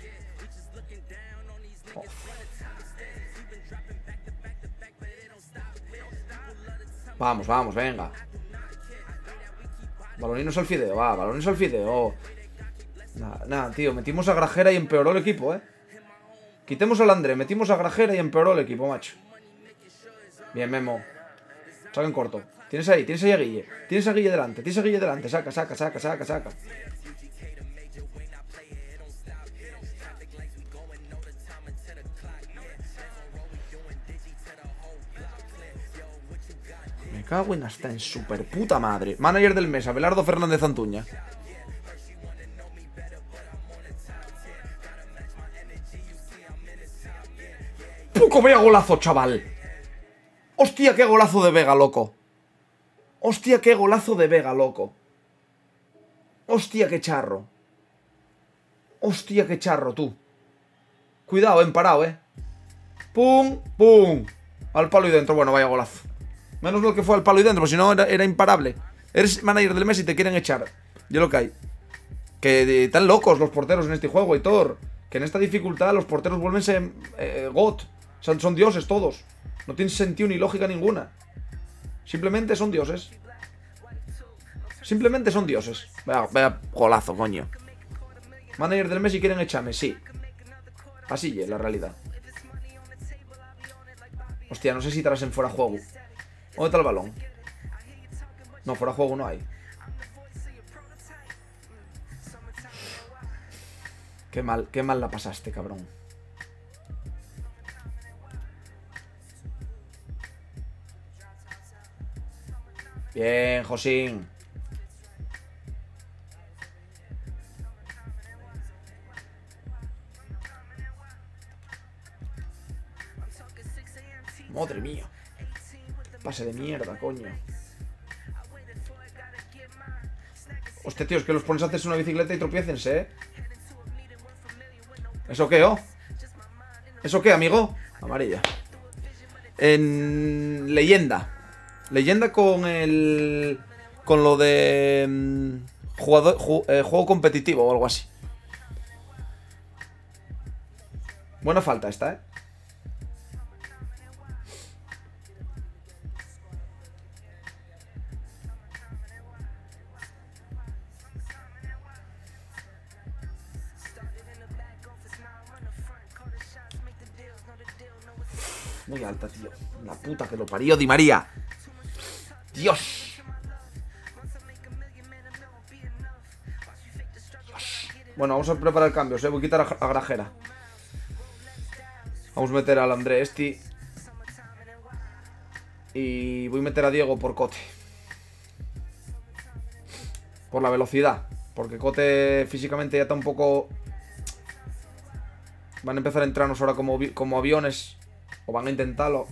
Vamos, vamos, venga. Baloninos al fideo, va, baloninos al fideo. Nada, tío, metimos a Grajera y empeoró el equipo, eh. Quitemos al André, metimos a Grajera y empeoró el equipo, macho. Bien, Memo. Saca en corto. Tienes ahí, tienes ahí a Guille. Tienes a Guille delante, tienes a Guille delante. Saca, saca, saca, saca, saca. Me cago en hasta en super puta madre. Manager del mes, Abelardo Fernández Antuña. ¡Poco vea golazo, chaval! ¡Hostia, qué golazo de Vega, loco! ¡Hostia, qué golazo de Vega, loco! ¡Hostia, qué charro! ¡Hostia, qué charro, tú! Cuidado, en parado, eh. ¡Pum! ¡Pum! Al palo y dentro. Bueno, vaya golazo. Menos mal que fue al palo y dentro, porque si no era, imparable. Eres manager del mes y te quieren echar. Yo lo que hay. Que están locos los porteros en este juego, Hitor. Que en esta dificultad los porteros vuelvense eh, God. Son, son dioses todos. No tiene sentido ni lógica ninguna. Simplemente son dioses. Simplemente son dioses. Vaya, vaya golazo, coño. Manager del mes y quieren echarme, sí. Así es la realidad. Hostia, no sé si tras en fuera juego. ¿Dónde está el balón? No, fuera juego no hay. Qué mal, qué mal la pasaste, cabrón. Bien, Josín. Madre mía. Pase de mierda, coño. Hostia, tío, es que los pones a hacerse una bicicleta y tropiécense, ¿eh? ¿Eso qué, oh? ¿Eso qué, amigo? Amarilla. En leyenda. Leyenda con el... Con lo de... mm, Jugador, ju- eh, juego competitivo o algo así. Buena falta esta, ¿eh? Muy alta, tío. La puta que lo parió, Di María. Dios. Bueno, vamos a preparar cambios, ¿eh? Voy a quitar a, a Grajera. Vamos a meter al André Esti. Y voy a meter a Diego por Cote. Por la velocidad. Porque Cote físicamente ya está un poco... Van a empezar a entrarnos ahora como, como aviones. O van a intentarlo.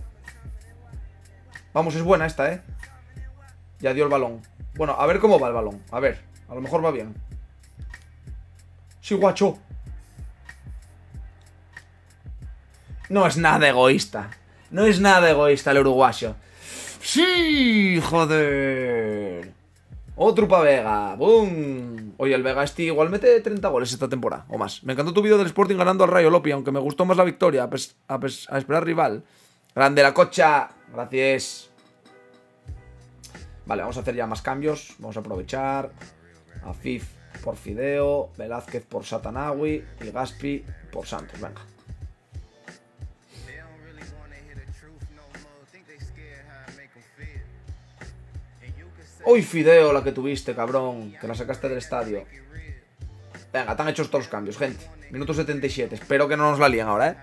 Vamos, es buena esta, ¿eh? Ya dio el balón. Bueno, a ver cómo va el balón. A ver, a lo mejor va bien. Sí, guacho. No es nada egoísta. No es nada egoísta el uruguayo. Sí, joder. Otro pa Vega. ¡Bum! Oye, el Vega este igual mete 30 goles esta temporada o más. Me encantó tu vídeo del Sporting ganando al Rayo Lopi, aunque me gustó más la victoria a, a esperar rival. Grande la cocha. Gracias. Vale, vamos a hacer ya más cambios. Vamos a aprovechar. A Fif por Fideo, Velázquez por Satanawi y Gaspi por Santos. Venga. Uy, Fideo, la que tuviste, cabrón. Que la sacaste del estadio. Venga, están hechos todos los cambios, gente. Minuto 77. Espero que no nos la líen ahora, ¿eh?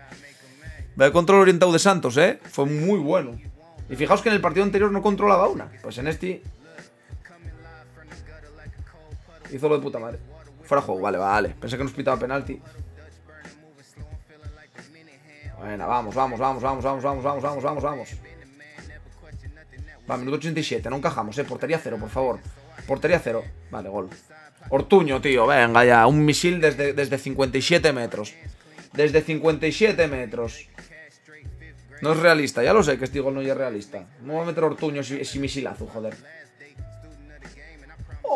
El control orientado de Santos, ¿eh? Fue muy bueno. Y fijaos que en el partido anterior no controlaba una. Pues en este... Hizo lo de puta madre. Fuera juego, vale, vale. Pensé que nos pitaba penalti. Bueno, vamos, vamos, vamos, vamos, vamos, vamos, vamos, vamos, vamos, vamos. Va, minuto 87, no encajamos, eh. Portería cero, por favor. Portería cero. Vale, gol. Ortuño, tío, venga ya. Un misil desde, desde 57 metros. Desde 57 metros. No es realista, ya lo sé que este gol no es realista. No voy a meter Ortuño ese misilazo, joder.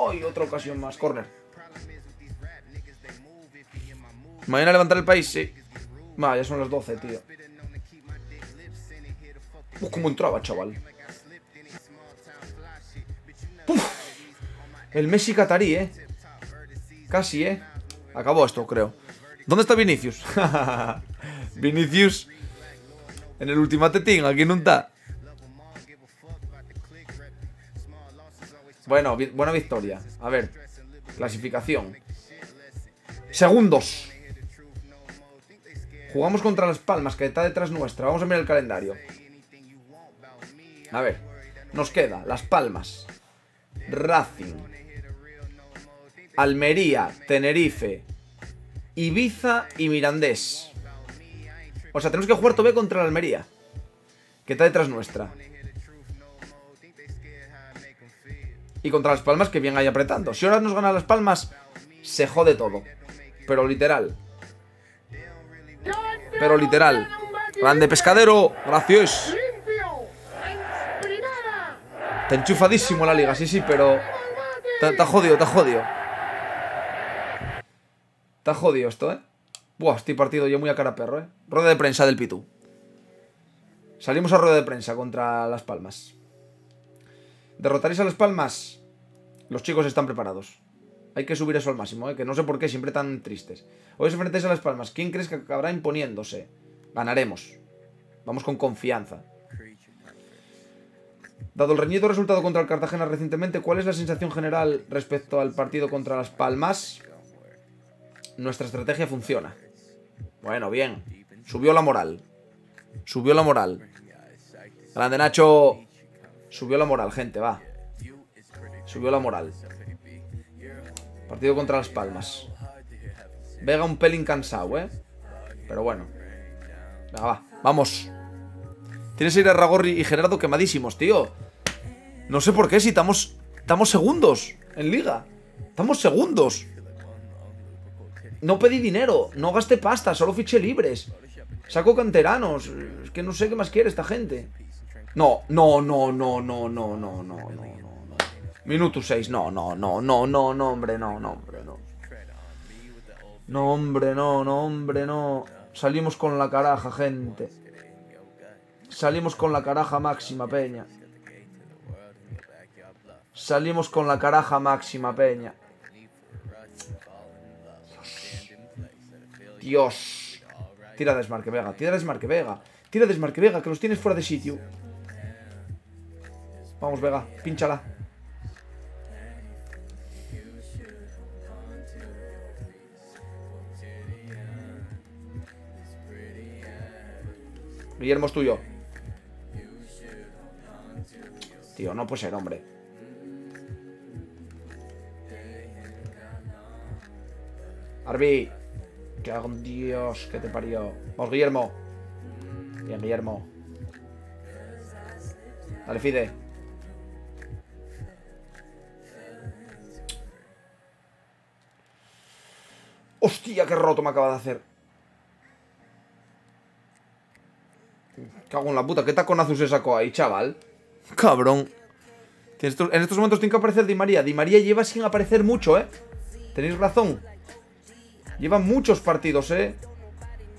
¡Ay, otra ocasión más! Corner. Mañana levantar el país, sí. Va, ya son las 12, tío. Uf, cómo entraba, chaval. El Messi catarí, eh. Casi, eh. Acabó esto, creo. ¿Dónde está Vinicius? Vinicius. En el Ultimate Team, aquí no está. Bueno, buena victoria. A ver, clasificación. Segundos. Jugamos contra Las Palmas, que está detrás nuestra. Vamos a mirar el calendario. A ver, nos queda Las Palmas, Racing, Almería, Tenerife, Ibiza y Mirandés. O sea, tenemos que jugar todavía contra la Almería, que está detrás nuestra. Y contra Las Palmas, que bien ahí apretando. Si ahora nos gana Las Palmas, se jode todo. Pero literal. Pero literal. Grande pescadero. Gracias. Está enchufadísimo la liga, sí, sí, pero. Está jodido, está jodido. Está jodido esto, ¿eh? Buah, este partido yo muy a cara perro, ¿eh? Rueda de prensa del Pitu. Salimos a rueda de prensa contra Las Palmas. ¿Derrotaréis a Las Palmas? Los chicos están preparados. Hay que subir eso al máximo, ¿eh? que no sé por qué siempre tan tristes. Hoy os enfrentáis a Las Palmas. ¿Quién crees que acabará imponiéndose? Ganaremos. Vamos con confianza. Dado el reñido resultado contra el Cartagena recientemente, ¿cuál es la sensación general respecto al partido contra Las Palmas? Nuestra estrategia funciona. Bueno, bien. Subió la moral. Subió la moral. Grande Nacho. Subió la moral, gente, va. Subió la moral. Partido contra Las Palmas. Vega un pelín cansado, ¿eh? Pero bueno. Venga, va. Vamos. Tienes a ir a Ragorri y Gerardo quemadísimos, tío. No sé por qué, si estamos, estamos segundos en liga. Estamos segundos. No pedí dinero, no gasté pasta, solo fiché libres. Saco canteranos. Es que no sé qué más quiere esta gente. No, no, no, no, no, no, no, no, no, no. Minuto 6, no, no, no, no, no, no, no, no, hombre, no. No, hombre, no, no, hombre, no. Salimos con la caraja, gente. Salimos con la caraja máxima, Peña. Salimos con la caraja máxima, Peña. Dios. Tira desmarque Vega, tira desmarque Vega. Tira desmarque Vega, que los tienes fuera de sitio. Vamos, Vega, pínchala. Guillermo es tuyo. Tío, no puede ser, hombre. Arbi. Dios que te parió. Vamos, Guillermo. Bien, Guillermo. Dale, Fide. Hostia, qué roto me acaba de hacer. Cago en la puta, ¿qué taconazo se sacó ahí, chaval? Cabrón. En estos, en estos momentos tiene que aparecer Di María. Di María lleva sin aparecer mucho, ¿eh? Tenéis razón. Lleva muchos partidos, ¿eh?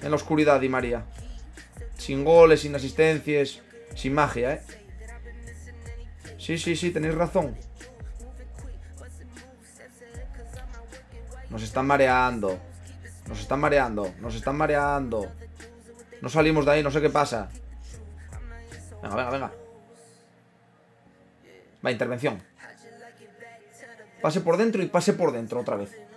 En la oscuridad, Di María. Sin goles, sin asistencias, sin magia, ¿eh? Sí, sí, sí, tenéis razón. Nos están mareando. Nos están mareando. Nos están mareando. No salimos de ahí, no sé qué pasa. Venga, venga, venga. Va, intervención. Pase por dentro y pase por dentro otra vez.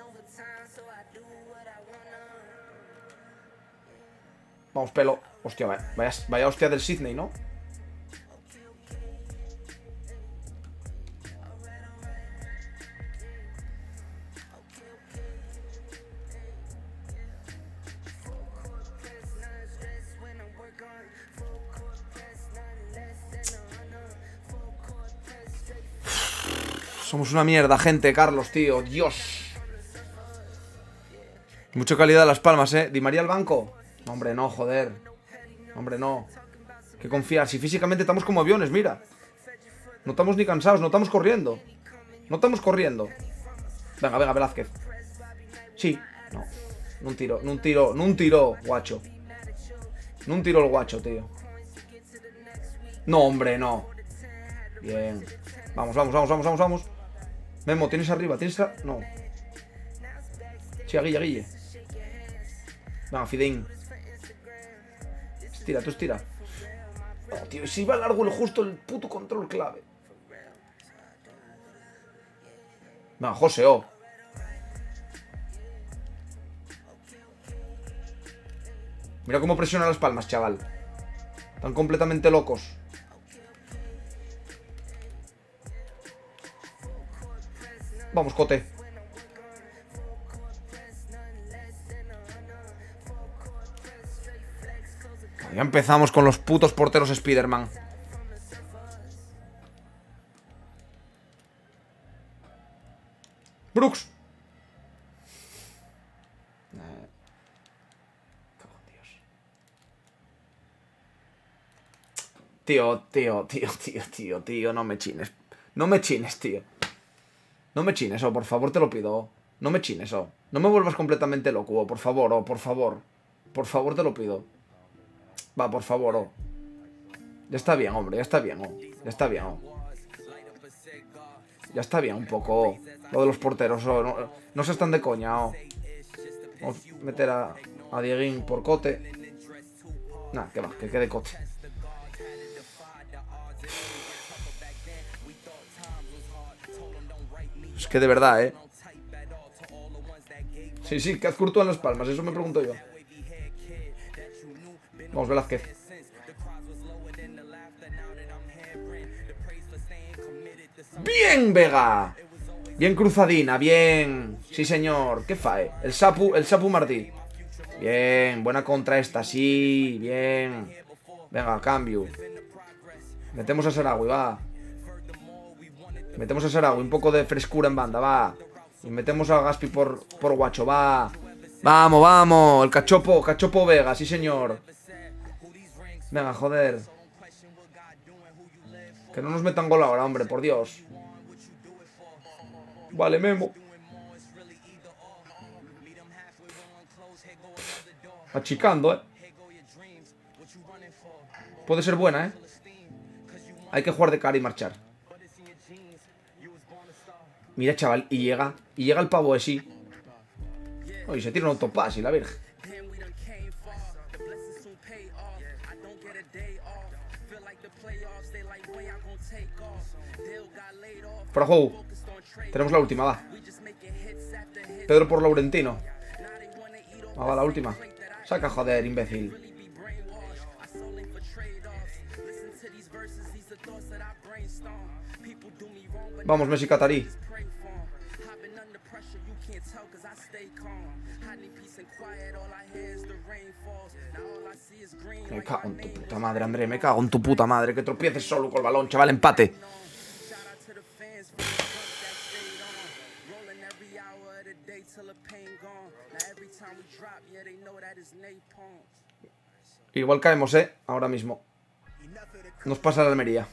Vamos, pelo. Hostia, vaya, vaya, hostia del Sydney, ¿no? Somos una mierda, gente, Carlos, tío. Dios. Mucha calidad las palmas, ¿eh? ¿Di María al banco? Hombre, no, joder. Hombre, no. Que confiar. Si físicamente estamos como aviones, mira. No estamos ni cansados, no estamos corriendo. No estamos corriendo. Venga, venga, Velázquez. Sí. No. No un tiro, no un tiro, no un tiro, guacho. No un tiro el guacho, tío. No, hombre, no. Bien. Vamos, vamos, vamos, vamos, vamos, vamos. Memo, tienes arriba, tienes a... No. Sí, a Guille, Guille. Venga, Fidein. Estira, tú estira. Oh, tío, si va largo el justo el puto control clave. Venga, José, oh. Mira cómo presiona las palmas, chaval. Están completamente locos. Vamos, Cote. Ya empezamos con los putos porteros Spider-Man. Brooks. Tío, tío, tío, tío, tío, tío, no me chines. No me chines, tío. No me chines, oh, por favor, te lo pido. No me chines, oh. No me vuelvas completamente loco, oh, por favor, oh, por favor. Por favor, te lo pido. Va, por favor, oh. Ya está bien, hombre, ya está bien, oh. Ya está bien, oh. Ya está bien un poco, oh. Lo de los porteros, oh. No, no se están de coña, oh. Vamos a meter a, a Dieguín por cote. Nah, que va, que quede cote. Es que de verdad, ¿eh? Sí, sí, que Courtois en las palmas, eso me pregunto yo. Vamos, Velázquez. ¡Bien, Vega! Bien cruzadina, bien. Sí, señor. ¿Qué fae? El Sapu, el Sapu Martí. Bien, buena contra esta, sí, bien. Venga, cambio. Metemos a Saragüe, va. Metemos a Saragüe, un poco de frescura en banda, va. Y metemos a Gaspi por, por guacho, va. Vamos, vamos. El cachopo, cachopo Vega, sí, señor. Venga, joder. Que no nos metan gol ahora, hombre, por Dios. Vale, Memo. Achicando, eh. Puede ser buena, eh. Hay que jugar de cara y marchar. Mira, chaval, y llega. Y llega el pavo así. Oh, y se tira un autopás y la virgen. Juego. Tenemos la última, va. Pedro por Laurentino. Va, va, la última. Saca, joder, imbécil. Vamos, Messi Catarí. Me cago en tu puta madre, André. Me cago en tu puta madre. Que tropieces solo con el balón, chaval. Empate. Igual caemos, eh. Ahora mismo. Nos pasa la Almería.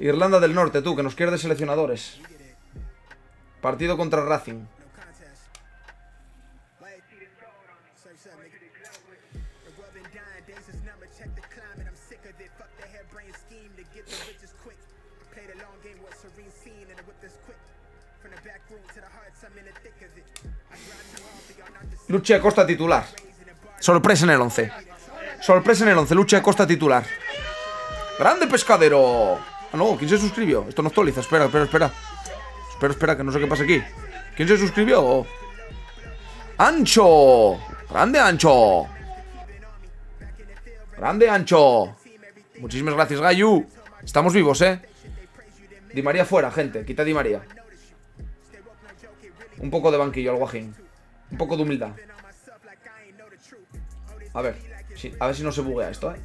Irlanda del Norte, tú, que nos quieres de seleccionadores. Partido contra Racing. Luche Acosta titular. Sorpresa en el 11. Sorpresa en el 11. Luche Acosta titular. Grande pescadero. Ah, no. ¿Quién se suscribió? Esto no actualiza. Espera, espera, espera. Espera, espera, que no sé qué pasa aquí. ¿Quién se suscribió? ¡Ancho! ¡Grande Ancho! ¡Grande Ancho! Muchísimas gracias, Gayu. Estamos vivos, ¿eh? Di María fuera, gente. Quita Di María. Un poco de banquillo al guajín. Un poco de humildad. A ver. a ver si no se buguea esto, ¿eh?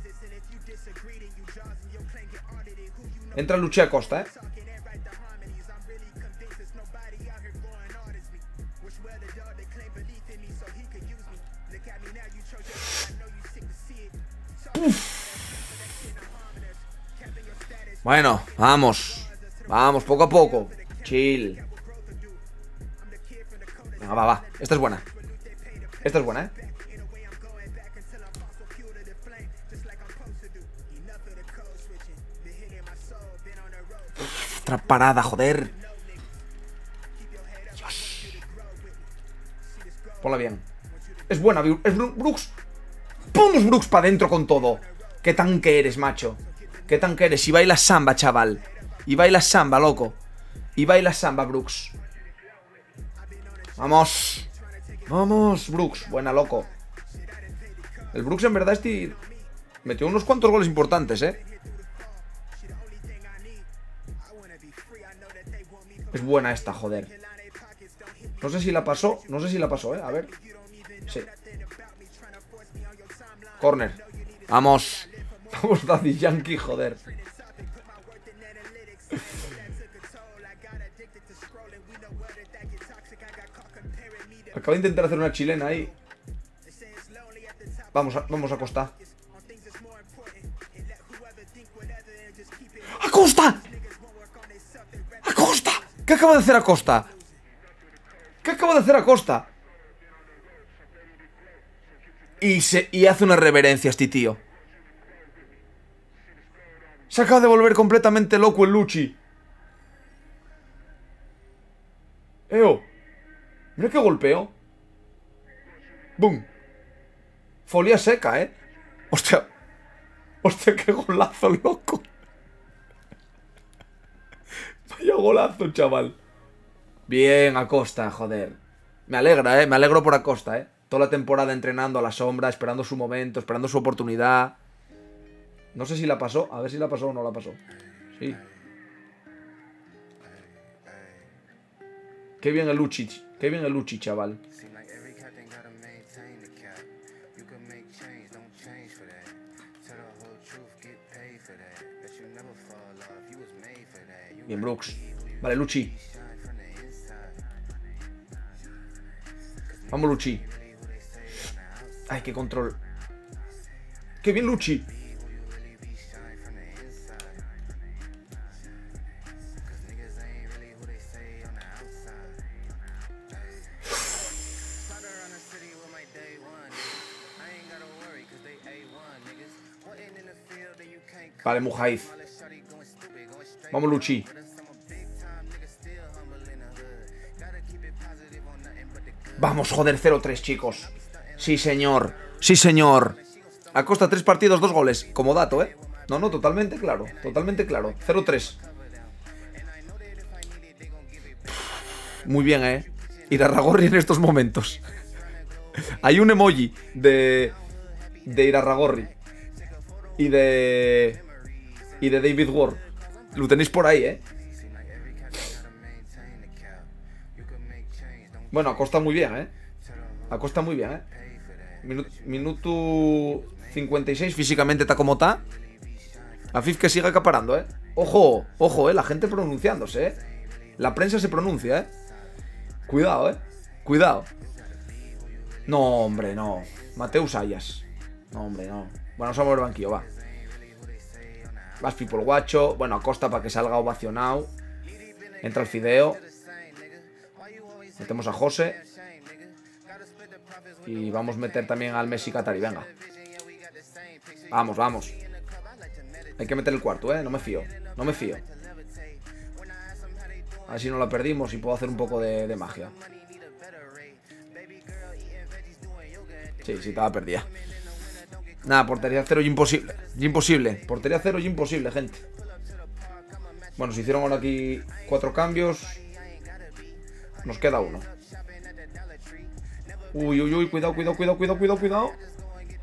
Entra Luche Acosta, ¿eh? Bueno, vamos. Vamos, poco a poco. Chill. Venga, va, va. Esta es buena. Esta es buena, ¿eh? Parada, joder. Dios. Bien. Es buena, es Brooks. ¡Pum! Brooks para adentro con todo. ¿Qué tanque eres, macho? ¿Qué tanque eres? Y baila samba, chaval. Y baila samba, loco. Y baila samba, Brooks. Vamos. Vamos, Brooks. Buena, loco. El Brooks en verdad este metió unos cuantos goles importantes, ¿eh? Es buena esta, joder. No sé si la pasó, no sé si la pasó, ¿eh? A ver. Sí. Corner. Vamos. Vamos, Daddy Yankee, joder. Acaba de intentar hacer una chilena ahí. Vamos a, vamos a Costa. ¡Acosta! ¡Acosta! ¿Qué acaba de hacer Acosta? ¿Qué acaba de hacer Acosta? Y, se, y hace una reverencia este tío. Se acaba de volver completamente loco el Luchi. Eo. Mira qué golpeo. ¡Bum! Folia seca, ¿eh? Hostia. Hostia, qué golazo, loco. Vaya golazo, chaval. Bien, Acosta, joder. Me alegra, ¿eh? Me alegro por Acosta, ¿eh? Toda la temporada entrenando a la sombra, esperando su momento, esperando su oportunidad. No sé si la pasó. A ver si la pasó o no la pasó. Sí. Qué bien el Luchi. Qué bien el Luchi, chaval. Bien, Brooks. Vale, Luchi. Vamos, Luchi. Ay, qué control. Qué bien, Luchi. Really be shine from the inside. Cause niggas ain't really who they say on the outside. Slaughter around the city with my day one. niggas. I ain't gotta worry cause they A1 niggas. Hunting in the field and you can't Vale, Mujaiz. Vamos, Luchi. Vamos, joder, 0-3, chicos. Sí, señor. Sí, señor. Acosta, tres partidos, dos goles. Como dato, ¿eh? No, no, totalmente claro. Totalmente claro. 0-3. Muy bien, ¿eh? Irarragorri en estos momentos. Hay un emoji de. de Irarragorri. Y de. Y de David Ward. Lo tenéis por ahí, ¿eh? Bueno, acosta muy bien, ¿eh? Acosta muy bien, ¿eh? Minu- minuto 56, físicamente está como está. Afif que sigue acaparando, ¿eh? Ojo, ojo, ¿eh? La gente pronunciándose, ¿eh? La prensa se pronuncia, ¿eh? Cuidado, ¿eh? Cuidado. No, hombre, no. Mateus Ayas. No, hombre, no. Bueno, vamos a mover el banquillo, va. Vas people guacho. Bueno, Acosta para que salga ovacionado. Entra el Fideo. Metemos a José. Y vamos a meter también al Messi Qatari, venga. Vamos, vamos. Hay que meter el cuarto, ¿eh? No me fío. No me fío. A si no la perdimos y puedo hacer un poco de, de magia. Sí, sí, estaba perdida. Nada, portería cero y imposible. Y imposible. Portería cero y imposible, gente. Bueno, se hicieron ahora aquí cuatro cambios. Nos queda uno. Uy, uy, uy, cuidado, cuidado, cuidado, cuidado, cuidado, cuidado.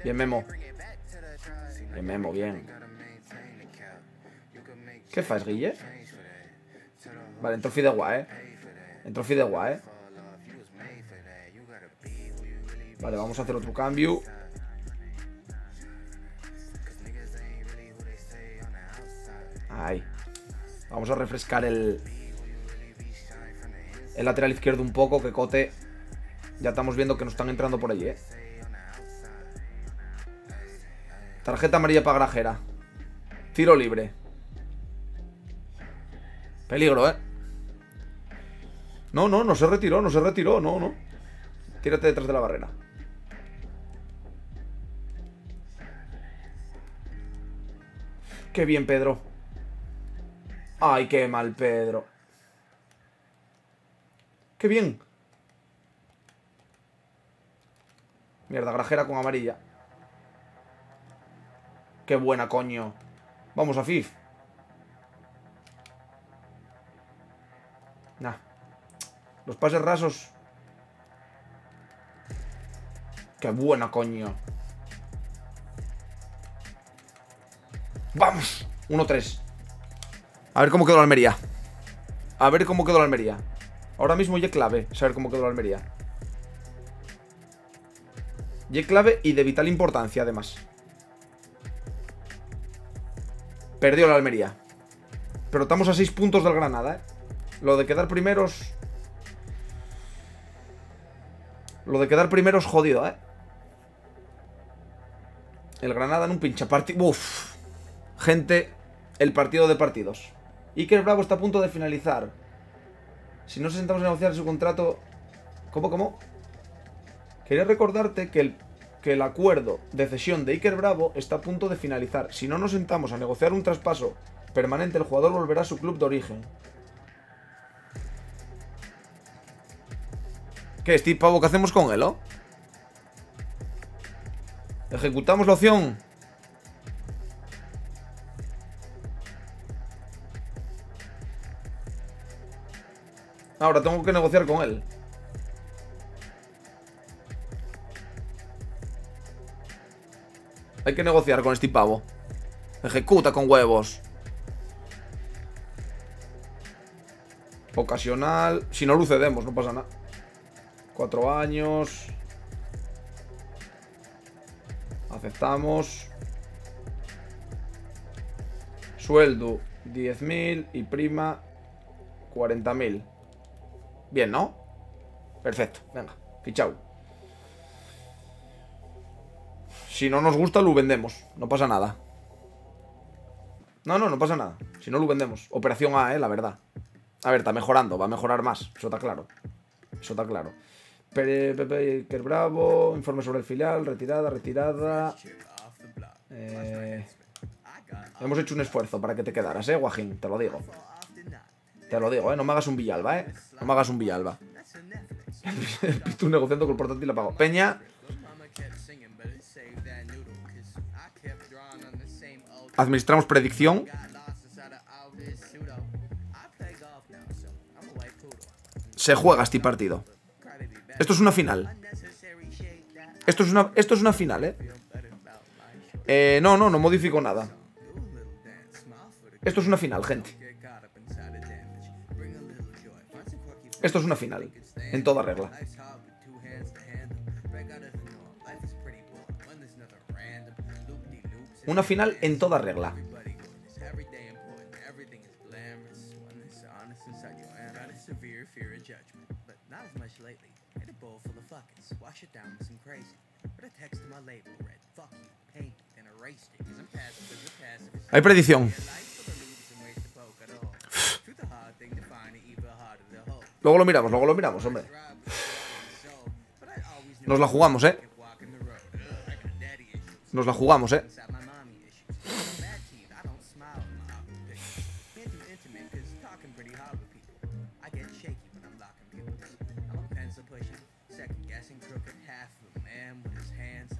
Bien, Memo. Bien, Memo, bien. ¿Qué fas, Guille? Vale, entró Fidegua, eh. Entró Fidegua, eh. Vale, vamos a hacer otro cambio. Ahí. Vamos a refrescar el... El lateral izquierdo un poco, que Cote... Ya estamos viendo que nos están entrando por allí, eh. Tarjeta amarilla para Grajera. Tiro libre. Peligro, eh. No, no, no se retiró, no se retiró, no, no. Tírate detrás de la barrera. Qué bien, Pedro. Ay, qué mal, Pedro. Qué bien. Mierda, grajera con amarilla. Qué buena, coño. Vamos a FIF. Nah. Los pases rasos. Qué buena, coño. Vamos. 1-3. A ver cómo quedó la Almería. A ver cómo quedó la Almería. Ahora mismo ya clave saber cómo quedó la Almería. Y clave y de vital importancia, además. Perdió la Almería. Pero estamos a 6 puntos del Granada, ¿eh? Lo de quedar primeros... Lo de quedar primeros jodido, ¿eh? El Granada en un pincha partido... Uf. Gente, el partido de partidos. Iker Bravo está a punto de finalizar. Si no nos sentamos a negociar su contrato... ¿Cómo, cómo? Quería recordarte que el, que el acuerdo de cesión de Iker Bravo está a punto de finalizar. Si no nos sentamos a negociar un traspaso permanente, el jugador volverá a su club de origen. ¿Qué, Steve Pavo? ¿Qué hacemos con él, oh? Ejecutamos la opción. Ahora tengo que negociar con él. Hay que negociar con este pavo. Ejecuta con huevos. Ocasional. Si no lo cedemos, no pasa nada. Cuatro años. Aceptamos. Sueldo 10.000 y prima 40.000. Bien, ¿no? Perfecto, venga, fichado. Si no nos gusta, lo vendemos. No pasa nada. No, no, no pasa nada. Si no, lo vendemos. Operación A, eh, la verdad. A ver, está mejorando, va a mejorar más. Eso está claro. Eso está claro. Pepe, Pepe Iker Bravo, informe sobre el filial, retirada, retirada. Eh, hemos hecho un esfuerzo para que te quedaras, eh, Guajín, te lo digo. Te lo digo, eh, no me hagas un Villalba, eh. No me hagas un Villalba. Tú negociando con el portátil la pago. Peña. Administramos predicción. se juega este partido. Esto es una final. Esto es una, esto es una final, ¿eh? Eh, no, no, no modifico nada. Esto es una final, gente. Esto es una final. En toda regla. Una final en toda regla. Hay predicción. Luego lo miramos, luego lo miramos, hombre. Nos la jugamos, ¿eh? Nos la jugamos, ¿eh?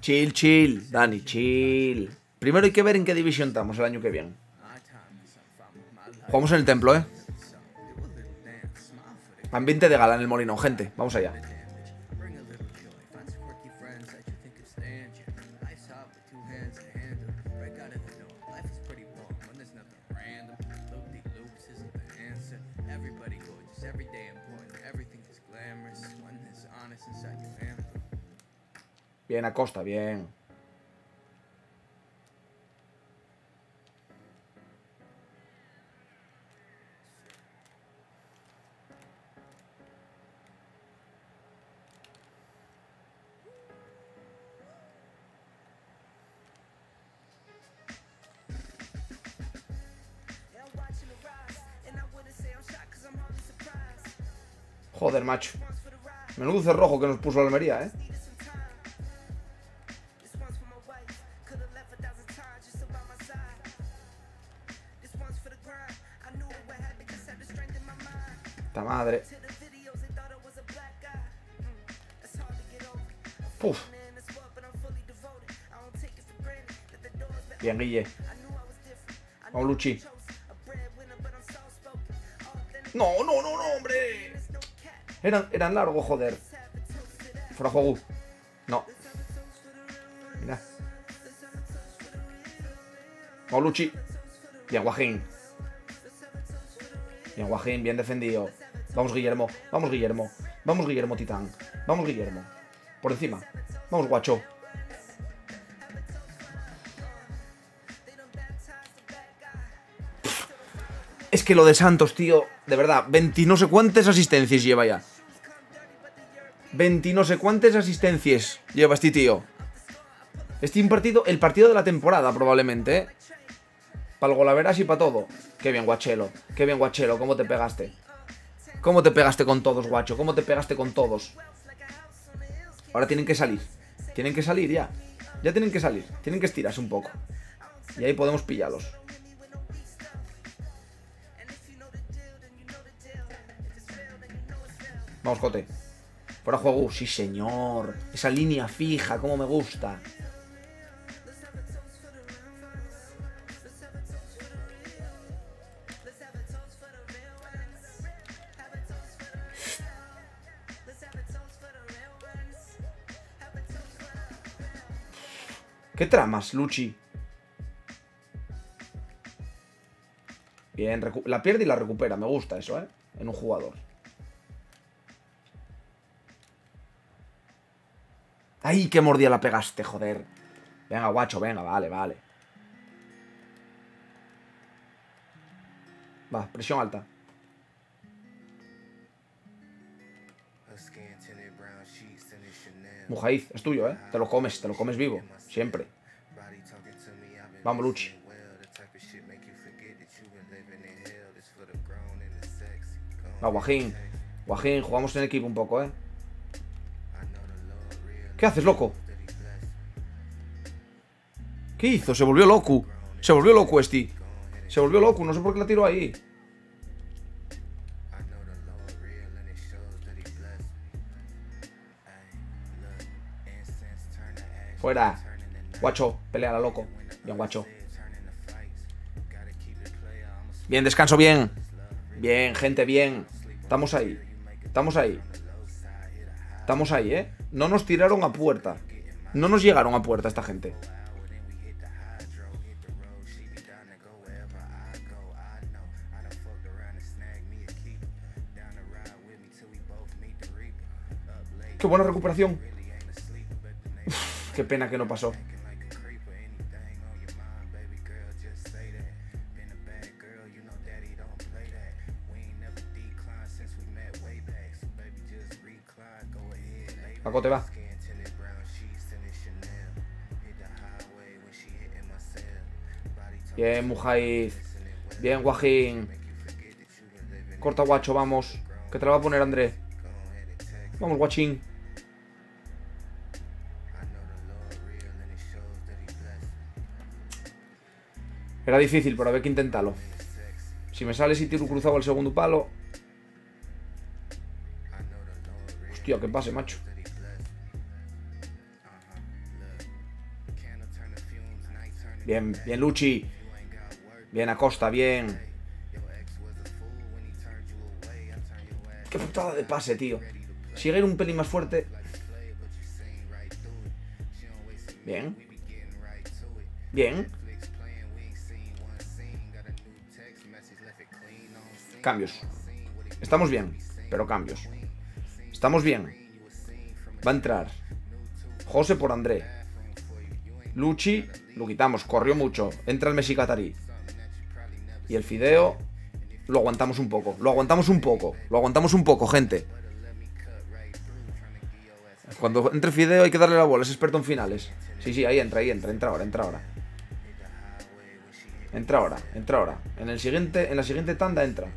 Chill, chill, Dani, chill. Primero hay que ver en qué división estamos el año que viene. Jugamos en el templo, ¿eh? Ambiente de gala en el molino, gente. Vamos allá. Bien, Acosta, bien. Joder, macho. Menudo cerrojo que nos puso la Almería, ¿eh? Esta madre. Puf. Bien, Guille. Vamos, Luchi. No, no, no, no, hombre. Eran, eran largos, joder. Juego. No. Mira. Vamos, Luchi. Bien, Guajín. Bien, Guajín, bien defendido. Vamos, Guillermo. Vamos, Guillermo. Vamos, Guillermo, Titán. Vamos, Guillermo. Por encima. Vamos, guacho. Es que lo de Santos, tío, de verdad, 20 no sé cuántas asistencias lleva ya. 20 no sé cuántas asistencias lleva este tío. Este partido, el partido de la temporada probablemente, ¿eh? Para el golaveras y para todo. Qué bien, guachelo. Qué bien, guachelo. ¿Cómo te pegaste? ¿Cómo te pegaste con todos, guacho? ¿Cómo te pegaste con todos? Ahora tienen que salir. Tienen que salir ya. Ya tienen que salir. Tienen que estirarse un poco. Y ahí podemos pillarlos. Vamos, Jote. Fuera juego. Sí, señor. Esa línea fija, como me gusta. ¿Qué tramas, Luchi? Bien, la pierde y la recupera. Me gusta eso, ¿eh? En un jugador. ¡Ay, qué mordida la pegaste, joder! Venga, guacho, venga, vale, vale. Va, presión alta. Mujaiz, es tuyo, ¿eh? Te lo comes, te lo comes vivo. Siempre. Vamos, Luchi. Va, Guajín. Guajín, jugamos en equipo un poco, ¿eh? ¿Qué haces, loco? ¿Qué hizo? Se volvió loco. Se volvió loco este. Se volvió loco, no sé por qué la tiro ahí. Fuera. Guacho, pelea loco. Bien, guacho. Bien, descanso bien. Bien, gente, bien. Estamos ahí. Estamos ahí. Estamos ahí, ¿eh? No nos tiraron a puerta. No nos llegaron a puerta esta gente. Qué buena recuperación. Qué pena que no pasó. Te va. Bien, Mujaiz. Bien, Guajín. Corta, guacho, vamos. Que te la va a poner André. Vamos, guachín. Era difícil, pero había que intentarlo. Si me sale si tiro cruzado al segundo palo. Hostia, que pase, macho. Bien, bien, Luchi. Bien, Acosta, bien. Qué putada de pase, tío. Si llega a ir un pelín más fuerte. Bien. Bien. Cambios. Estamos bien, pero cambios. Estamos bien. Va a entrar. José por André. Luchi, lo quitamos, corrió mucho. Entra el Messi. Y el Fideo, lo aguantamos un poco. Lo aguantamos un poco. Lo aguantamos un poco, gente. Cuando entre Fideo hay que darle la bola, es experto en finales. Sí, sí, ahí entra, ahí entra, entra ahora, entra ahora. Entra ahora, entra ahora. En el siguiente, en la siguiente tanda entra.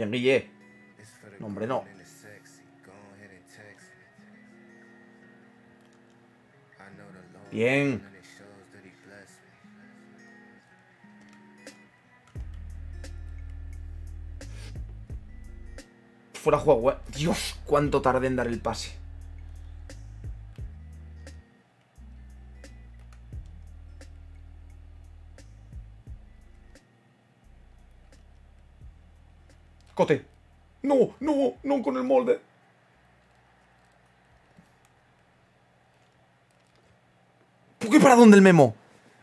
Bien, Guille. No, hombre, no. Bien. Fuera juego, eh. Dios, cuánto tardé en dar el pase. Cote. No, no, no con el molde. ¿Por qué paradón del memo?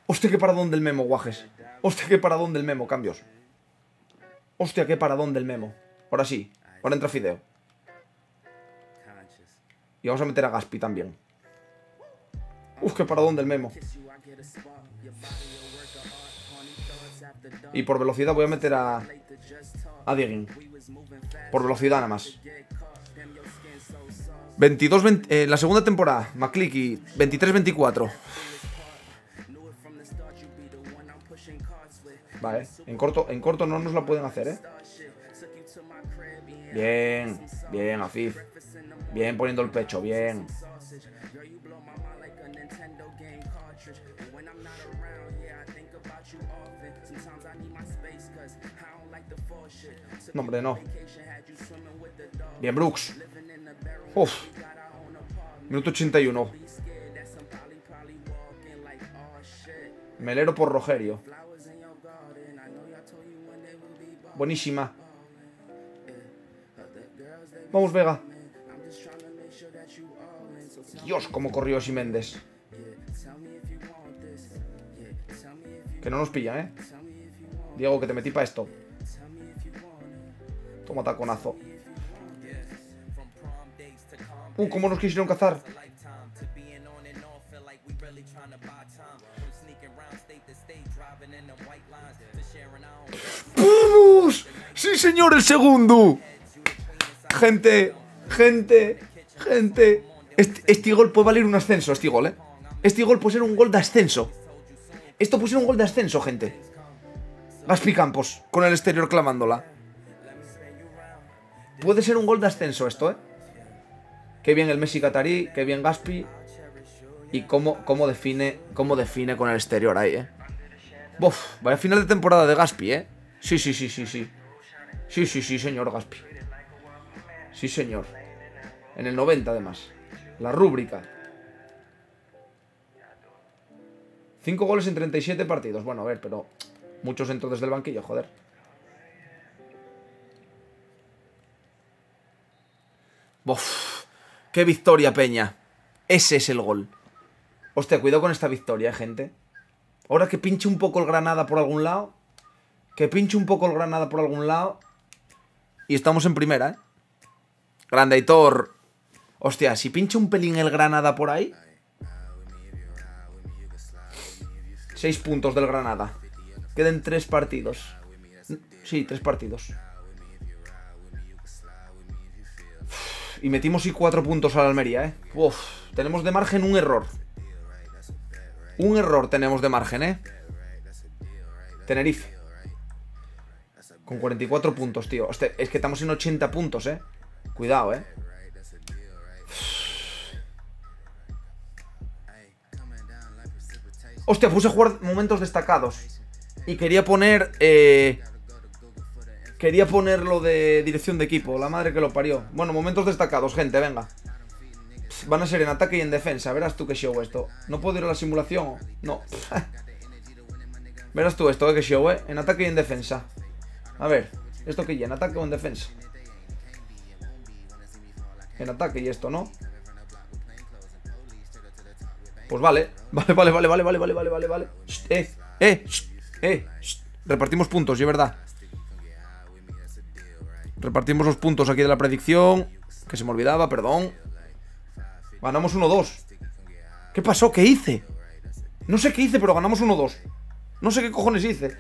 Hostia, qué paradón del memo, guajes. Hostia, qué paradón del memo, cambios. Hostia, qué paradón del memo. Ahora sí, ahora entra Fideo. Y vamos a meter a Gaspi también. Uf, qué paradón del memo. Y por velocidad voy a meter a... A Digging. Por velocidad nada más. 22, 20, eh, la segunda temporada, McClicky, 23-24. Vale, en corto, en corto no nos la pueden hacer, ¿eh? Bien, bien, Afif. Bien poniendo el pecho, bien. No, hombre, no. Bien, Brooks. Uf. Minuto 81. Melero por Rogerio. Buenísima. Vamos, Vega. Dios, cómo corrió Méndez. Que no nos pillan, ¿eh? Diego, que te metí para esto. Toma taconazo. Uh, cómo nos quisieron cazar. ¡Vamos! ¡Sí, señor, el segundo! Gente, gente, gente. Este, este gol puede valer un ascenso, este gol, ¿eh? Este gol puede ser un gol de ascenso. Esto puede ser un gol de ascenso, gente. Gaspi Campos, con el exterior clamándola. Puede ser un gol de ascenso esto, ¿eh? Qué bien el Messi Qatarí, qué bien Gaspi. Y cómo, cómo, define, cómo define con el exterior ahí, ¿eh? Buf, vaya final de temporada de Gaspi, ¿eh? Sí, sí, sí, sí, sí. Sí, sí, sí, señor Gaspi. Sí, señor. En el 90, además. La rúbrica. 5 goles en 37 partidos. Bueno, a ver, pero muchos entro desde el banquillo, joder. Uf, qué victoria, Peña. Ese es el gol. Hostia, cuidado con esta victoria, gente. Ahora que pinche un poco el Granada por algún lado. Que pinche un poco el Granada por algún lado. Y estamos en primera, ¿eh? Grande Aitor. Hostia, si pinche un pelín el Granada por ahí. Seis puntos del Granada. Queden tres partidos. Sí, tres partidos. Y metimos y cuatro puntos a la Almería, ¿eh? Uf, tenemos de margen un error. Un error tenemos de margen, ¿eh? Tenerife. Con 44 puntos, tío. Hostia, es que estamos en 80 puntos, ¿eh? Cuidado, ¿eh? Hostia, puse a jugar momentos destacados. Y quería poner... Eh, Quería ponerlo de dirección de equipo, la madre que lo parió. Bueno, momentos destacados, gente, venga. Van a ser en ataque y en defensa, verás tú qué show esto. ¿No puedo ir a la simulación? No. verás tú esto, ¿eh? qué show, ¿eh? En ataque y en defensa. A ver, ¿esto qué ya? ¿En ataque o en defensa? En ataque y esto, ¿no? Pues vale. Vale, vale, vale, vale, vale, vale, vale, vale. Eh, eh, eh. Repartimos puntos, y es verdad. Repartimos los puntos aquí de la predicción. Que se me olvidaba, perdón. Ganamos 1-2. ¿Qué pasó? ¿Qué hice? No sé qué hice, pero ganamos 1-2. No sé qué cojones hice.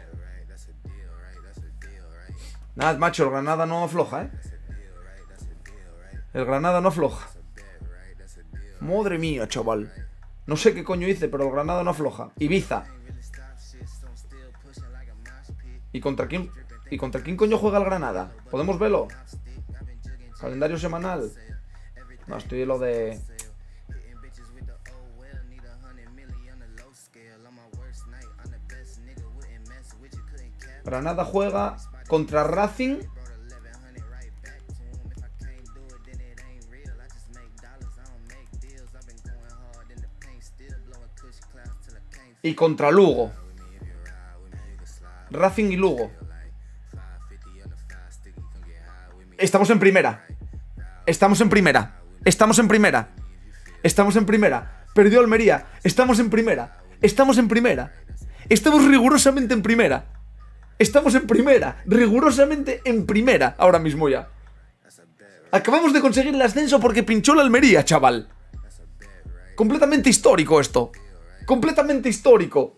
Nada, macho, el Granada no afloja, ¿eh? El Granada no afloja. Madre mía, chaval. No sé qué coño hice, pero el Granada no afloja. Ibiza. ¿Y contra quién? ¿Y contra quién coño juega el Granada? ¿Podemos verlo? Calendario semanal. No, estoy lo de... Granada juega contra Racing. Y contra Lugo. Racing y Lugo. Estamos en primera. Estamos en primera. Estamos en primera. Estamos en primera. Perdió Almería. Estamos en primera. Estamos en primera. Estamos rigurosamente en primera. Estamos en primera. Rigurosamente en primera. Ahora mismo ya. Acabamos de conseguir el ascenso porque pinchó la Almería, chaval. Completamente histórico esto. Completamente histórico.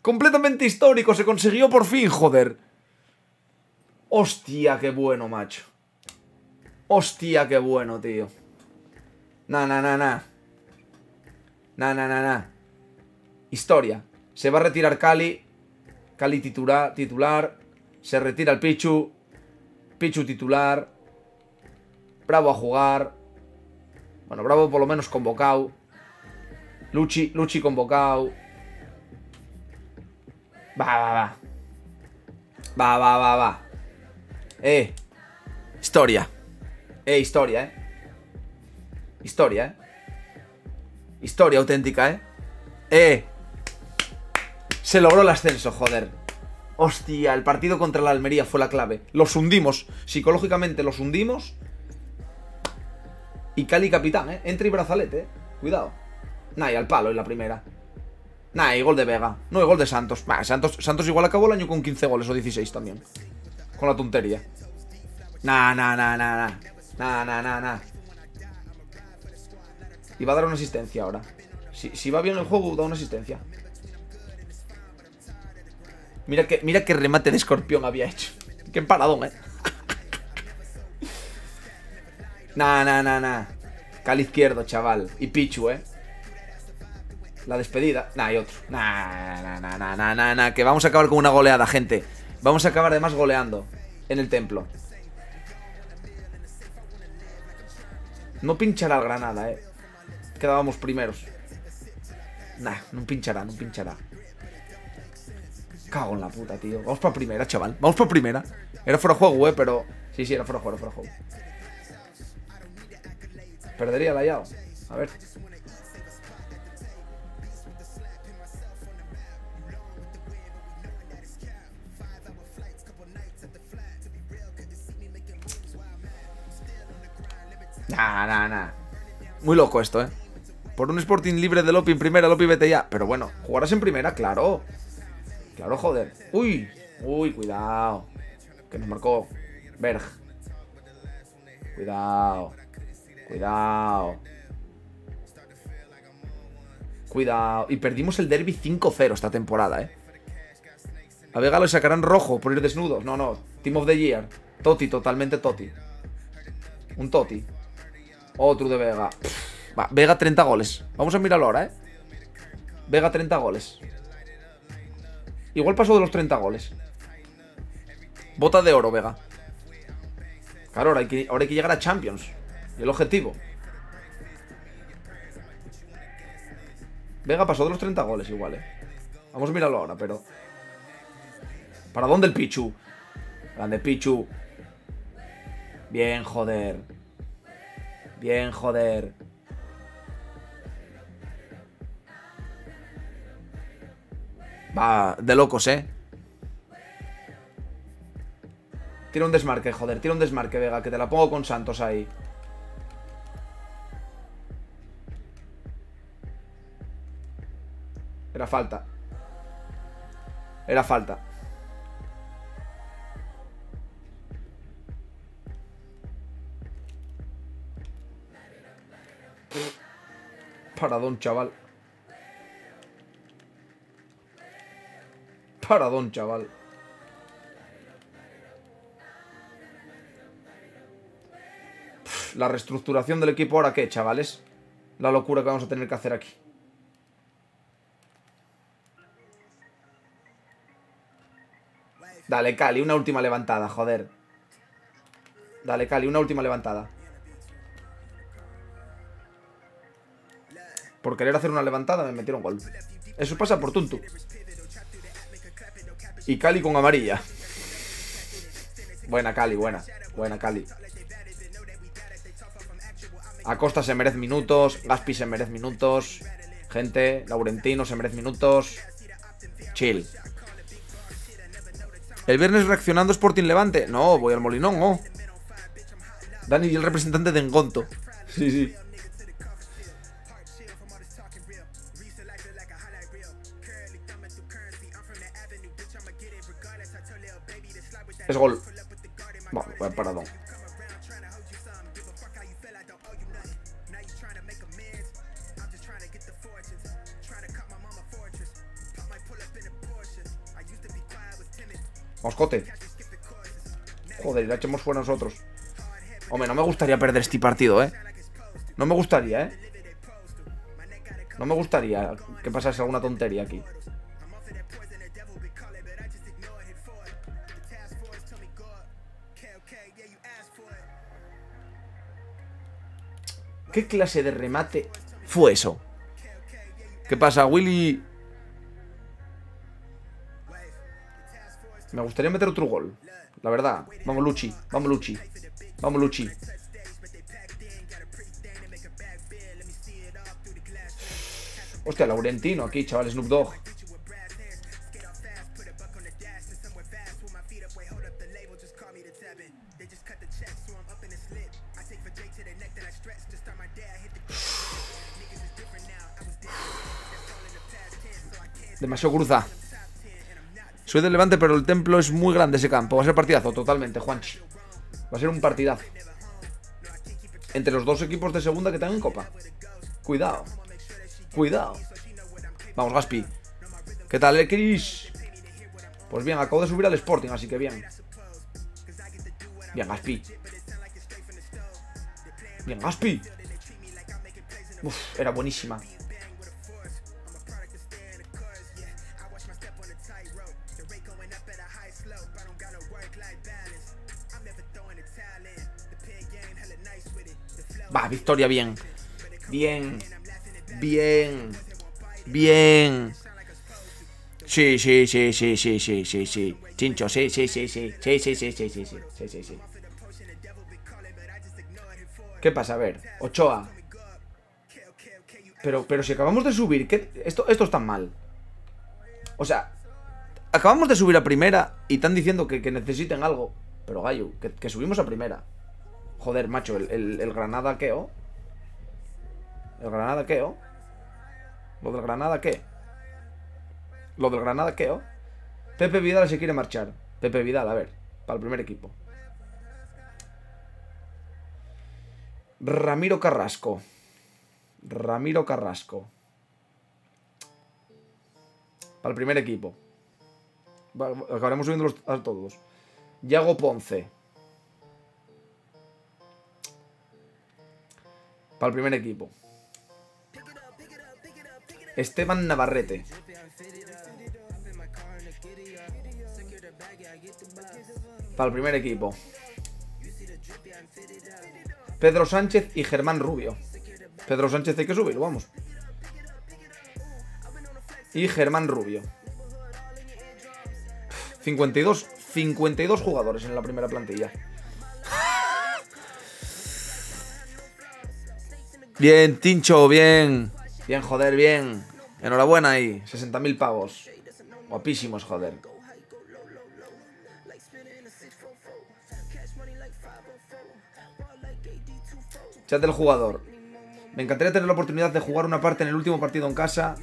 Completamente histórico. Se consiguió por fin, joder. Hostia, qué bueno, macho. Hostia, qué bueno, tío. Na, na, na, na. Na, na, na, na. Historia. Se va a retirar Cali. Cali titular. Se retira el Pichu. Pichu titular. Bravo a jugar. Bueno, Bravo por lo menos convocado. Luchi, Luchi convocado. Va, va, va. Va, va, va, va. Eh. Historia. Eh, historia, eh. Historia, eh. Historia auténtica, eh. Eh. Se logró el ascenso, joder. Hostia, el partido contra la Almería fue la clave. Los hundimos. Psicológicamente los hundimos. Y Cali capitán, eh. Entra y brazalete, eh. Cuidado. Nah, y al palo en la primera. Nah, y gol de Vega. No, y gol de Santos. Bah, Santos. Santos igual acabó el año con 15 goles o 16 también. Con la tontería. Nah, nah, nah, nah, nah. Nah, nah, nah, nah. Y va a dar una asistencia ahora. Si, si va bien el juego, da una asistencia. Mira que, mira qué remate de escorpión había hecho. Qué paradón, eh. Nah, nah, nah, nah. Cali izquierdo, chaval. Y Pichu, eh. La despedida. Nah, hay otro. Nah, nah, nah, nah, nah, nah, nah. Que vamos a acabar con una goleada, gente. Vamos a acabar además goleando. En el templo. No pinchará el Granada, eh. Quedábamos primeros. Nah, no pinchará, no pinchará. Cago en la puta, tío. Vamos para primera, chaval. Vamos para primera. Era fuera juego, eh, pero. Sí, sí, era fuera juego, era fuera juego. Perdería la Yao. A ver. Nah, nah, nah. Muy loco esto, ¿eh? Por un Sporting libre de Lopi en primera, Lopi vete ya. Pero bueno, jugarás en primera, claro. Claro, joder. Uy, uy, cuidado. Que nos marcó Berg. Cuidado. Cuidado. Cuidado. Y perdimos el derby 5-0 esta temporada, ¿eh? A Vega lo sacarán rojo por ir desnudos. No, no. Team of the Year. Toti, totalmente Toti. Un Toti. Otro de Vega. Va, Vega 30 goles. Vamos a mirarlo ahora, ¿eh? Vega 30 goles. Igual pasó de los 30 goles. Bota de oro, Vega. Claro, ahora hay que, ahora hay que llegar a Champions. Y el objetivo. Vega pasó de los 30 goles igual, ¿eh? Vamos a mirarlo ahora, pero... ¿Para dónde el Pichu? Grande Pichu. Bien, joder. Bien, joder. Va, de locos, ¿eh? Tira un desmarque, joder. Tira un desmarque, Vega, que te la pongo con Santos ahí. Era falta. Era falta. Paradón, chaval. Paradón, chaval. La reestructuración del equipo ahora qué, chavales. La locura que vamos a tener que hacer aquí. Dale, Cali, una última levantada, joder. Dale, Cali, una última levantada. Por querer hacer una levantada me metieron gol. Eso pasa por tonto. Y Cali con amarilla. Buena Cali, buena. Buena Cali. Acosta se merece minutos. Gaspi se merece minutos. Gente, Laurentino se merece minutos. Chill. El viernes reaccionando Sporting Levante. No, voy al Molinón, oh. Dani y el representante de Engonto. Sí, sí. Es gol. Va, buen paradón. Moscote. Joder, la echamos fuera nosotros. Hombre, no me gustaría perder este partido, ¿eh? No me gustaría, ¿eh? No me gustaría que pasase alguna tontería aquí. ¿Qué clase de remate fue eso? ¿Qué pasa, Willy? Me gustaría meter otro gol. La verdad. Vamos, Luchi. Vamos, Luchi. Vamos, Luchi. Hostia, Laurentino aquí, chaval, Snoop Dogg. Demasiado cruza. Soy del Levante, pero el templo es muy grande ese campo. Va a ser partidazo, totalmente, Juanchi. Va a ser un partidazo. Entre los dos equipos de segunda que están en Copa. Cuidado. Cuidado. Vamos, Gaspi. ¿Qué tal, eh, Chris? Pues bien, acabo de subir al Sporting, así que bien. Bien, Gaspi. Bien, Gaspi. Uf, era buenísima. Va, victoria bien. Bien. Bien. Bien. Sí, sí, sí, sí, sí, sí, sí, sí. Chincho, sí, sí, sí, sí. Sí, sí, sí, sí, sí, sí. Sí, sí, sí. ¿Qué pasa? A ver. Ochoa. Pero, pero si acabamos de subir, ¿qué? Esto, esto está mal. O sea, acabamos de subir a primera y están diciendo que, necesiten algo. Pero gallo, que subimos a primera. Joder, macho, el, el, el Granada qué, ¿o? ¿El Granada qué, ¿o? ¿Lo del Granada qué? ¿Lo del Granada qué, ¿o? Pepe Vidal se quiere marchar. Pepe Vidal, a ver, para el primer equipo. Ramiro Carrasco. Ramiro Carrasco. Para el primer equipo. Acabaremos subiendo a todos. Yago Ponce. Para el primer equipo. Esteban Navarrete. Para el primer equipo. Pedro Sánchez y Germán Rubio. Pedro Sánchez hay que subirlo, vamos. Y Germán Rubio. 52, 52 jugadores en la primera plantilla. Bien, Tincho, bien. Bien, joder, bien. Enhorabuena ahí. 60.000 pavos. Guapísimos, joder. Chat del jugador. Me encantaría tener la oportunidad de jugar una parte en el último partido en casa.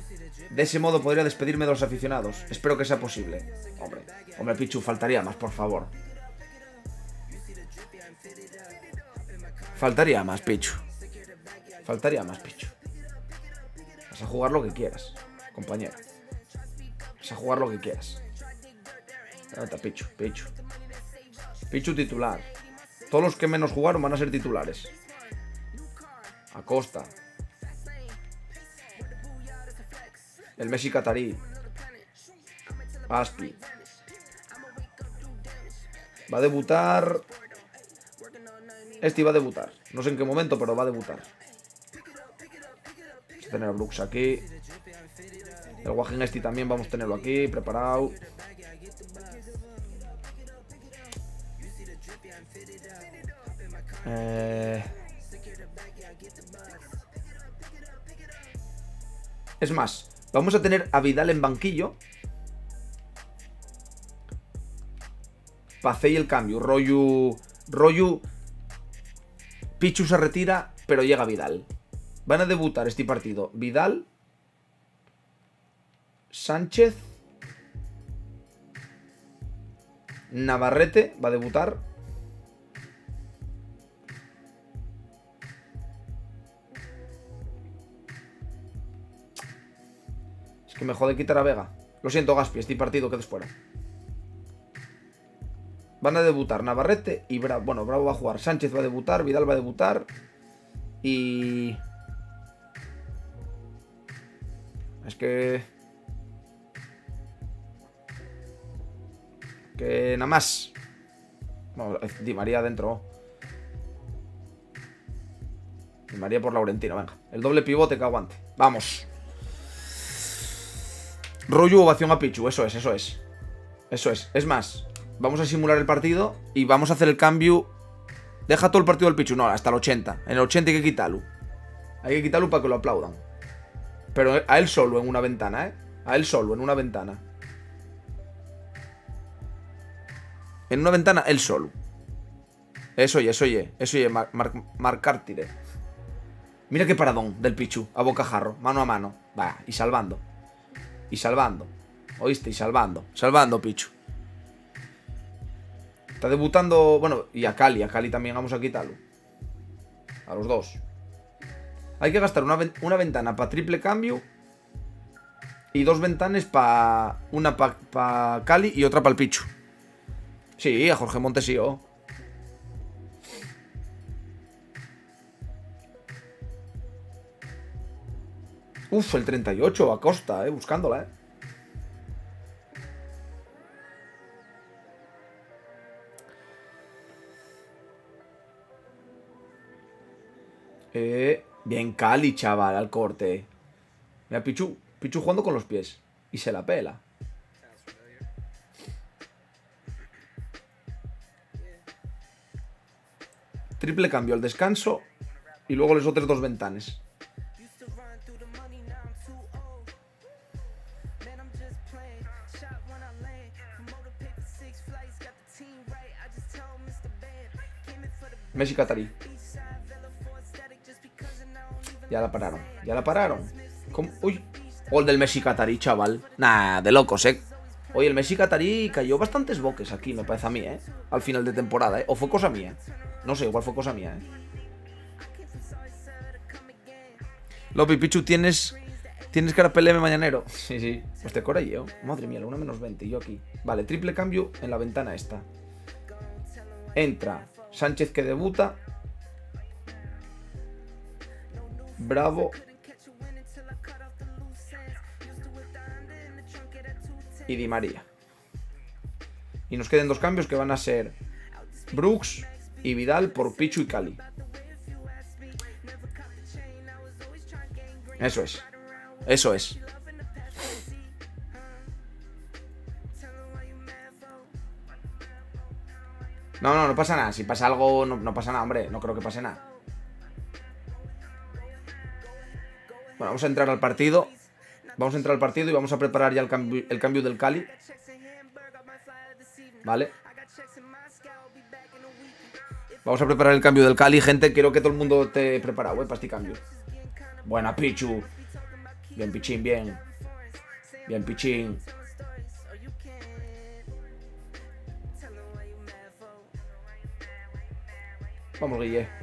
De ese modo podría despedirme de los aficionados. Espero que sea posible. Hombre, hombre, Pichu, faltaría más, por favor. Faltaría más, Pichu. Faltaría más, Pichu. Vas a jugar lo que quieras, compañero. Vas a jugar lo que quieras. Ahorita, Pichu, Pichu. Pichu titular. Todos los que menos jugaron van a ser titulares. Acosta. El Messi Catarí. Aspi. Va a debutar. Este va a debutar. No sé en qué momento, pero va a debutar. Tener a Brooks aquí. El Wagen este también vamos a tenerlo aquí, preparado. Eh... Es más, vamos a tener a Vidal en banquillo. Pacé y el cambio. Royu. Royu. Pichu se retira, pero llega Vidal. Van a debutar este partido. Vidal. Sánchez. Navarrete va a debutar. Es que me jode quitar a Vega. Lo siento, Gaspi, este partido quedes fuera. Van a debutar Navarrete y Bravo. Bueno, Bravo va a jugar. Sánchez va a debutar, Vidal va a debutar. Y. Es que. Que nada más. Bueno, Di María adentro. Di María por Laurentino, venga. El doble pivote que aguante. Vamos. Rollo ovación a Pichu, eso es, eso es. Eso es. Es más, vamos a simular el partido y vamos a hacer el cambio. Deja todo el partido del Pichu, no, hasta el 80. En el 80 hay que quitarlo. Hay que quitarlo para que lo aplaudan. Pero a él solo en una ventana, ¿eh? A él solo en una ventana. En una ventana, él solo. Eso oye, eso oye, eso oye, mar, mar. Mira qué paradón del Pichu, a bocajarro, mano a mano. Va, y salvando. Y salvando. ¿Oíste? Y salvando. Salvando, Pichu. Está debutando. Bueno, y a Cali. A Cali también vamos a quitarlo. A los dos. Hay que gastar una, una ventana para triple cambio. Y dos ventanas para. Una para Cali y otra para el Pichu. Sí, a Jorge Montesío. Uf, el 38, a costa, eh, buscándola, eh. Eh, Bien Cali, chaval, al corte. Mira, Pichu, Pichu jugando con los pies. Y se la pela. Triple cambio al descanso y luego los otros dos ventanes. Messi Catarí. Ya la pararon. Ya la pararon. ¿Cómo? Uy. Gol del Messi Qatarí, chaval. Nah, de locos, eh. Oye, el Messi Qatarí cayó bastantes boques aquí, me parece a mí, ¿eh? Al final de temporada, ¿eh? O fue cosa mía. No sé, igual fue cosa mía, ¿eh? Lopi Pichu, tienes. ¿Tienes cara PLM mañanero? Sí, sí. Pues te corre yo. Madre mía, la 1 menos 20. y Yo aquí. Vale, triple cambio en la ventana esta. Entra Sánchez que debuta. Bravo. Y Di María. Y nos queden dos cambios que van a ser Brooks y Vidal por Pichu y Cali. Eso es. Eso es. No, no, no pasa nada. Si pasa algo, no, no pasa nada, hombre. No creo que pase nada. Bueno, vamos a entrar al partido. Vamos a entrar al partido y vamos a preparar ya el cambio, el cambio del Cali. Vale. Vamos a preparar el cambio del Cali, gente. Quiero que todo el mundo esté preparado, para este cambio. Buena, Pichu. Bien, Pichín, bien. Bien, Pichín. Vamos, Guille.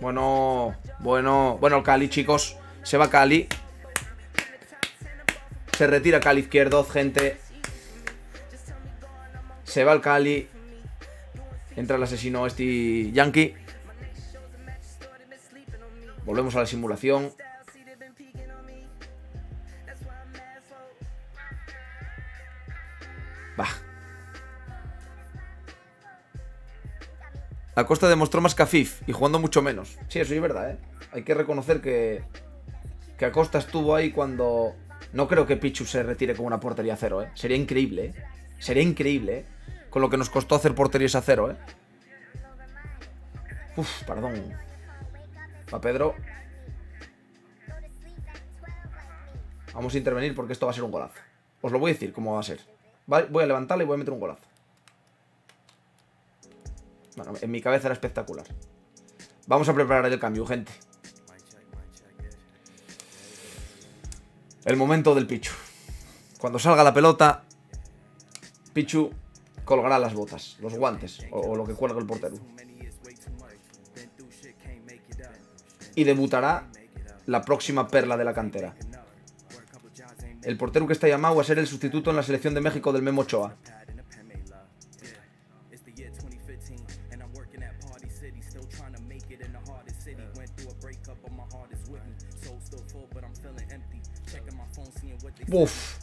Bueno, bueno, bueno, Cali, chicos. Se va Cali. Se retira Cali izquierdo, gente. Se va el Cali. Entra el asesino este Yankee. Volvemos a la simulación. Acosta demostró más que Afif y jugando mucho menos. Sí, eso es verdad, ¿eh? Hay que reconocer que, que Acosta estuvo ahí cuando... No creo que Pichu se retire con una portería cero, ¿eh? Sería increíble, ¿eh? Sería increíble, ¿eh? Con lo que nos costó hacer porterías a cero, ¿eh? Uf, perdón. Va Pedro. Vamos a intervenir porque esto va a ser un golazo. Os lo voy a decir cómo va a ser. Voy a levantarle y voy a meter un golazo. Bueno, en mi cabeza era espectacular. Vamos a preparar el cambio, gente. El momento del Pichu. Cuando salga la pelota, Pichu colgará las botas, los guantes o, lo que cuelga el portero. Y debutará la próxima perla de la cantera. El portero que está llamado a ser el sustituto en la selección de México del Memo Ochoa. Buf.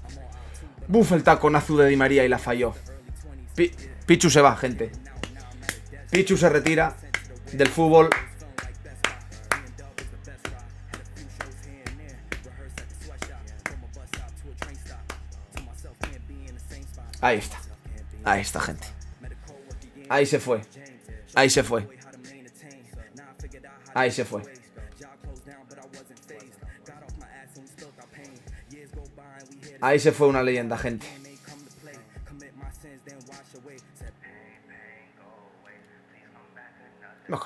Buf el taconazo de Di María y la falló. Pi- Pichu se va, gente. Pichu se retira del fútbol. Ahí está. Ahí está, gente. Ahí se fue. Ahí se fue. Ahí se fue. Ahí se fue una leyenda, gente.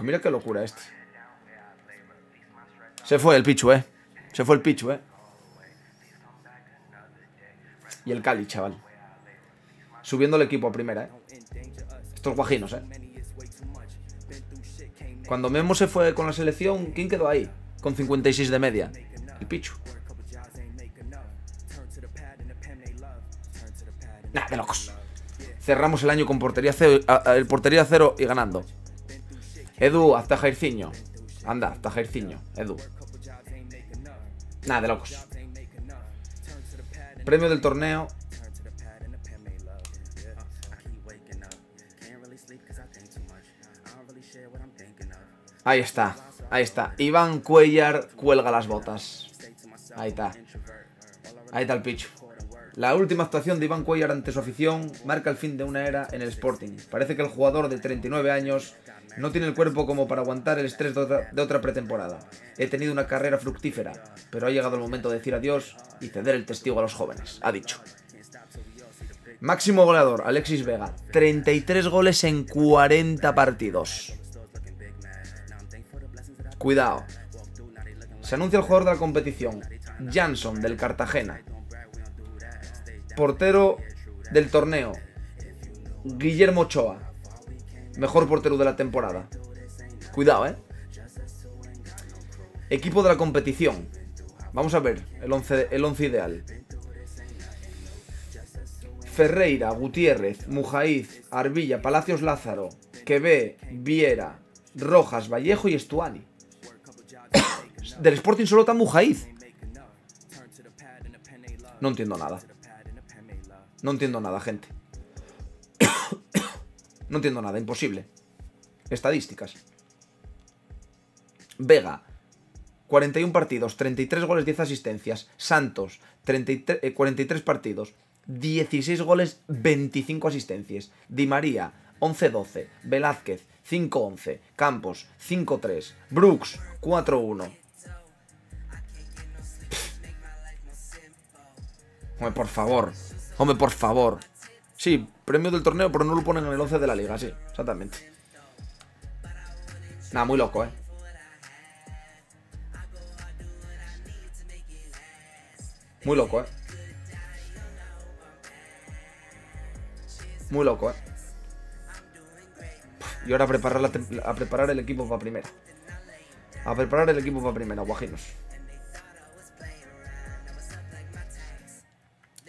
Mira qué locura este. Se fue el Pichu, eh. Se fue el Pichu, eh. Y el Cali, chaval. Subiendo el equipo a primera, eh. Estos guajinos, eh. Cuando Memo se fue con la selección, ¿quién quedó ahí? Con 56 de media. El Pichu. Nah, de locos. Cerramos el año con portería cero, portería cero y ganando. Edu, hazte jairciño. Anda, hazte jairciño, Edu. Nah, de locos. Premio del torneo. Ahí está, ahí está. Iván Cuellar cuelga las botas. Ahí está. Ahí está el picho. La última actuación de Iván Cuellar ante su afición marca el fin de una era en el Sporting. Parece que el jugador de 39 años no tiene el cuerpo como para aguantar el estrés de otra, pretemporada. He tenido una carrera fructífera, pero ha llegado el momento de decir adiós y ceder el testigo a los jóvenes, ha dicho. Máximo goleador, Alexis Vega. 33 goles en 40 partidos. Cuidado. Se anuncia el jugador de la competición. Jansson, del Cartagena. Portero del torneo. Guillermo Ochoa. Mejor portero de la temporada. Cuidado, ¿eh? Equipo de la competición. Vamos a ver el 11 el once ideal. Ferreira, Gutiérrez, Mujaiz, Arbilla, Palacios Lázaro, Quevé, Viera, Rojas, Vallejo y Estuani. Del Sporting solo está Mujaiz. No entiendo nada. No entiendo nada, gente. no entiendo nada, imposible. Estadísticas. Vega, 41 partidos, 33 goles, 10 asistencias. Santos, 33, eh, 43 partidos, 16 goles, 25 asistencias. Di María, 11-12. Velázquez, 5-11. Campos, 5-3. Brooks, 4-1. Hombre, por favor. Hombre, por favor. Sí, premio del torneo, pero no lo ponen en el 11 de la liga, sí, exactamente. Nada, muy loco, eh. Muy loco, eh. Muy loco, eh. Y ahora a preparar, la a preparar el equipo para primera. A preparar el equipo para primera, guajinos.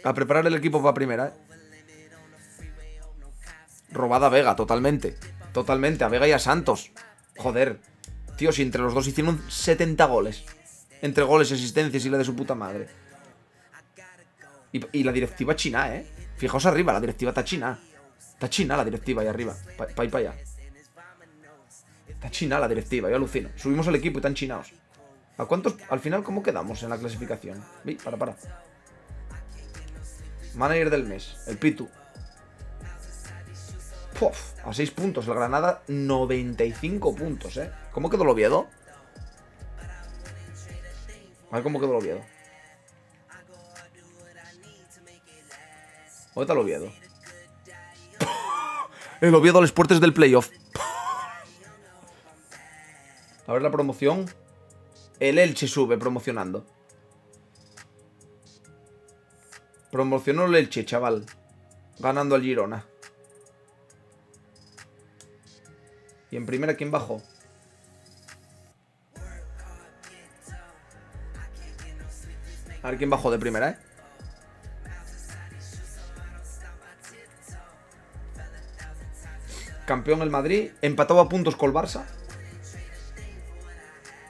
A preparar el equipo para primera, eh. Robada Vega, totalmente. Totalmente, a Vega y a Santos. Joder. Tío, si entre los dos hicieron 70 goles. Entre goles, asistencias y la de su puta madre. Y, la directiva china, ¿eh? Fijaos arriba, la directiva está china. Está china la directiva ahí arriba. Pa para allá. Está china la directiva, yo alucino. Subimos el equipo y están chinados. ¿A cuántos? Al final, ¿cómo quedamos en la clasificación? Para, para. Manager del mes, el Pitu. Puf, a 6 puntos. El Granada, 95 puntos, ¿eh? ¿Cómo quedó el Oviedo? A ver cómo quedó el Oviedo. ¿Dónde está el Oviedo? El Oviedo a las puertas del playoff. A ver la promoción. El Elche sube promocionando. Promocionó el Elche, chaval. Ganando al Girona. Y en primera, ¿quién bajó? A ver quién bajó de primera, ¿eh? Campeón el Madrid, empatado a puntos con el Barça.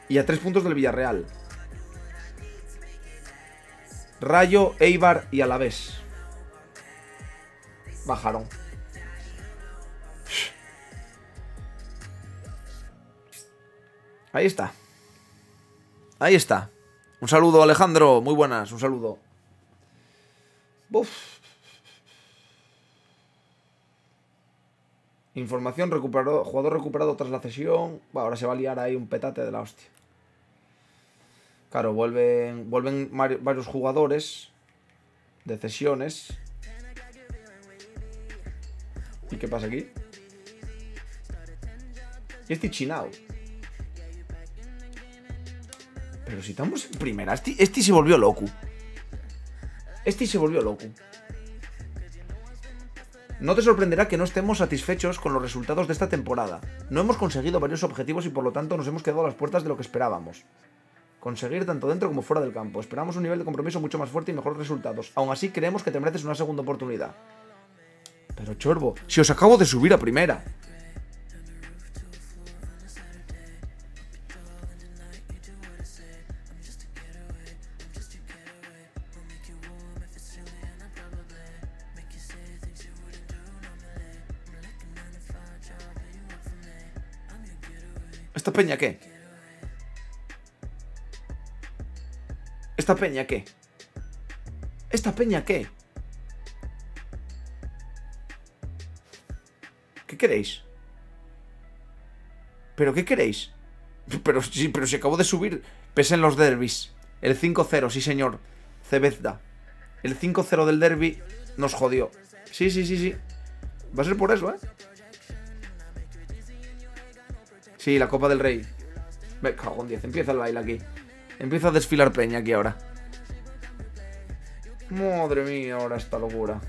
Y a tres puntos del Villarreal. Rayo, Eibar y Alavés. Bajaron. Ahí está. Ahí está. Un saludo, Alejandro. Muy buenas, un saludo. Uf. Información recuperado, jugador recuperado tras la cesión. Ahora se va a liar ahí un petate de la hostia. Claro, vuelven, vuelven varios jugadores de cesiones. ¿Y qué pasa aquí? Y este chinao. Pero si estamos en primera, este, este se volvió loco. Este se volvió loco. No te sorprenderá que no estemos satisfechos con los resultados de esta temporada. No hemos conseguido varios objetivos y por lo tanto nos hemos quedado a las puertas de lo que esperábamos. Conseguir tanto dentro como fuera del campo. Esperamos un nivel de compromiso mucho más fuerte y mejores resultados. Aún así creemos que te mereces una segunda oportunidad. Pero Chorbo, si os acabo de subir a primera. ¿Esta peña qué? ¿Esta peña qué? ¿Esta peña qué? ¿Qué queréis? ¿Pero qué queréis? Pero sí, pero de subir. Pese en los derbis. El 5-0, sí señor. Cebezda. El 5-0 del derby nos jodió. Sí, sí, sí, sí. Va a ser por eso, ¿eh? Sí, la Copa del Rey. Me cago en 10. Empieza el baile aquí. Empieza a desfilar peña aquí ahora. Madre mía, ahora esta locura.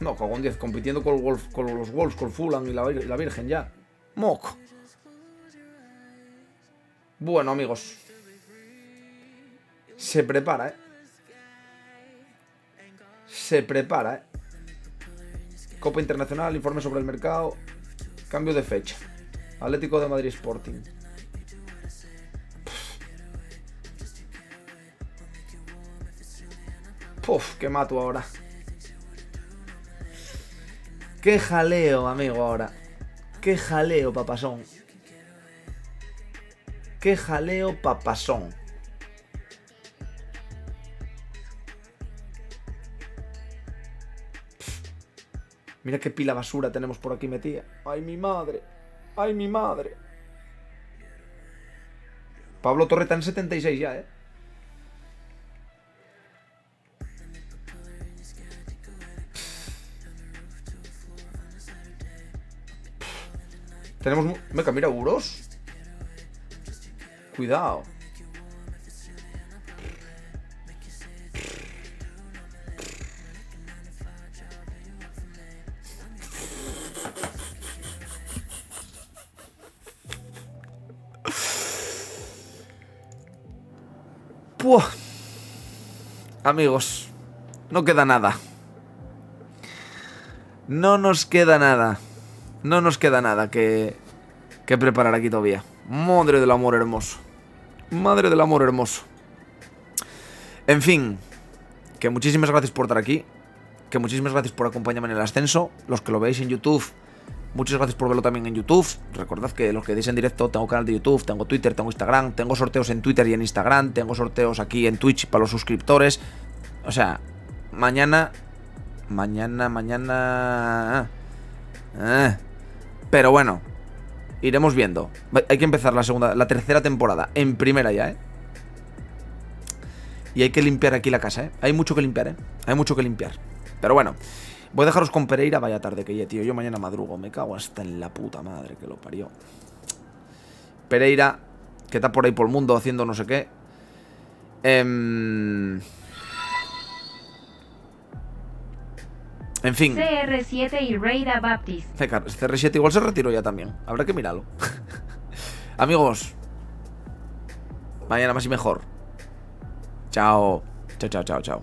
No, cago en 10. Compitiendo con, los Wolves, con Fulham y la, Vir- la Virgen ya. Moco. Bueno, amigos. Se prepara, ¿eh? Se prepara, ¿eh? Copa Internacional, informe sobre el mercado. Cambio de fecha. Atlético de Madrid Sporting. Puf, qué mato ahora. Qué jaleo, amigo, ahora. Qué jaleo, papasón. Qué jaleo, papasón. Mira qué pila basura tenemos por aquí metida. Ay, mi madre. Ay, mi madre. Pablo Torreta en 76 ya, ¿eh? Tenemos... Meca, mira, euros. Cuidado. Amigos, no queda nada. No nos queda nada. No nos queda nada que, que preparar aquí todavía. Madre del amor hermoso. Madre del amor hermoso. En fin, que muchísimas gracias por estar aquí. Que muchísimas gracias por acompañarme en el ascenso. Los que lo veis en YouTube, muchas gracias por verlo también en YouTube. Recordad que los que veis en directo, tengo canal de YouTube, tengo Twitter, tengo Instagram, tengo sorteos en Twitter y en Instagram, tengo sorteos aquí en Twitch para los suscriptores. O sea, mañana. Mañana, mañana. Eh. Pero bueno, iremos viendo. Hay que empezar la segunda, la tercera temporada en primera ya, ¿eh? Y hay que limpiar aquí la casa, ¿eh? Hay mucho que limpiar, ¿eh? Hay mucho que limpiar. Pero bueno, voy a dejaros con Pereira. Vaya tarde que ya, tío. Yo mañana madrugo. Me cago hasta en la puta madre que lo parió. Pereira, que está por ahí por el mundo haciendo no sé qué. Em, En fin. CR7 y Reida Baptist. CR7 igual se retiró ya también. Habrá que mirarlo. Amigos. Mañana más y mejor. Chao. Chao, chao, chao, chao.